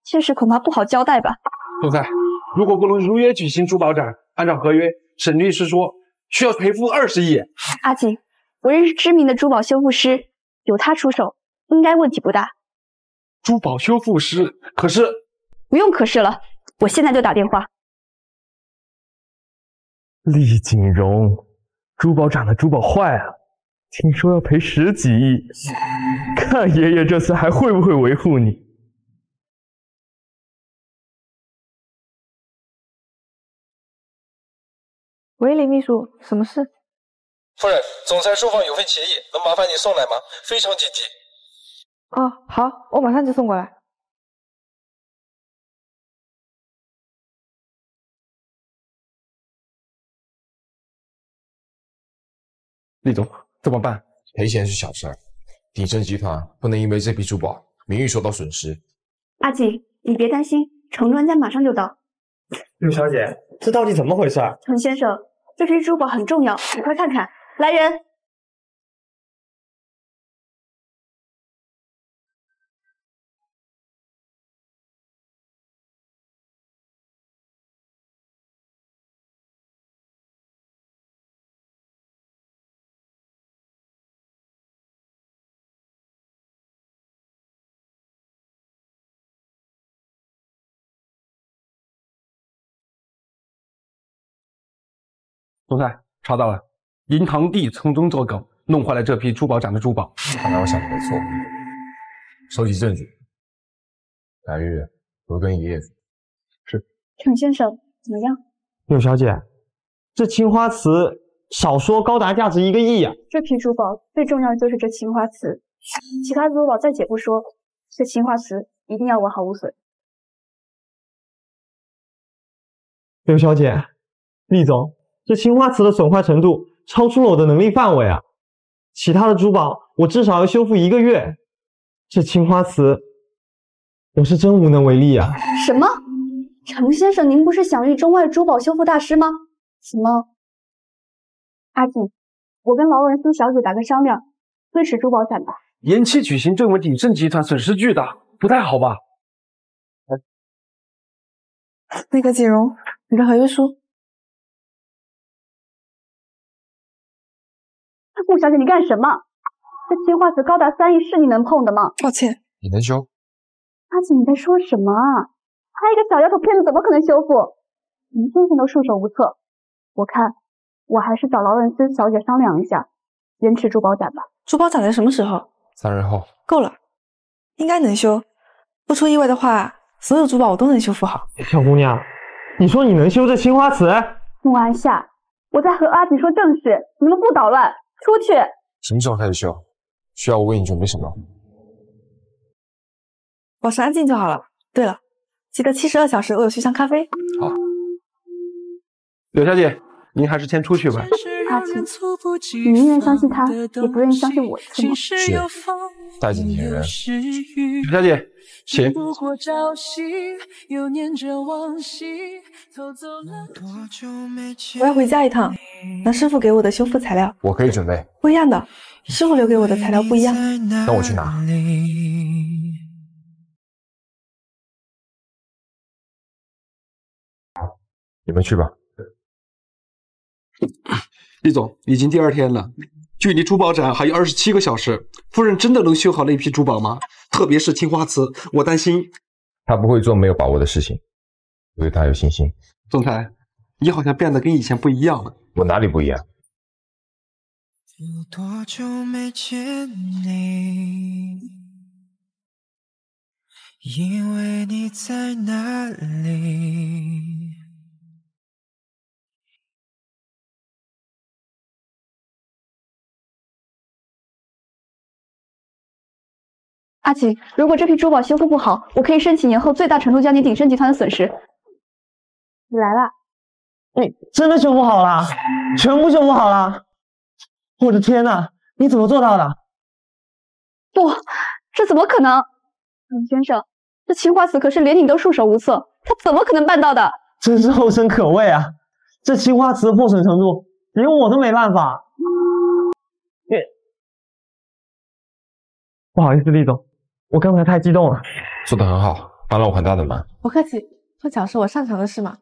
现实恐怕不好交代吧？总裁，如果不能如约举行珠宝展，按照合约，沈律师说需要赔付二十亿。阿锦，我认识知名的珠宝修复师，由他出手，应该问题不大。珠宝修复师？可是……不用可是了，我现在就打电话。厉景荣，珠宝展的珠宝坏了，听说要赔十几亿，看爷爷这次还会不会维护你？喂，李秘书，什么事？夫人，总裁书房有份协议，能麻烦你送来吗？非常紧急。哦，好，我马上就送过来。厉总，怎么办？赔钱是小事儿，鼎盛集团不能因为这批珠宝名誉受到损失。阿锦，你别担心，程专家马上就到。陆小姐，这到底怎么回事？程先生，这批珠宝很重要，你快看看。来人！总裁查到了，银堂弟从中作梗，弄坏了这批珠宝展的珠宝。看来我想的没错，收集证据，白日多跟爷爷组。是。程先生，怎么样？柳小姐，这青花瓷少说高达价值一个亿啊！这批珠宝最重要的就是这青花瓷，其他珠宝暂且不说，这青花瓷一定要完好无损。柳小姐，厉总。这青花瓷的损坏程度超出了我的能力范围啊！其他的珠宝我至少要修复一个月，这青花瓷我是真无能为力啊！什么？程先生，您不是享誉中外珠宝修复大师吗？怎么？阿锦，我跟劳伦斯小姐打个商量，推迟珠宝展吧。延期举行，对我们鼎盛集团损失巨大，不太好吧？那个锦荣，你的合约书。顾小姐，你干什么？这青花瓷高达三亿，是你能碰的吗？抱歉，你能修？阿锦，你在说什么啊？他一个小丫头片子，怎么可能修复？林先生都束手无策，我看我还是找劳伦斯小姐商量一下，延迟珠宝展吧。珠宝展在什么时候？三日后。够了，应该能修。不出意外的话，所有珠宝我都能修复好。小姑娘，你说你能修这青花瓷？穆安夏，我在和阿锦说正事，你们不捣乱。出去。什么时候开始修？需要我为你准备什么？保持安静就好了。对了，记得七十二小时我有续上咖啡。好。柳小姐，您还是先出去吧。阿青，你宁愿相信他，也不愿意相信我是吗？是。带着你的人。柳小姐，请。我要回家一趟，拿师傅给我的修复材料。我可以准备。不一样的，师傅留给我的材料不一样。那我去拿。你们去吧。厉总，已经第二天了，距离珠宝展还有二十七个小时。夫人真的能修好那批珠宝吗？特别是青花瓷，我担心。他不会做没有把握的事情，我对他有信心。总裁，你好像变得跟以前不一样了。我哪里不一样？有多久没见你？因为你在哪里？阿锦，如果这批珠宝修复不好，我可以申请年后最大程度降低鼎盛集团的损失。你来了，你真的修复好了？全部修复好了？我的天哪，你怎么做到的？不，这怎么可能？冷先生，这青花瓷可是连你都束手无策，他怎么可能办到的？真是后生可畏啊！这青花瓷的破损程度，连我都没办法。不好意思，厉总。我刚才太激动了，做的很好，帮了我很大的忙。不客气，碰巧是我擅长的事嘛。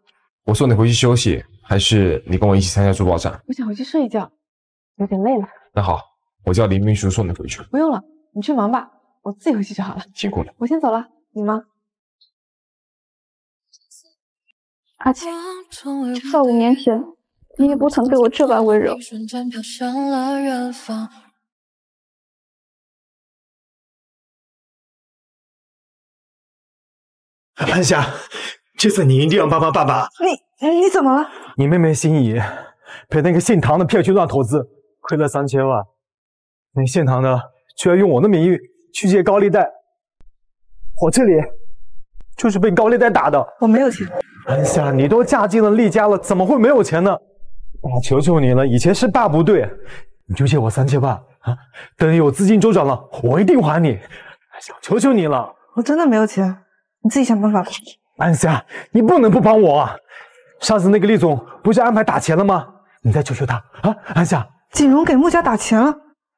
我送你回去休息，还是你跟我一起参加珠宝展？我想回去睡一觉，有点累了。那好，我叫林秘书送你回去。不用了，你去忙吧，我自己回去就好了。辛苦了，我先走了，你忙。阿青，在五年前，你也不曾对我这般温柔。安夏，这次你一定要帮帮爸爸。你你怎么了？你妹妹心怡被那个姓唐的骗去乱投资，亏了三千万。那姓唐的居然用我的名义去借高利贷，我这里就是被高利贷打的。我没有钱。安夏，你都嫁进了厉家了，怎么会没有钱呢？爸求求你了，以前是爸不对，你就借我三千万啊！等有资金周转了，我一定还你。想求求你了，我真的没有钱，你自己想办法吧。安夏，你不能不帮我啊！上次那个厉总不是安排打钱了吗？你再求求他啊，安夏。锦荣给穆家打钱了，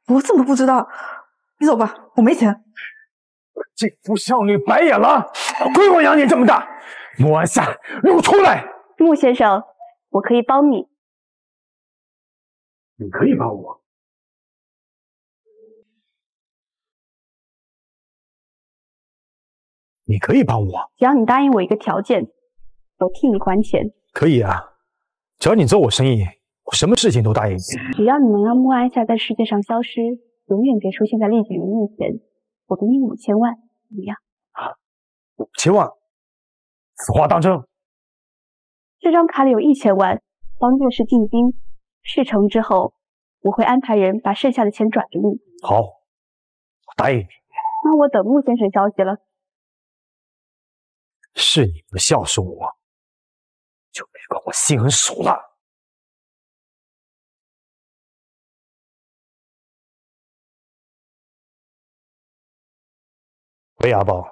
我怎么不知道？你走吧，我没钱。这副少女白眼了，亏我养你这么大。穆安夏，给我出来！穆先生，我可以帮你。你可以帮我。你可以帮我，只要你答应我一个条件，我替你还钱。可以啊，只要你做我生意，我什么事情都答应你。只要你能让穆安夏在世界上消失，永远别出现在厉景云面前，我给你五千万，怎么样？五千万，此话当真？这张卡里有一千万，当做是定金，事成之后我会安排人把剩下的钱转给你。好，我答应你。那我等穆先生消息了。是你不孝顺我，就别怪我心狠手辣。喂，阿宝，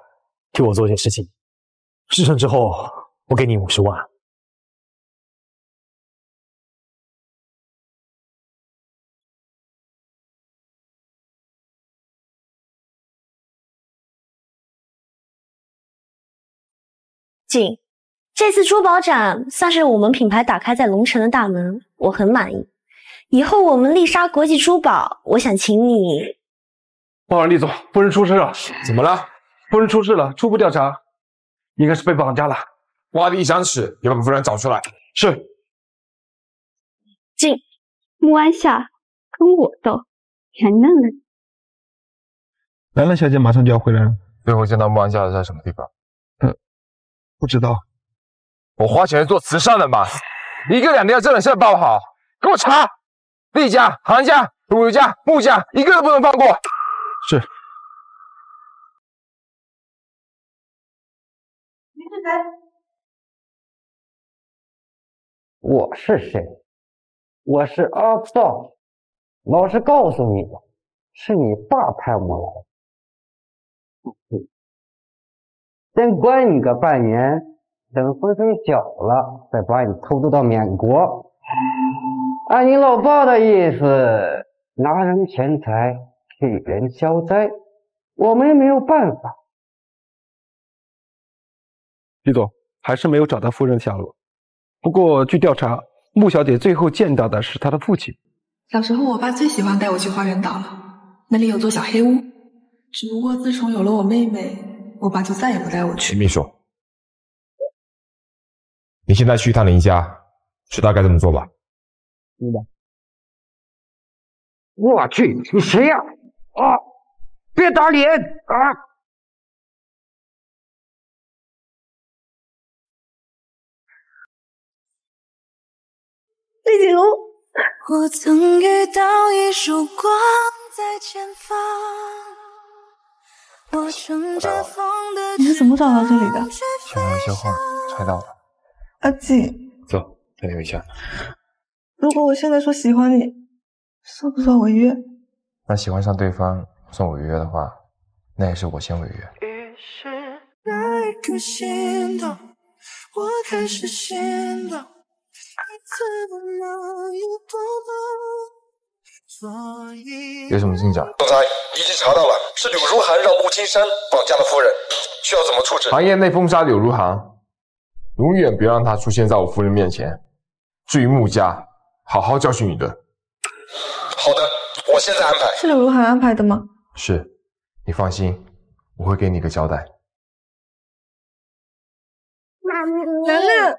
替我做件事情，事成之后我给你五十万。景，这次珠宝展算是我们品牌打开在龙城的大门，我很满意。以后我们丽莎国际珠宝，我想请你。报告厉总，夫人出事了。怎么了？夫人出事了，初步调查，应该是被绑架了。挖地三尺，要把夫人找出来。是。静，穆安夏，跟我斗，还嫩了。兰兰小姐马上就要回来了。最后见到穆安夏在什么地方？不知道，我花钱是做慈善的嘛，一个两个要这种事办不好，给我查，厉家、韩家、鲁家、穆家，一个都不能放过。是。你是谁？我是谁？我是阿道。老实告诉你，是你爸派我来的。先关你个半年，等风声小了，再把你偷渡到缅国。按你老爸的意思，拿人钱财替人消灾，我们也没有办法。李总还是没有找到夫人下落。不过据调查，穆小姐最后见到的是她的父亲。小时候，我爸最喜欢带我去花园岛了，那里有座小黑屋。只不过自从有了我妹妹。我爸就再也不带我去。秘书，你现在去一趟林家，知道该怎么做吧？明白。我去，你谁呀？啊！别打脸啊！李景荣。我曾遇到一束光在前方。你是怎么找到这里的？想到一些话，猜到了。阿锦，走，再留一下。如果我现在说喜欢你，算不算违约？那喜欢上对方算违约的话，那也是我先违约。有什么进展？总裁已经查到了，是柳如涵让穆青山绑架了夫人，需要怎么处置？行业内封杀柳如涵，永远别让他出现在我夫人面前。至于穆家，好好教训一顿。好的，我现在安排。是柳如涵安排的吗？是，你放心，我会给你个交代。妈咪，楠楠。